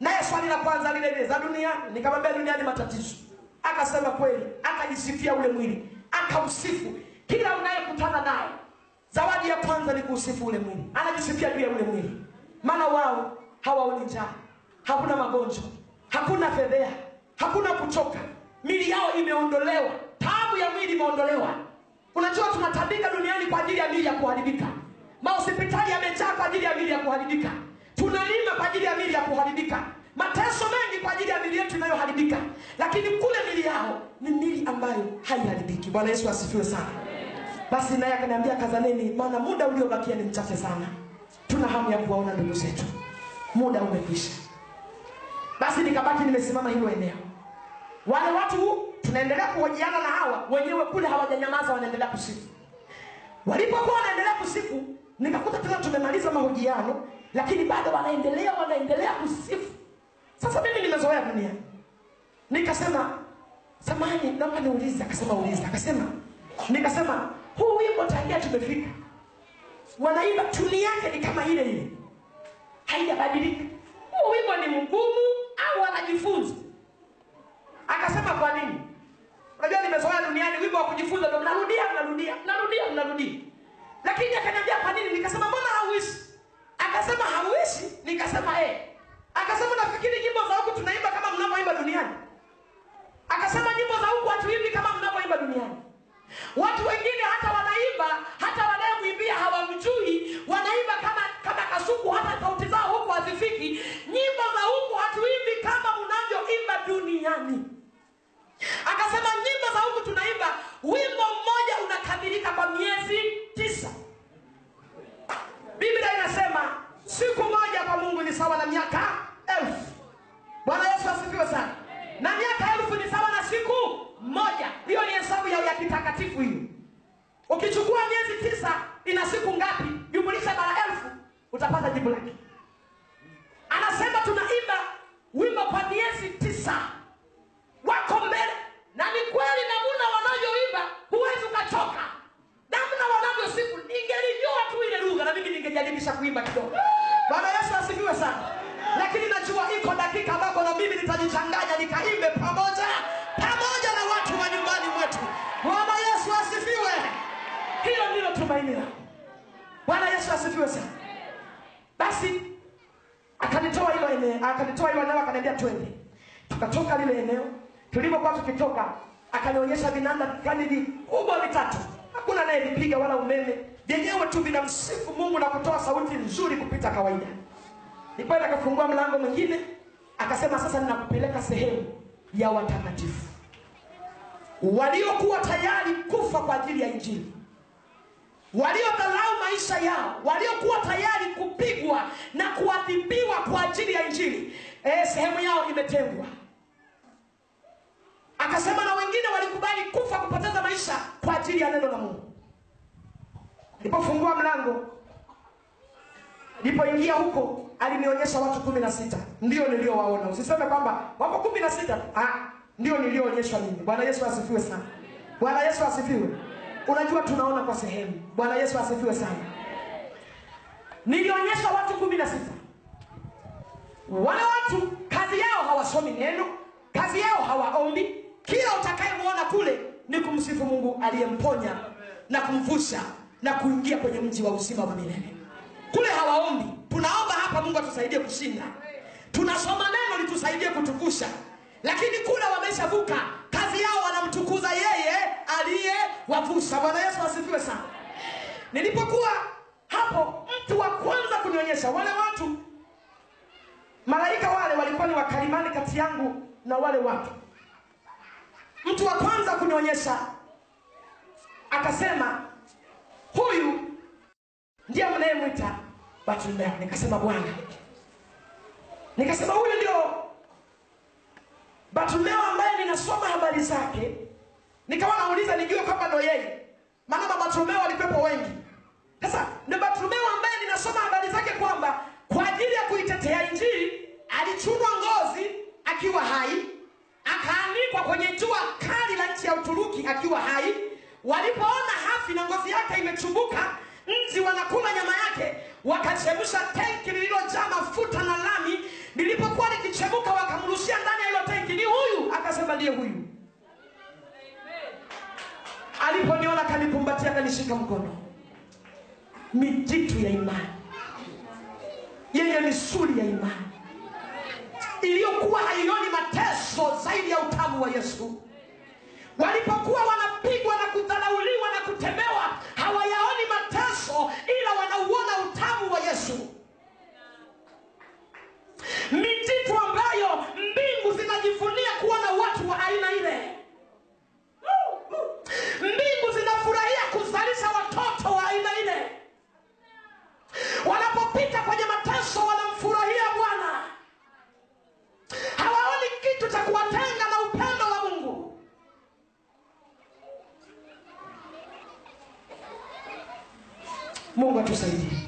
Naye swali la kwanza lile lile za duniani, nikamwambia duniani matatizo. Akasema kweli, akajisifia ule mwili, akamsifu Kila unayekutana naye, zawadi ya kwanza ni kuusifu ule mwili, anajisifia juu ya ule mwili, maana wao hawaoni njaa, hakuna magonjwa, hakuna fedhea, hakuna kuchoka, mili yao imeondolewa, taabu ya mwili imeondolewa. Unajua tunatabika duniani kwa ajili ya mili ya kuharibika, mahospitali yamejaa kwa ajili ya mili ya kuharibika, tunalima kwa ajili ya mili ya kuharibika, mateso mengi kwa ajili ya mili yetu inayoharibika, lakini kule mili yao ni mili ambayo haiharibiki. Bwana Yesu asifiwe sana. Basi naye akaniambia kazaneni, maana muda uliobakia ni mchache sana. Tuna hamu ya kuwaona ndugu zetu, muda umekwisha. Basi nikabaki nimesimama hilo eneo, wale watu tunaendelea kuhojiana na hawa wenyewe kule hawajanyamaza, wanaendelea kusifu. Walipokuwa wanaendelea kusifu, nikakuta tena tumemaliza mahojiano, lakini bado wanaendelea wanaendelea kusifu. Sasa mimi nimezoea dunia, nikasema samani, naomba niulize. Akasema uliza. Akasema nikasema huu wimbo tangia tumefika, wanaimba tuni yake ni kama ile ile, haijabadilika. Huu wimbo ni mgumu au wanajifunza? Akasema kwa nini? Unajua nimezoea duniani wimbo wa kujifunza ndio mnarudia mnarudia mnarudia mnarudia. Lakini akaniambia kwa nini? Nikasema mbona hauishi? Akasema hauishi? Nikasema eh. Akasema nafikiri nyimbo za huku tunaimba kama mnavyoimba duniani. Akasema nyimbo za huku hatuimbi kama mnavyoimba duniani. Watu wengine hata wanaimba hata wanayemwimbia hawamjui, wanaimba kama kama kasuku, hata sauti zao huku hazifiki. Nyimbo za huku hatuimbi kama mnavyoimba duniani. Akasema nyimbo za huku tunaimba, wimbo mmoja unakamilika kwa miezi tisa. Biblia inasema siku moja kwa Mungu ni sawa na miaka elfu. Bwana Yesu asifiwe sana. Na miaka elfu ni sawa na siku moja. Hiyo ni hesabu ya, kitakatifu hiyo. Ukichukua miezi tisa ina siku ngapi? Jumulisha mara elfu utapata jibu lake. Anasema tunaimba wimbo kwa miezi tisa wako mbele. Na ni kweli namna wanavyoimba huwezi ukachoka. Namna wanavyosifu ningelijua tu ile lugha na mimi ningejaribisha kuimba kidogo. Bwana yesu asifiwe sana. Lakini najua iko dakika ambako na mimi nitajichanganya nikaimbe pamoja pamoja na watu wa nyumbani mwetu. Bwana yesu asifiwe. Hilo ndilo tumaini bwana yesu asifiwe sana. Basi akanitoa hilo eneo akanitoa hilo eneo akaniambia twende. Tukatoka lile eneo tulipokuwa tukitoka akanionyesha vinanda fulani vikubwa vitatu hakuna anayevipiga wala umeme. Vyenyewe tu vinamsifu mungu na kutoa sauti nzuri kupita kawaida. Nikwenda akafungua mlango mwingine akasema sasa ninakupeleka sehemu ya watakatifu waliokuwa tayari kufa kwa ajili ya injili waliodharau maisha yao waliokuwa tayari kupigwa na kuadhibiwa kwa ajili ya injili. E, sehemu yao imetengwa akasema na wengine walikubali kufa kupoteza maisha kwa ajili ya neno la mungu. Nilipofungua mlango nilipoingia huko alinionyesha watu kumi na sita. Ndio niliowaona. Usiseme kwamba wako kumi na sita. Ah, ndio nilioonyeshwa mimi. Bwana yesu asifiwe sana. Bwana yesu asifiwe. Unajua tunaona kwa sehemu. Bwana yesu asifiwe sana. Nilionyesha watu kumi na sita. Wale watu kazi yao hawasomi neno kazi yao hawaombi kila utakayemwona kule ni kumsifu mungu aliyemponya na kumvusha na kuingia kwenye mji wa uzima wa milele. Kule hawaombi. Tunaomba hapa mungu atusaidie kushinda. Tunasoma neno litusaidie kutuvusha lakini kule wameshavuka kazi yao wanamtukuza yeye aliyewavusha. Bwana yesu asifiwe sana. Nilipokuwa hapo mtu wa kwanza kunionyesha wale watu malaika wale walikuwa ni wakalimani kati yangu na wale watu mtu wa kwanza kunionyesha akasema huyu ndiye mnayemwita bartimayo nikasema bwana. Nikasema huyu ndio bartimayo ambaye ninasoma habari zake. Nikawa nauliza nijue kwamba ndo yeye? Maana mabartimayo walikuwepo wengi. Sasa ndio bartimayo ambaye ninasoma habari zake kwamba kwa ajili ya kuitetea injili alichunwa ngozi akiwa hai akaanikwa kwenye jua kali la nchi ya uturuki akiwa hai. Walipoona hafi na ngozi yake imechubuka nzi wanakula nyama yake. Wakachemsha tenki lililojaa mafuta na lami. Lilipokuwa likichemuka wakamrushia ndani ya hilo tenki. Ni huyu! Akasema ndiye huyu. Aliponiona akanikumbatia akanishika mkono. Mijitu ya imani. Yenye misuli ya imani iliyokuwa haioni mateso zaidi ya utamu wa yesu. Walipokuwa wanapigwa na kudharauliwa na kutemewa hawayaoni mateso ila wanauona utamu wa yesu mijitu ambayo mbingu zinajivunia kuwa na watu wa aina ile mbingu zinafurahia kuzalisha watoto wa aina ile wanapopita kwenye mateso wanamfurahia bwana hawaoni kitu cha kuwatenga na upendo wa mungu mungu atusaidie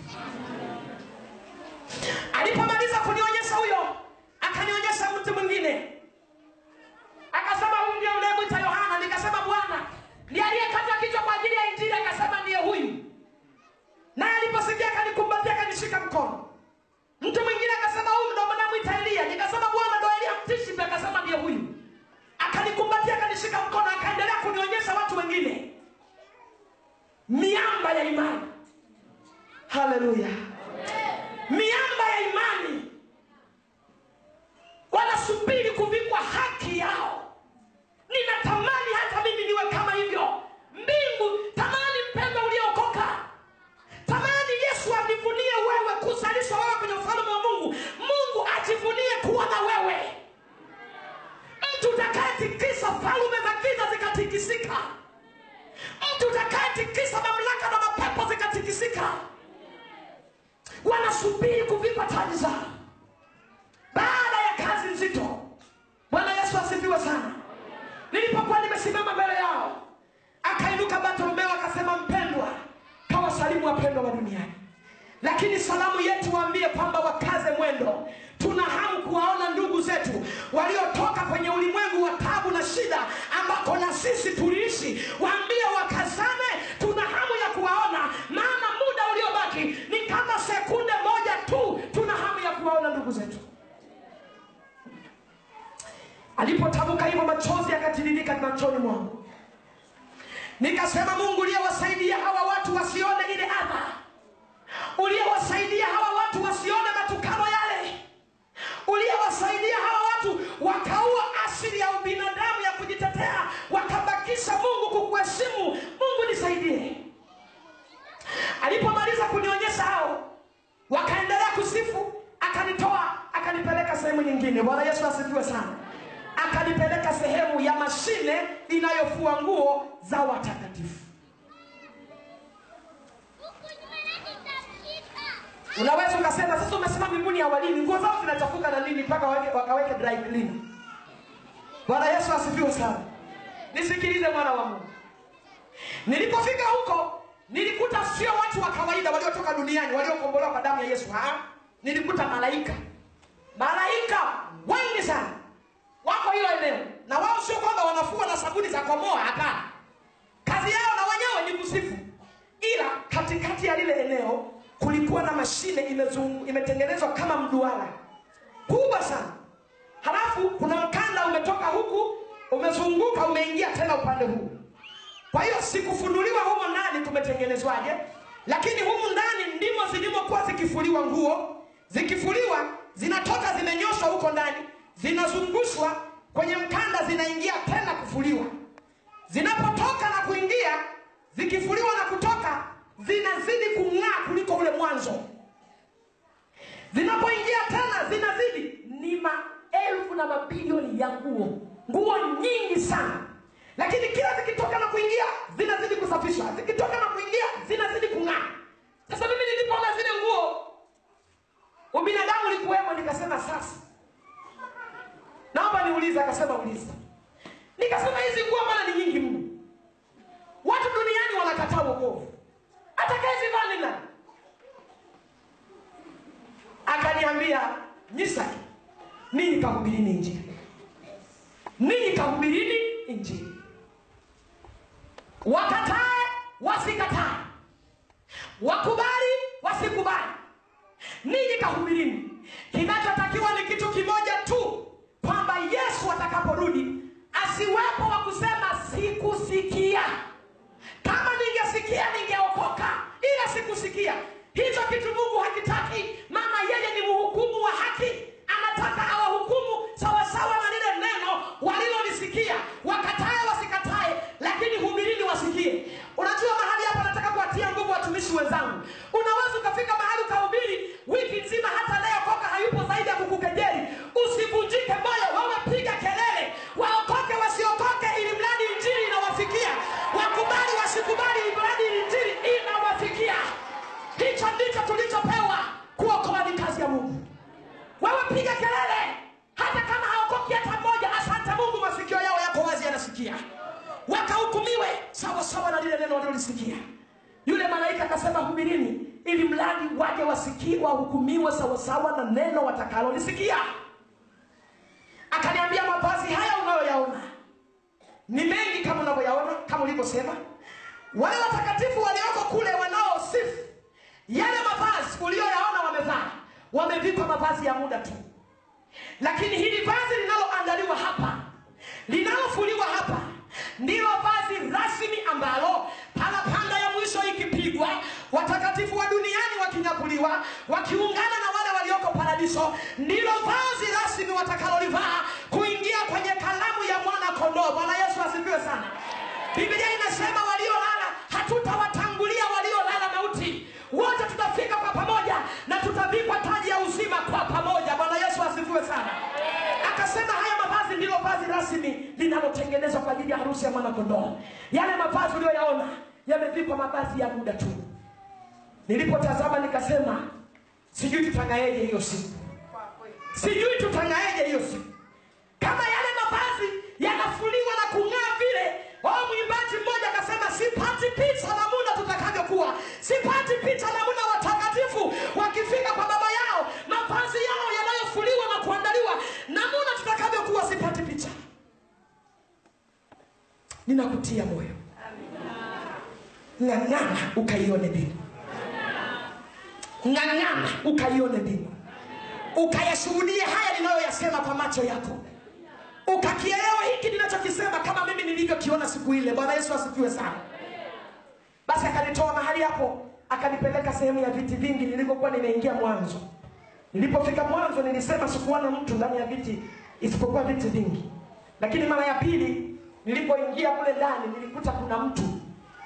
nilipoingia kule ndani nilikuta kuna mtu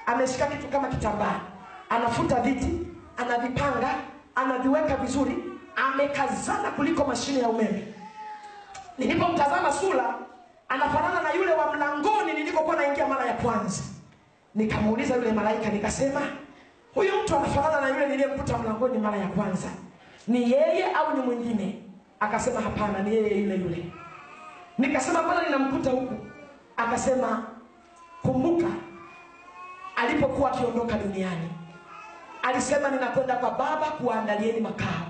ameshika kitu kama kitambaa. Anafuta viti anavipanga anaviweka vizuri amekazana kuliko mashine ya umeme. Nilipomtazama sura anafanana na yule wa mlangoni nilikokuwa naingia mara ya kwanza. Nikamuuliza yule malaika nikasema huyu mtu anafanana na yule niliyemkuta mlangoni mara ya kwanza. Ni yeye au ni mwingine? Akasema hapana ni yeye yule yule. Nikasema mbona ninamkuta huku? Akasema kumbuka alipokuwa akiondoka duniani alisema ninakwenda kwa baba kuandalieni makao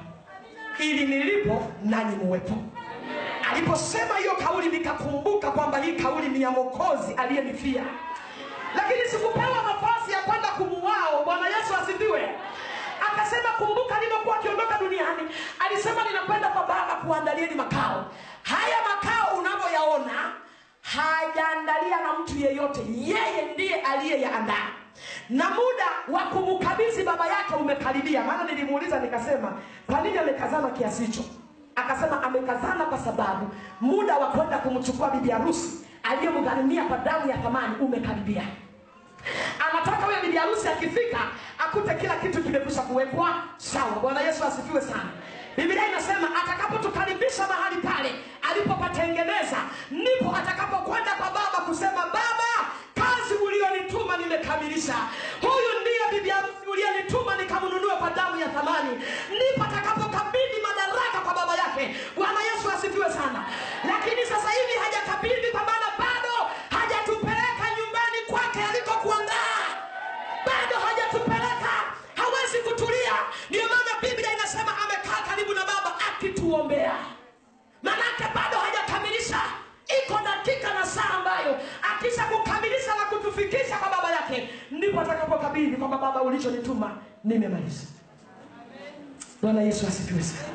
ili nilipo nanyi muwepo. Aliposema hiyo kauli nikakumbuka kwamba hii kauli ni ya mokozi aliyenifia. Lakini sikupewa nafasi ya kwenda kumuwao. Bwana yesu asifiwe. Akasema kumbuka alivyokuwa akiondoka duniani alisema ninakwenda kwa baba kuandalieni makao. Haya makao unavyoyaona hajaandalia na mtu yeyote. Yeye ndiye aliyeyaandaa. Na muda wa kumkabidhi baba yake umekaribia. Maana nilimuuliza nikasema kwa nini amekazana kiasi hicho? Akasema amekazana kwa sababu muda wa kwenda kumchukua bibi harusi aliyemgharimia kwa damu ya thamani umekaribia. Anataka huyo bibi harusi akifika akute kila kitu kimekwisha kuwekwa sawa. Bwana yesu asifiwe sana biblia inasema atakapotukaribisha mahali pale alipopatengeneza ndipo atakapokwenda kwa baba kusema baba kazi ulionituma nimekamilisha. Huyu ndiyo bibi harusi ulionituma nikamnunue kwa damu ya thamani. Ndipo atakapokabidhi madaraka kwa baba yake. Bwana yesu asifiwe sana. Lakini sasa hivi hajakabidhi kwa maana akituombea manake bado hajakamilisha. Iko dakika na saa ambayo. Akisha kukamilisha na kutufikisha kwa baba yake ndipo atakapokabidhi kwamba baba ulichonituma. Nimemaliza. Bwana yesu asifiwe sana.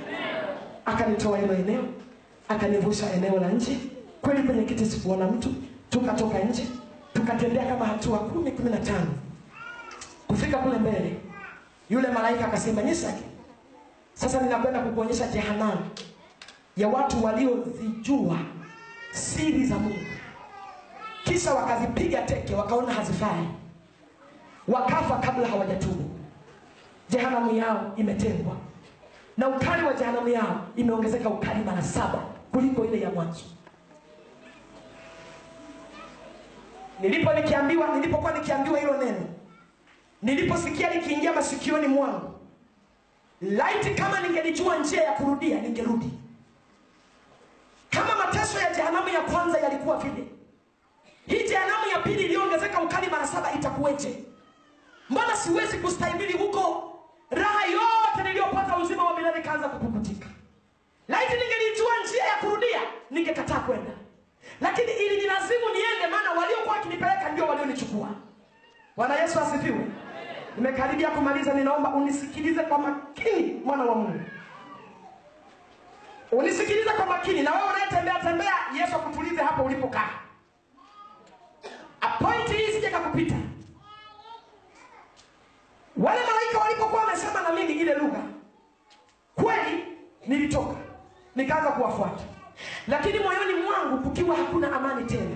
Akanitoa hilo eneo akanivusha eneo la nje. Kweli kwenye kiti sikuona mtu. Tukatoka nje tukatembea kama hatua kumi kumi na tano. Kufika kule mbele yule malaika akasema nyisaki sasa ninakwenda kukuonyesha jehanamu ya watu waliozijua siri za mungu. Kisha wakazipiga teke wakaona hazifai. Wakafa kabla hawajatubu. Jehanamu yao imetengwa. Na ukali wa jehanamu yao imeongezeka ukali mara saba kuliko ile ya mwanzo. Nilipo nikiambiwa nilipokuwa nikiambiwa hilo neno niliposikia likiingia masikioni mwangu laiti kama ningelijua njia ya kurudia ningerudi. Kama mateso ya jehanamu ya kwanza yalikuwa vile hii jehanamu ya pili iliyoongezeka ukali mara saba itakuweje? Mbona siwezi kustahimili huko? Raha yote niliyopata uzima wa milele ikaanza kupukutika. Laiti ningelijua njia ya kurudia ningekataa kwenda. Lakini ili nilazimu niende maana waliokuwa wakinipeleka ndio walionichukua. Bwana yesu asifiwe nimekaribia kumaliza ninaomba unisikilize kwa makini mwana wa mungu. Unisikilize kwa makini na wewe unayetembea tembea yesu akutulize hapo ulipokaa. Apointi hii sije kakupita wale malaika walipokuwa wamesema na mimi ile lugha kweli nilitoka nikaanza kuwafuata. Lakini moyoni mwangu kukiwa hakuna amani tena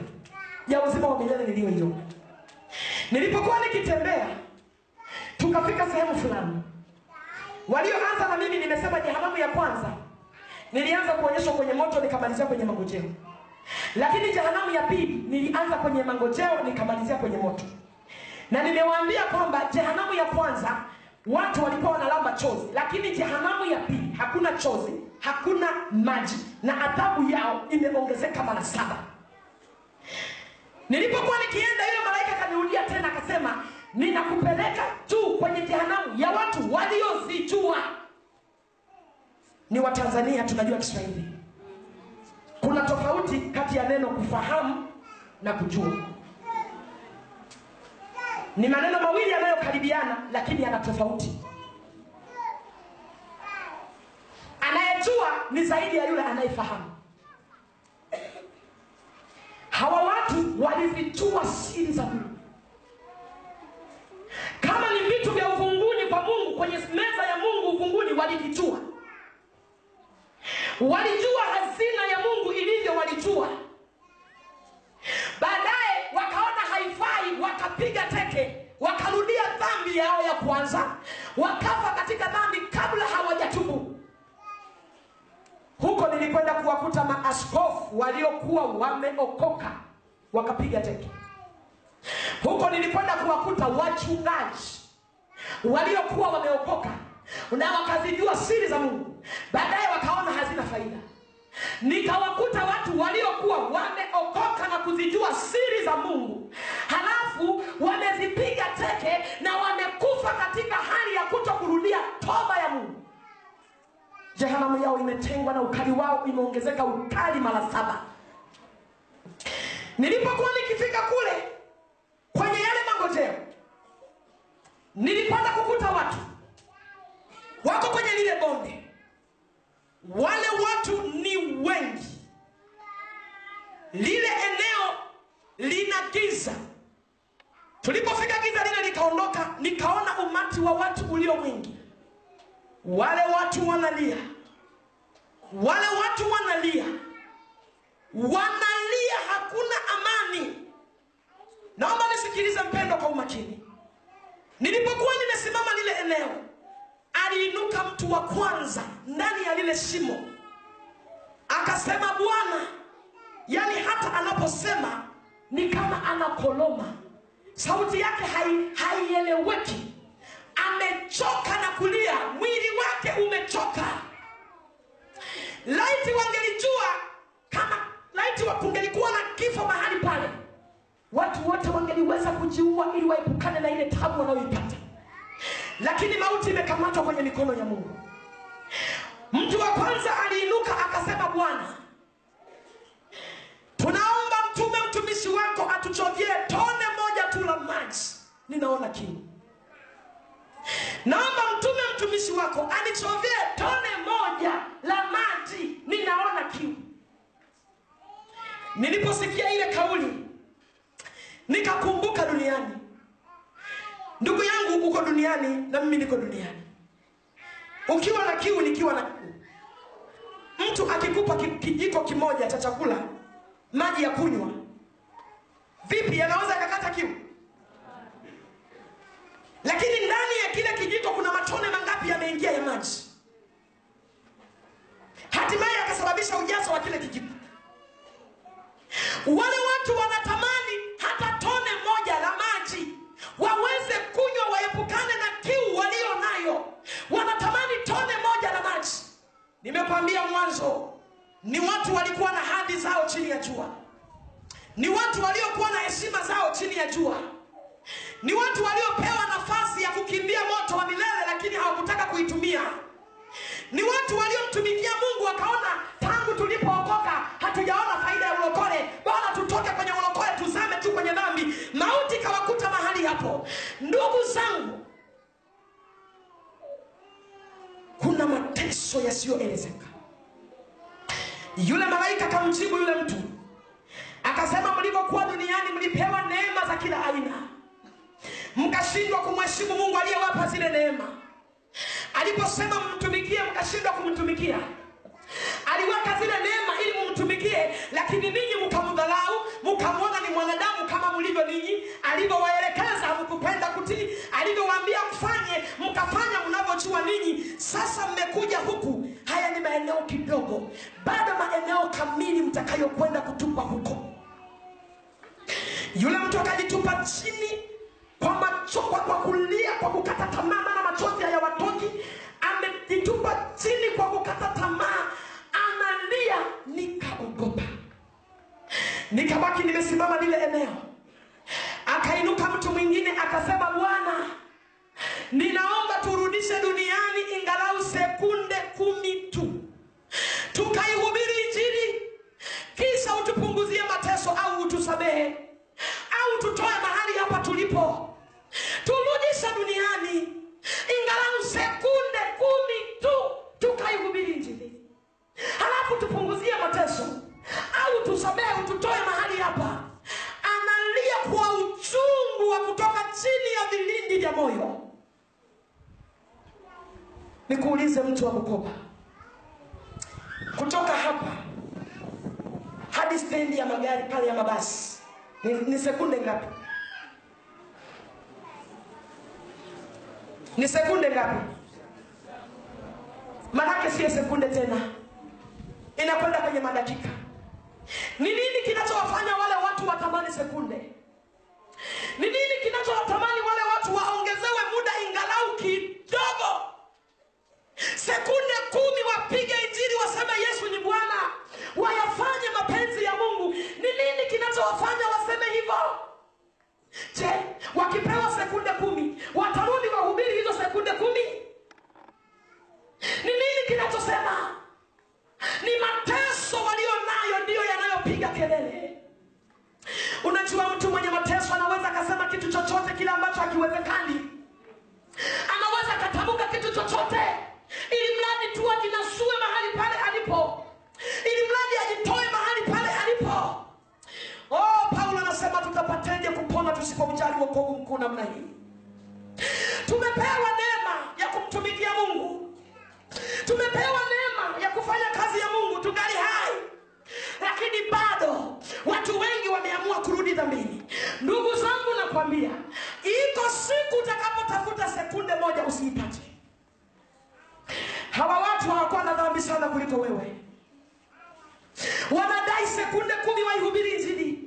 ya uzima wa milele niliyoiona. Nilipokuwa nikitembea tukafika sehemu fulani. Walioanza na mimi nimesema jehanamu ya kwanza. Nilianza kuonyeshwa kwenye moto nikamalizia kwenye mangojeo. Lakini jehanamu ya pili nilianza kwenye mangojeo nikamalizia kwenye moto. Na nimewaambia kwamba jehanamu ya kwanza watu walikuwa wanalamba chozi. Lakini jehanamu ya pili hakuna chozi hakuna maji. Na adhabu yao imeongezeka mara saba. Nilipokuwa nikienda yule malaika akanirudia tena akasema ninakupeleka tu kwenye jehanamu ya watu waliozijua. Ni watanzania tunajua kiswahili. Kuna tofauti kati ya neno kufahamu na kujua. Ni maneno mawili yanayokaribiana lakini yana tofauti. Anayejua ni zaidi ya yule anayefahamu. Hawa watu walizijua siri za mungu kama ni vitu vya uvunguni kwa mungu kwenye meza ya mungu uvunguni walivijua, walijua hazina ya mungu ilivyo walijua. Baadaye wakaona haifai wakapiga teke wakarudia dhambi yao ya kwanza wakafa katika dhambi kabla hawajatubu. Huko nilikwenda kuwakuta maaskofu waliokuwa wameokoka wakapiga teke huko nilikwenda kuwakuta wachungaji waliokuwa wameokoka na wakazijua siri za mungu. Baadaye wakaona hazina faida. Nikawakuta watu waliokuwa wameokoka na kuzijua siri za mungu halafu wamezipiga teke na wamekufa katika hali ya kutokurudia toba ya mungu. Jehanamu yao imetengwa na ukali wao imeongezeka ukali mara saba. Nilipokuwa nikifika kule kwenye yale mangojeo nilipata kukuta watu. Wako kwenye lile bonde. Wale watu ni wengi. Lile eneo lina giza. Tulipofika giza lile likaondoka nikaona umati wa watu ulio mwingi. Wale watu wanalia. Wale watu wanalia. Wanalia hakuna amani naomba nisikilize mpendo kwa umakini. Nilipokuwa nimesimama lile eneo aliinuka mtu wa kwanza ndani ya lile shimo. Akasema bwana yani hata anaposema ni kama anakoloma. Sauti yake hai- haieleweki. Amechoka na kulia mwili wake umechoka. Laiti wangelijua kama laiti wakungelikuwa na kifo mahali pale watu wote wangeliweza kujiua ili waepukane na ile tabu wanayoipata. Lakini mauti imekamatwa kwenye mikono ya mungu. Mtu wa kwanza aliinuka akasema bwana tunaomba mtume mtumishi wako atuchovye tone moja tu la maji. Ninaona kiu. Naomba mtume mtumishi wako anichovie tone moja la maji. Ninaona kiu. Niliposikia ile kauli nikakumbuka duniani. Ndugu yangu uko duniani na mimi niko duniani. Ukiwa na kiu nikiwa na kiu. Mtu akikupa kijiko kimoja cha chakula maji ya kunywa. Vipi yanaweza yakakata kiu? Lakini ndani ya kile kijiko kuna matone mangapi yameingia ya maji? Hatimaye akasababisha ujazo wa kile kijiko. Wale nimekwambia mwanzo ni watu walikuwa na hadhi zao chini ya jua. Ni watu waliokuwa na heshima zao chini ya jua. Ni watu waliopewa nafasi ya kukimbia moto wa milele lakini hawakutaka kuitumia. Ni watu waliomtumikia mungu wakaona tangu tulipookoka hatujaona faida ya ulokole bwana tutoke kwenye ulokole tuzame tu kwenye dhambi. Mauti kawakuta mahali hapo. Ndugu zangu kuna mateso yasiyoelezeka. Yule malaika akamjibu yule mtu akasema mlivyokuwa duniani mlipewa neema za kila aina. Mkashindwa kumheshimu mungu aliyewapa zile neema. Aliposema mtumikie mkashindwa kumtumikia aliweka zile neema ili mumtumikie lakini ninyi mkamdharau mkamwona ni mwanadamu kama mlivyo ninyi alivyowaelekeza mkupenda kutii alivyowaambia mfanye mkafanya mnavyochua ninyi. Sasa mmekuja huku haya ni maeneo kidogo bado maeneo kamili mtakayokwenda kutupa huko. Yule mtu akajitupa chini kwa macho kwa, kulia kwa kukata tamaa maana machozi hayawatoki amejitupa chini kwa kukata tamaa, analia, nikaogopa, nikabaki nimesimama lile eneo. Akainuka mtu mwingine akasema, Bwana, ninaomba turudishe duniani ingalau sekunde kumi tu, tukaihubiri Injili, kisha utupunguzie mateso au utusamehe au tutoe mahali hapa tulipo, turudishe duniani ingalau sekunde kumi tu tukaihubiri Injili, halafu tupunguzie mateso au tusamee ututoe mahali hapa. Analia kwa uchungu wa kutoka chini ya vilindi vya moyo. Nikuulize, mtu wa Bukoba, kutoka hapa hadi stendi ya magari pale ya mabasi ni, ni sekunde ngapi? Ni sekunde ngapi? Manake siyo sekunde tena, inakwenda kwenye madakika. Ni nini kinachowafanya wale watu watamani sekunde? Ni nini kinachowatamani wale watu waongezewe muda ingalau kidogo, sekunde kumi, wapige injili, waseme Yesu ni Bwana, wayafanye mapenzi ya Mungu. Ni nini kinachowafanya waseme hivyo? Je, wakipewa sekunde kumi watarudi wahubiri hizo sekunde kumi? Ni nini kinachosema? Ni mateso walio nayo ndiyo yanayopiga kelele. Unajua, mtu mwenye mateso anaweza akasema kitu chochote kile ambacho hakiwezekani, anaweza akatamka kitu chochote ili mradi tu ajinasue mahali pale alipo, ili mradi ajitoe mahali pale alipo. Oh, Paulo anasema tutapateje kupona tusipomjali wokovu mkuu namna hii? Tumepewa neema ya kumtumikia Mungu, tumepewa neema ya kufanya kazi ya Mungu tungali hai, lakini bado watu wengi wameamua kurudi dhambini. Ndugu zangu, nakwambia iko siku utakapotafuta sekunde moja usiipate. Hawa watu hawakuwa na dhambi sana kuliko wewe, wanadai sekunde kumi waihubiri injili.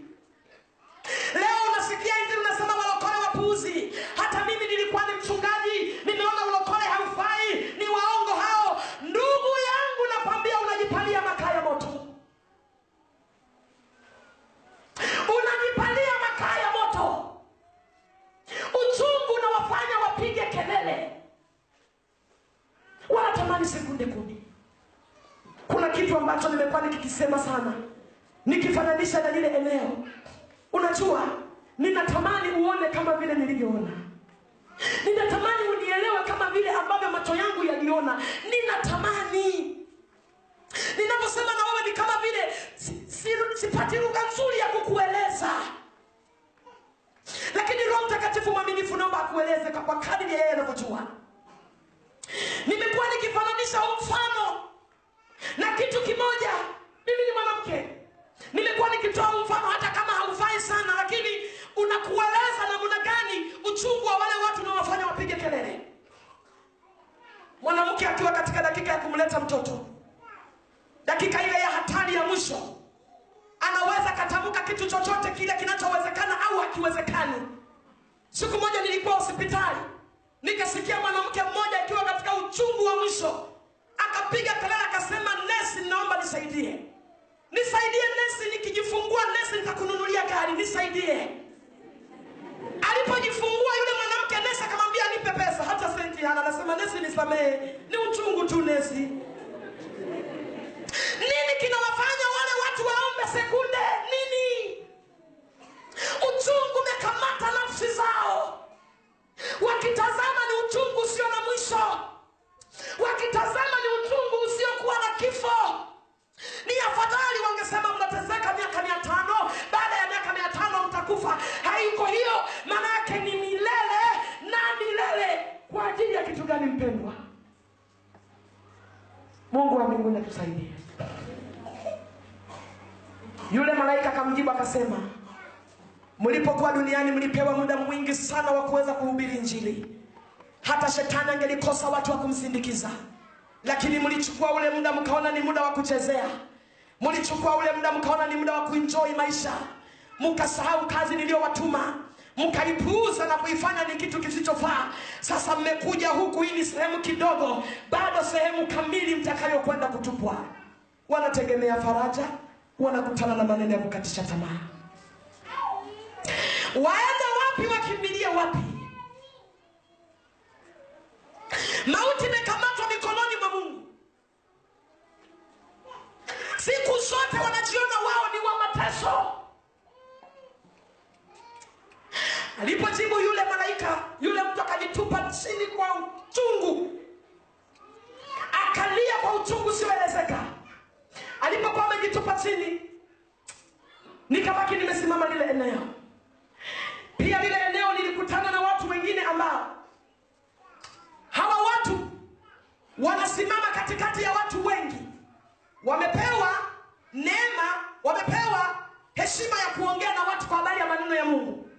Leo unasikia injili unasema walokole wapuuzi. Hata mimi nilikuwa ni mchungaji, nimeona ulokole haufai, ni waongo hao. Ndugu yangu, nakwambia unajipalia makaa ya moto, unajipalia makaa ya moto. Uchungu unawafanya wapige kelele, wanatamani sekunde kumi. Kuna kitu ambacho nimekuwa nikikisema sana, nikifananisha na lile eneo Unajua, ninatamani uone kama vile nilivyoona, ninatamani unielewe kama vile ambavyo macho yangu yaliona. Ninatamani ninaposema na wewe ni kama vile si, si, sipati lugha nzuri ya kukueleza, lakini Roho Mtakatifu mwaminifu, naomba akueleze kwa kadri yeye anavyojua. Nimekuwa nikifananisha mfano na kitu kimoja. Mimi ni mwanamke nimekuwa nikitoa mfano hata kama haufai sana, lakini unakueleza namna gani uchungu wa wale watu unaowafanya wapige kelele. Mwanamke akiwa katika dakika ya kumleta mtoto, dakika ile ya hatari ya mwisho, anaweza katamka kitu chochote kile kinachowezekana au hakiwezekani. Siku moja nilikuwa hospitali, nikasikia mwanamke mmoja akiwa katika uchungu wa mwisho, akapiga kelele akasema, nesi, naomba nisaidie nisaidie nesi, nikijifungua nesi nitakununulia gari, nisaidie. Alipojifungua yule mwanamke, nesi akamwambia nipe pesa, hata senti hana. Anasema nesi, nisamehe, ni uchungu tu nesi. Nini kinawafanya wale watu waombe sekunde? Nini? Uchungu umekamata nafsi zao, wakitazama ni uchungu usio na mwisho, wakitazama ni uchungu usiokuwa na kifo. Ni afadhali wangesema mnateseka miaka mia tano, baada ya miaka mia tano mtakufa. Haiko hiyo, maana yake ni milele na milele. Kwa ajili ya kitu gani, mpendwa? Mungu wa mbinguni atusaidie. Yule malaika akamjibu akasema, mlipokuwa duniani mlipewa muda mwingi sana wa kuweza kuhubiri Injili, hata shetani angelikosa watu wa kumsindikiza lakini mlichukua ule muda mkaona ni muda wa kuchezea, mlichukua ule muda mkaona ni muda wa kuenjoy maisha, mkasahau kazi niliyowatuma, mkaipuuza na kuifanya ni kitu kisichofaa. Sasa mmekuja huku, hii ni sehemu kidogo, bado sehemu kamili mtakayokwenda kutupwa. Wanategemea faraja, wanakutana na maneno ya kukatisha tamaa. Waenda wapi? Wakimbilie wapi? Mauti imekamatwa Siku zote wanajiona wao ni wa mateso. Alipojibu yule malaika, yule mtu akajitupa chini kwa uchungu, akalia kwa uchungu usioelezeka. Alipokuwa amejitupa chini, nikabaki nimesimama lile eneo. Pia lile eneo nilikutana na watu wengine ambao hawa watu wanasimama katikati ya watu wengi wamepewa neema wamepewa heshima ya kuongea na watu kwa habari ya maneno ya mungu.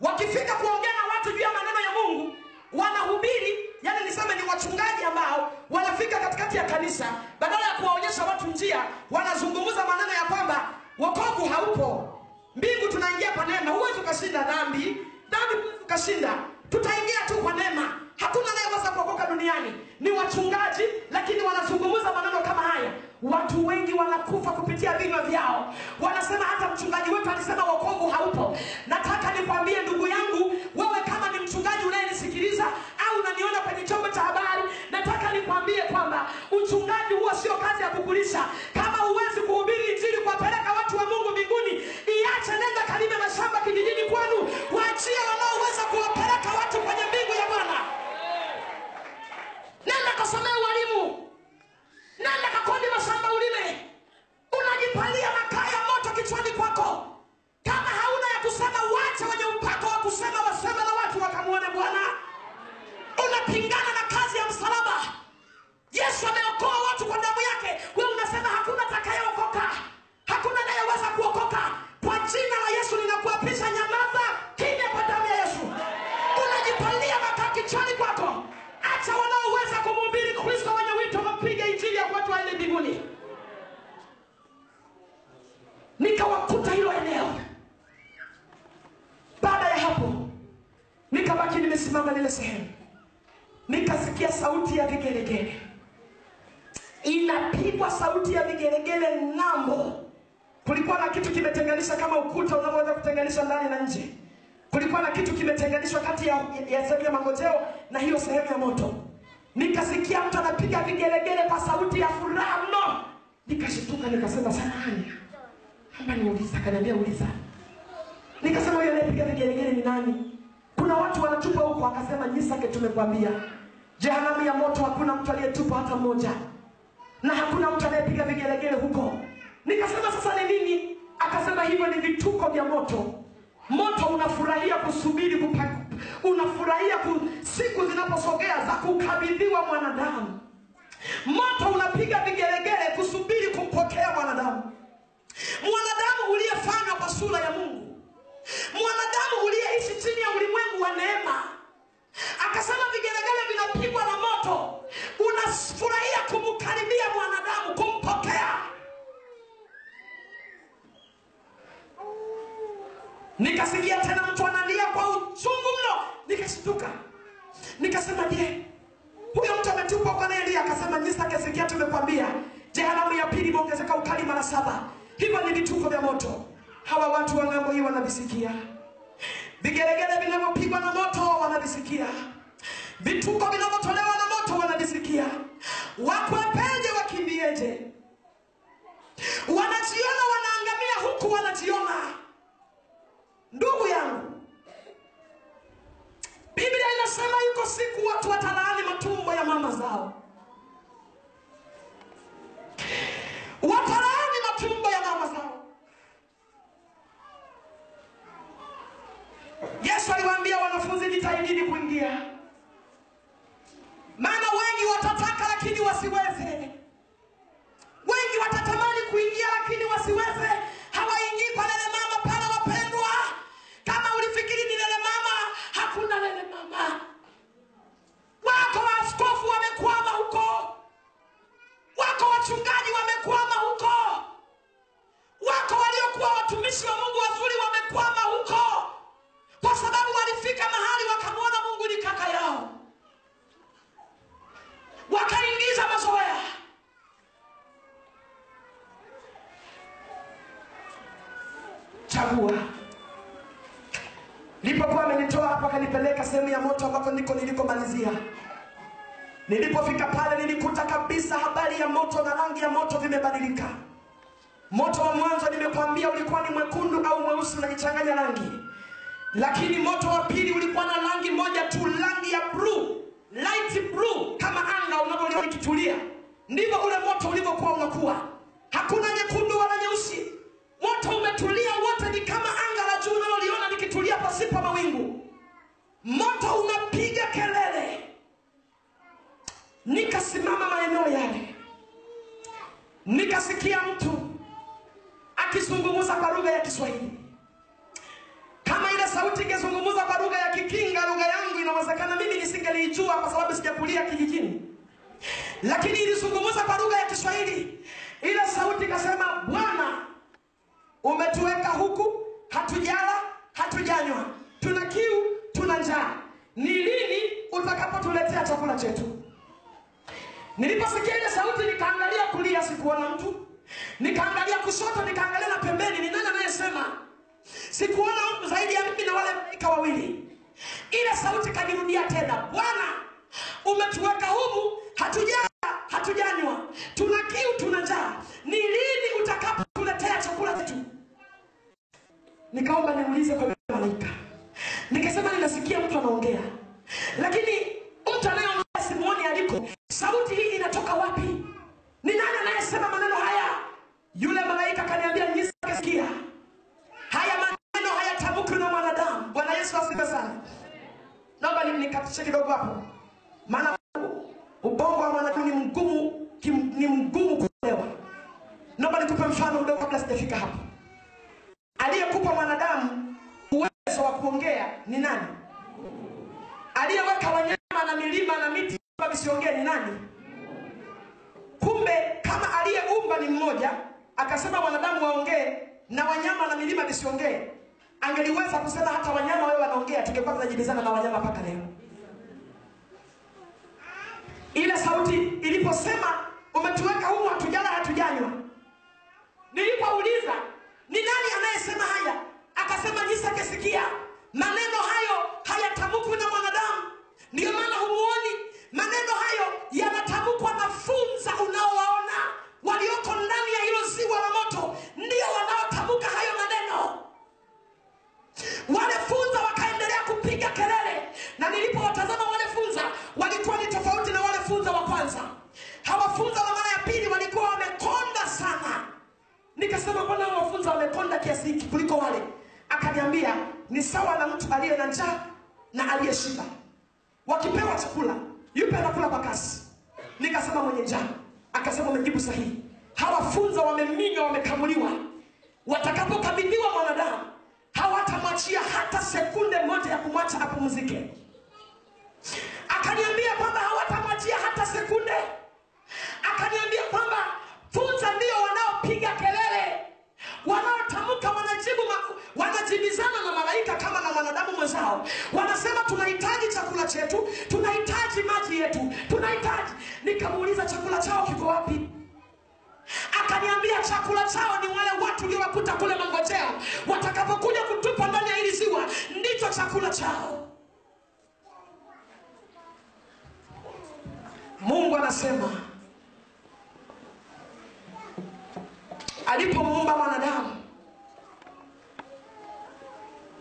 Wakifika kuongea na watu juu ya maneno ya mungu wanahubiri yani niseme ni wachungaji ambao wanafika katikati ya kanisa. Badala ya kuwaonyesha watu njia wanazungumza maneno ya kwamba wokovu haupo. Mbingu tunaingia kwa neema. Huwezi ukashinda dhambi. Dhambi ukashinda. Tutaingia tu kwa neema hakuna anayeweza kuokoka duniani. Ni wachungaji lakini wanazungumza maneno kama haya. Watu wengi wanakufa kupitia vinywa vyao. Wanasema hata mchungaji wetu alisema wokovu haupo. Nataka nikwambie ndugu yangu wewe kama ni mchungaji unayenisikiliza au unaniona kwenye chombo cha habari nataka nikwambie kwamba uchungaji huo sio kazi ya kukulisha. Kama huwezi kuhubiri injili kuwapeleka watu wa mungu mbinguni iache nenda kalime mashamba kijijini kwenu. Waachie wanaoweza kuwapeleka watu kwenye mbingu ya bwana nenda kasomee ualimu. Nenda kakodi mashamba ulime unajipalia makaa ya moto kichwani kwako. Kama hauna ya kusema wache wenye upako wa kusema waseme na watu wakamwone bwana. Unapingana na kazi ya msalaba. Yesu ameokoa watu kwa damu yake. We unasema hakuna takayeokoka hakuna anayeweza kuokoka. Kwa jina la yesu ninakuapisha nyamaza wapige watu waende mbinguni. Nikawakuta hilo eneo. Baada ya hapo nikabaki nimesimama lile sehemu. Nikasikia sauti ya vigelegele. Inapigwa sauti ya vigelegele ng'ambo. Kulikuwa na kitu kimetenganisha kama ukuta unavyoweza kutenganisha ndani na nje. Kulikuwa na kitu kimetenganishwa kati ya, ya sehemu ya mangojeo na hiyo sehemu ya moto nikasikia mtu anapiga vigelegele kwa sauti ya furaha mno. Nikashituka nikasema samani amba niuliza akaniambia uliza. Nikasema huyo anayepiga vigelegele ni nani? Kuna watu wanatupa huko akasema jisake tumekwambia jehanamu ya moto hakuna mtu aliyetupa hata mmoja. Na hakuna mtu anayepiga vigelegele huko. Nikasema sasa ni nini? Akasema hivyo ni vituko vya moto. Moto unafurahia kusubiri kupa, unafurahia ku, siku zinaposogea za kukabidhiwa mwanadamu. Moto unapiga vigelegele kusubiri kumpokea mwanadamu. Mwanadamu uliyefanywa kwa sura ya mungu. Mwanadamu uliyeishi chini ya ulimwengu wa neema. Akasema vigelegele vinapigwa na moto. Unafurahia kumkaribia mwanadamu kumpokea nikasikia tena mtu analia kwa uchungu mno. Nikashtuka. Nikasema je huyo mtu ametupwa kwa nayelia akasema jinsi kesikia, tumekwambia jehanamu ya pili imeongezeka ukali mara saba. Hivyo ni vituko vya moto. Hawa watu wa ng'ambo hii wanavisikia. Vigelegele vinavyopigwa na moto wanavisikia. Vituko vinavyotolewa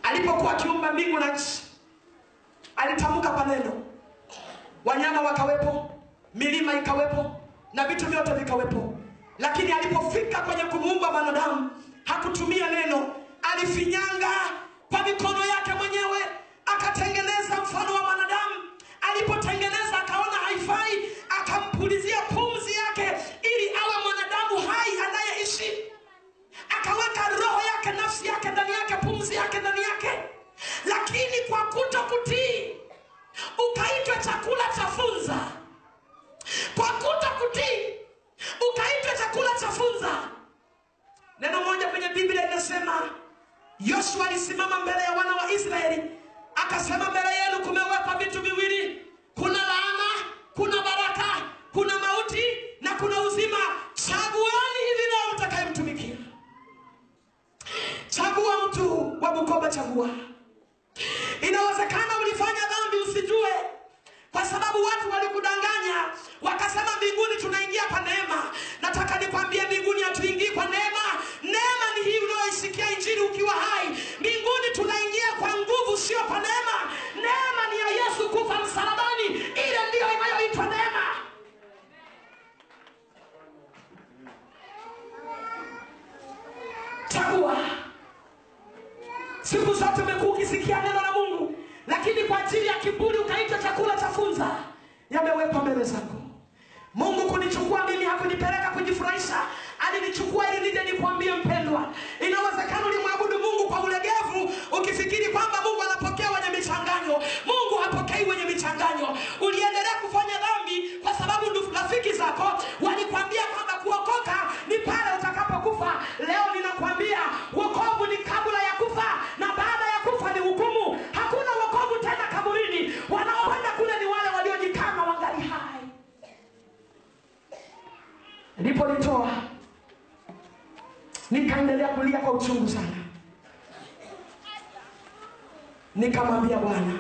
Alipokuwa akiumba mbingu na nchi, alitamka paneno, wanyama wakawepo, milima ikawepo na vitu vyote vikawepo. Lakini alipofika kwenye kumuumba mwanadamu hakutumia neno, alifinyanga kwa mikono yake. lakini kwa kuto kutii ukaitwa chakula cha funza. Kwa kuto kutii ukaitwa chakula cha funza. Neno moja kwenye Biblia inasema Yoshua alisimama mbele ya wana wa Israeli akasema, mbele yenu kumewekwa vitu viwili, kuna laana, kuna baraka, kuna mauti na kuna uzima. Chaguani hivi leo mtakayemtumikia. Chagua mtu wa Bukoba, chagua Inawezekana ulifanya dhambi usijue, kwa sababu watu walikudanganya wakasema mbinguni tunaingia kwa neema. Nataka nikwambie, mbinguni hatuingii kwa neema. Neema ni hii unayoisikia injili ukiwa hai. Mbinguni tunaingia kwa nguvu, sio kwa neema. Neema ni ya Yesu kufa msalabani, ile ndiyo inayoitwa neema. Takuwa siku zote umekuwa ukisikia neno la mungu lakini kwa ajili ya kiburi ukaita chakula cha funza yamewekwa mbele zako. Mungu kunichukua mimi hakunipeleka kujifurahisha alinichukua ili nije nikwambie mpendwa. Inawezekana ulimwabudu mungu kwa ulegevu ukifikiri kwamba mungu anapokea wenye michanganyo. Mungu hapokei wenye michanganyo. Uliendelea kufanya dhambi kwa sababu rafiki zako walikwambia kwamba kuokoka ni pale utakapokufa. Leo ninakwambia akanitoa nikaendelea kulia kwa uchungu sana. Nikamwambia bwana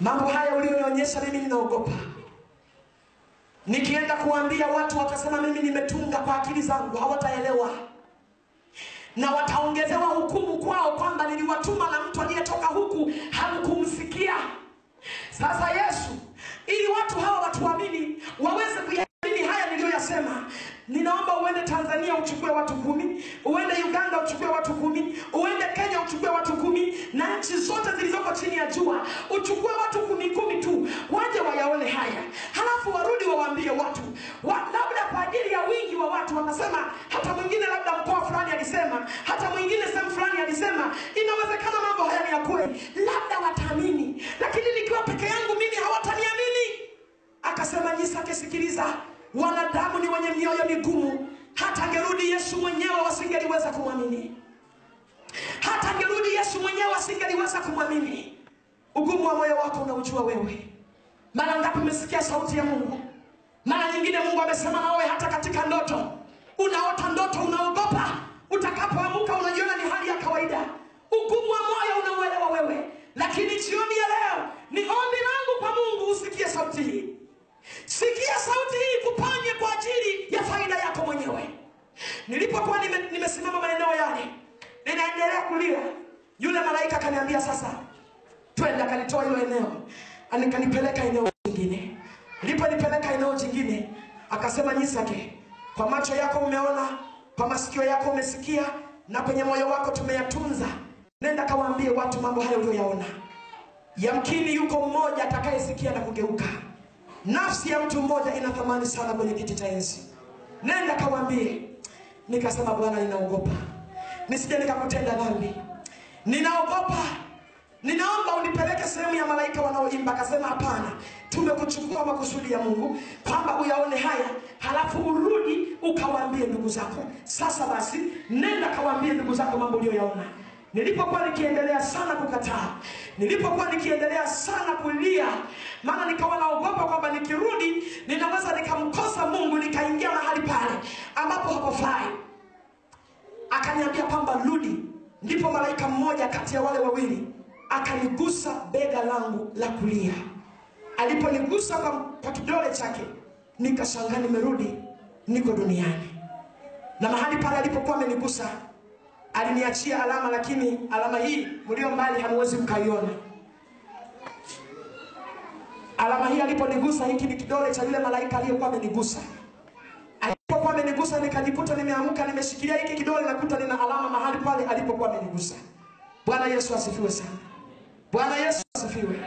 mambo haya ulionionyesha mimi ninaogopa. Nikienda kuambia watu watasema mimi nimetunga kwa akili zangu hawataelewa. Na wataongezewa hukumu kwao kwamba niliwatuma na mtu aliyetoka huku hamkumsikia sasa yesu ili watu hawa watuamini waweze kuyaamini niliyoyasema ninaomba uende tanzania uchukue watu kumi uende uganda uchukue watu kumi uende kenya uchukue watu kumi na nchi zote zilizoko chini ya jua uchukue watu kumi kumi tu waje wayaone haya. Halafu warudi wawaambie watu. Wa, labda kwa ajili ya wingi wa watu wakasema hata mwingine labda mkoa fulani alisema hata mwingine sehemu fulani alisema inawezekana mambo haya ni ya kweli. Labda wataamini lakini nikiwa peke yangu mimi hawataniamini. Akasema jisake sikiliza wanadamu ni wenye mioyo migumu. Hata angerudi yesu mwenyewe wasingeliweza kumwamini. Hata angerudi yesu mwenyewe wasingeliweza kumwamini. Ugumu wa moyo wako unaujua wewe. Mara ngapi umesikia sauti ya mungu? Mara nyingine mungu amesema nawe hata katika ndoto. Unaota ndoto unaogopa. Utakapoamuka unajiona ni hali ya kawaida. Ugumu wa moyo unauelewa wewe. Lakini jioni ya leo ni ombi langu kwa mungu usikie sauti hii sikia sauti hii kupanye kwa ajili ya faida yako mwenyewe. Nilipokuwa nime- nimesimama maeneo yale ninaendelea kulia. Yule malaika akaniambia sasa twende akanitoa hilo eneo. Akanipeleka eneo jingine. Liponipeleka eneo jingine akasema nyisake kwa macho yako umeona kwa masikio yako umesikia na kwenye moyo wako tumeyatunza. Nenda kawaambie watu mambo hayo uliyoyaona. Yamkini yuko mmoja atakayesikia na kugeuka nafsi ya mtu mmoja ina thamani sana kwenye kiti cha enzi. Nenda kawaambie nikasema bwana ninaogopa. Nisije nikakutenda dhambi. Ninaogopa. Ninaomba unipeleke sehemu ya malaika wanaoimba. Akasema hapana tumekuchukua makusudi ya mungu kwamba uyaone haya halafu urudi ukawaambie ndugu zako. Sasa basi nenda kawaambie ndugu zako mambo uliyoyaona nilipokuwa nikiendelea sana kukataa nilipokuwa nikiendelea sana kulia maana nikawa naogopa kwamba nikirudi ninaweza nikamkosa mungu nikaingia mahali pale ambapo hapafai akaniambia kwamba rudi. Ndipo malaika mmoja kati ya wale wawili akaligusa bega langu la kulia. Aliponigusa kwa, kidole chake nikashangaa nimerudi niko duniani. Na mahali pale alipokuwa amenigusa aliniachia alama lakini alama hii mlio mbali hamwezi mkaiona. Alama hii aliponigusa hiki ni kidole cha yule malaika aliyekuwa amenigusa. Alipokuwa amenigusa nikajikuta nimeamka nimeshikilia hiki kidole nakuta nina alama mahali pale alipokuwa amenigusa. Bwana yesu asifiwe sana. Bwana yesu asifiwe.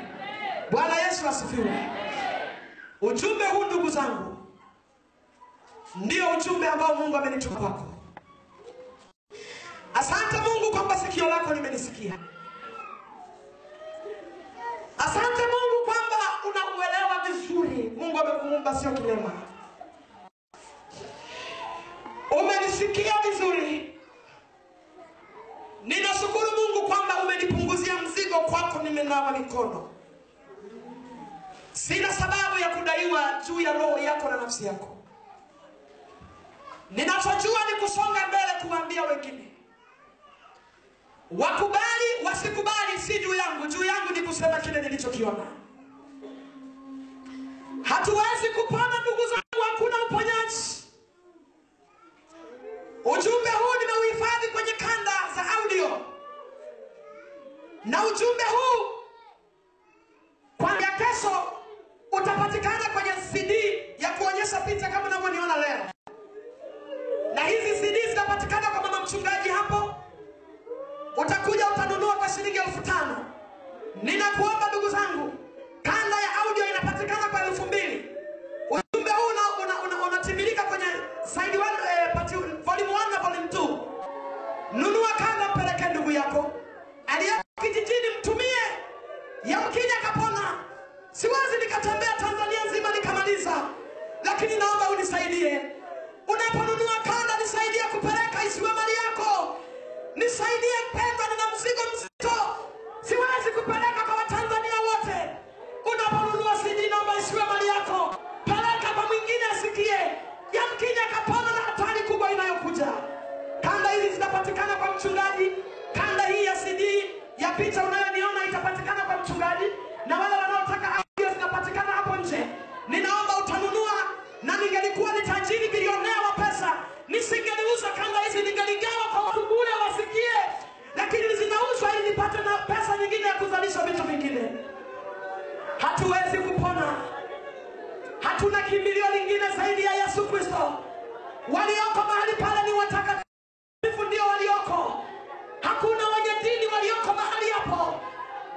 Bwana yesu asifiwe. Ujumbe huu ndugu zangu ndio ujumbe ambao mungu amenituma kwako asante mungu kwamba sikio lako limenisikia. Asante mungu kwamba unakuelewa vizuri. Mungu amekuumba sio kilema. Umenisikia vizuri. Ninashukuru mungu kwamba umenipunguzia mzigo kwako nimenawa mikono. Sina sababu ya kudaiwa juu ya roho yako na nafsi yako. Ninachojua ni kusonga mbele kuambia wengine wakubali wasikubali si juu yangu. Juu yangu ni kusema kile nilichokiona. Hatuwezi kupona ndugu zangu hakuna uponyaji ujumbe huu nimeuhifadhi kwenye kanda za audio. Na ujumbe huu kwambia kesho utapatikana kwenye cd ya kuonyesha picha kama unavyoniona leo. Na hizi cd zitapatikana kwa mama mchungaji hapo utakuja utanunua kwa shilingi elfu tano. Ninakuomba ndugu zangu kanda ya audio inapatikana kwa elfu mbili. Ujumbe huu unatimilika una, una, una kwenye side one, eh, part, volume 1 na volume 2 nunua kanda mpeleke ndugu yako. Aliyeko kijijini mtumie. Yamkini kapona. Siwezi nikatembea tanzania nzima nikamaliza. Lakini naomba unisaidie. Unaponunua kanda nisaidie kupeleka isiwe mali yako nisaidie mpendwa, nina mzigo mzito, siwezi kupeleka kwa Watanzania wote. Unaponunua CD naomba isiwe mali yako, peleka kwa mwingine asikie, yamkini akapona na hatari kubwa inayokuja. Kanda hizi zitapatikana kwa mchungaji, kanda hii ya CD ya picha unayoniona itapatikana kwa mchungaji, na wale wanaotaka audio zinapatikana hapo nje. Ninaomba utanunua na ningelikuwa ni tajiri bilionea wa pesa, nisingeliuza kanga hizi, ningeligawa kwa watu bure wasikie, lakini zinauzwa ili nipate na pesa nyingine ya kuzalisha vitu vingine. Hatuwezi kupona, hatuna kimbilio lingine zaidi ya Yesu Kristo. Walioko mahali pale ni watakatifu, ndio walioko. Hakuna wenye dini walioko mahali hapo,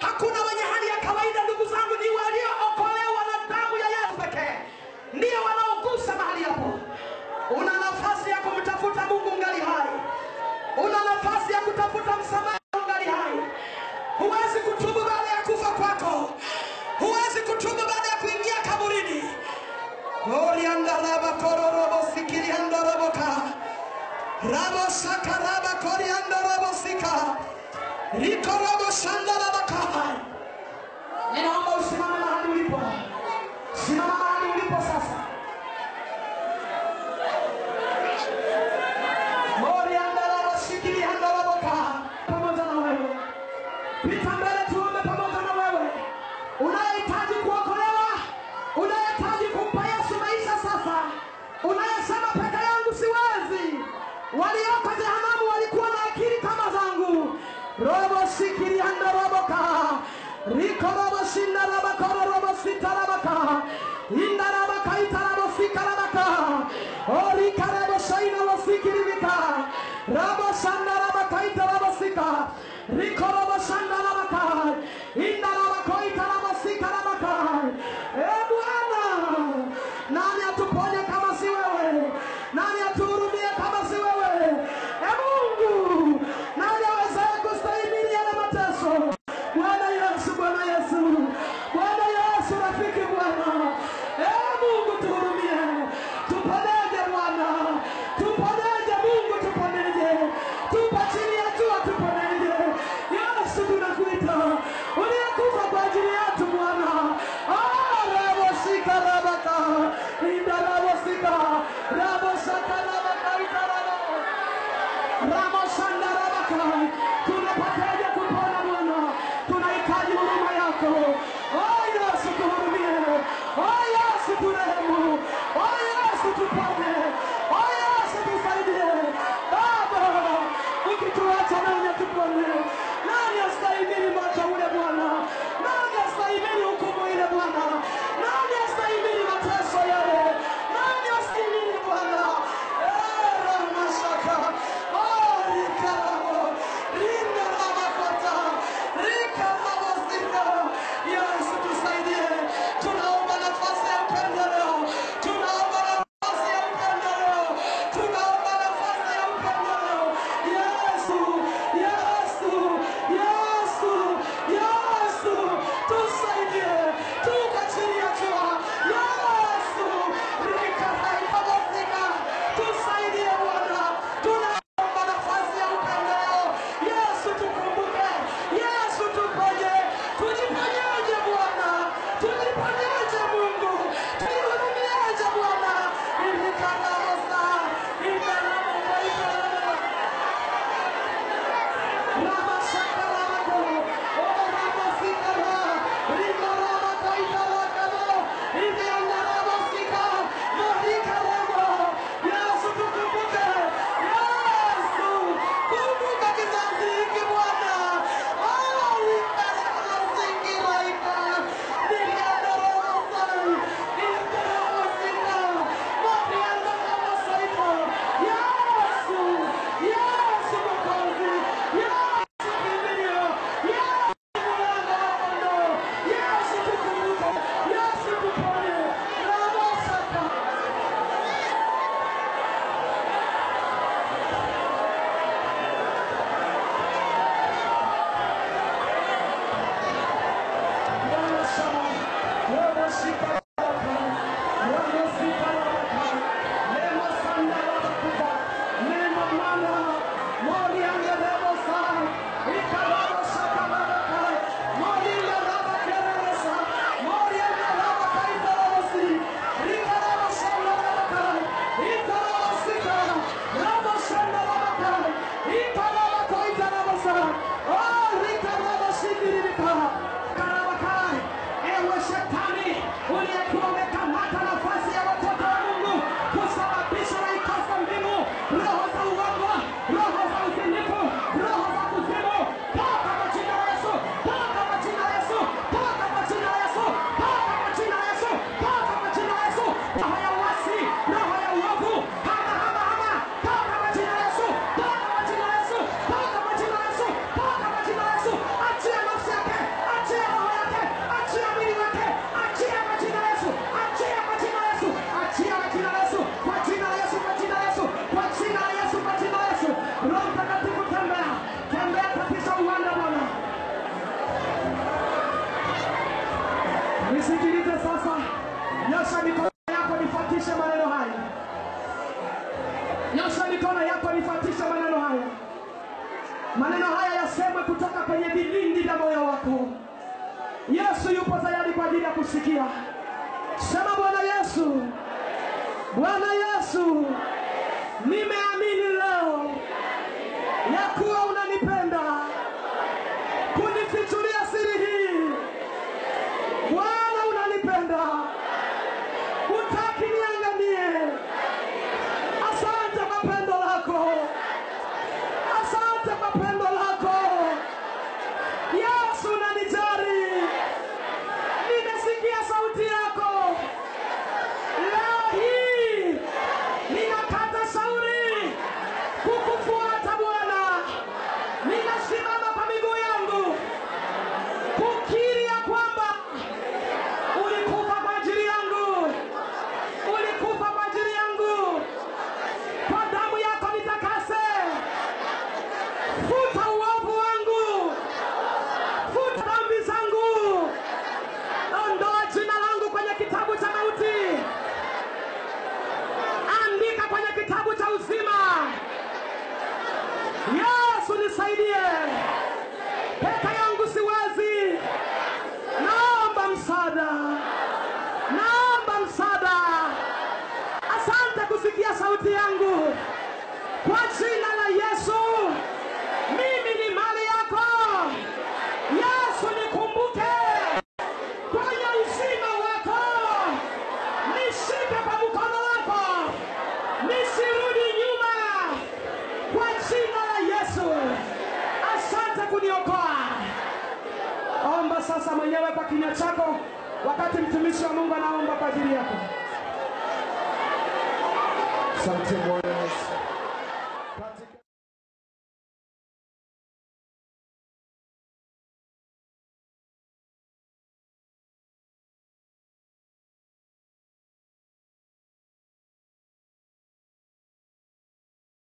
hakuna wenye hali ya kawaida. Ndugu zangu, ni waliookolewa na damu ya Yesu pekee ndio wanaogusa mahali hapo. Una nafasi ya kumtafuta Mungu ngali hai, una nafasi ya kutafuta msamaha ngali hai. Huwezi kutubu baada ya kufa kwako, huwezi kutubu baada ya kuingia kaburini. koriandaraba kororobo sikiriandoroboka rabo sakaraba koriandorobosika rikorobo shandarabaka. Ninaomba usimame mahali ulipo, simama mahali ulipo sasa. Oriandaraba sikiriandoroboka pamoja na wewe. Pita mbele tuombe pamoja na wewe. Unayehitaji kuokolewa unayehitaji kumpa yesu maisha sasa. Unayesema peke yangu siwezi. Walioko jehanamu walikuwa na akili kama zangu. Robo sikiriando roboka itarabaka indarabaka itarabofikarabaka orikaraboshainabosikiribika raboshandarabaka itarabosika rikoroboshandarabaka indarabako itarabosika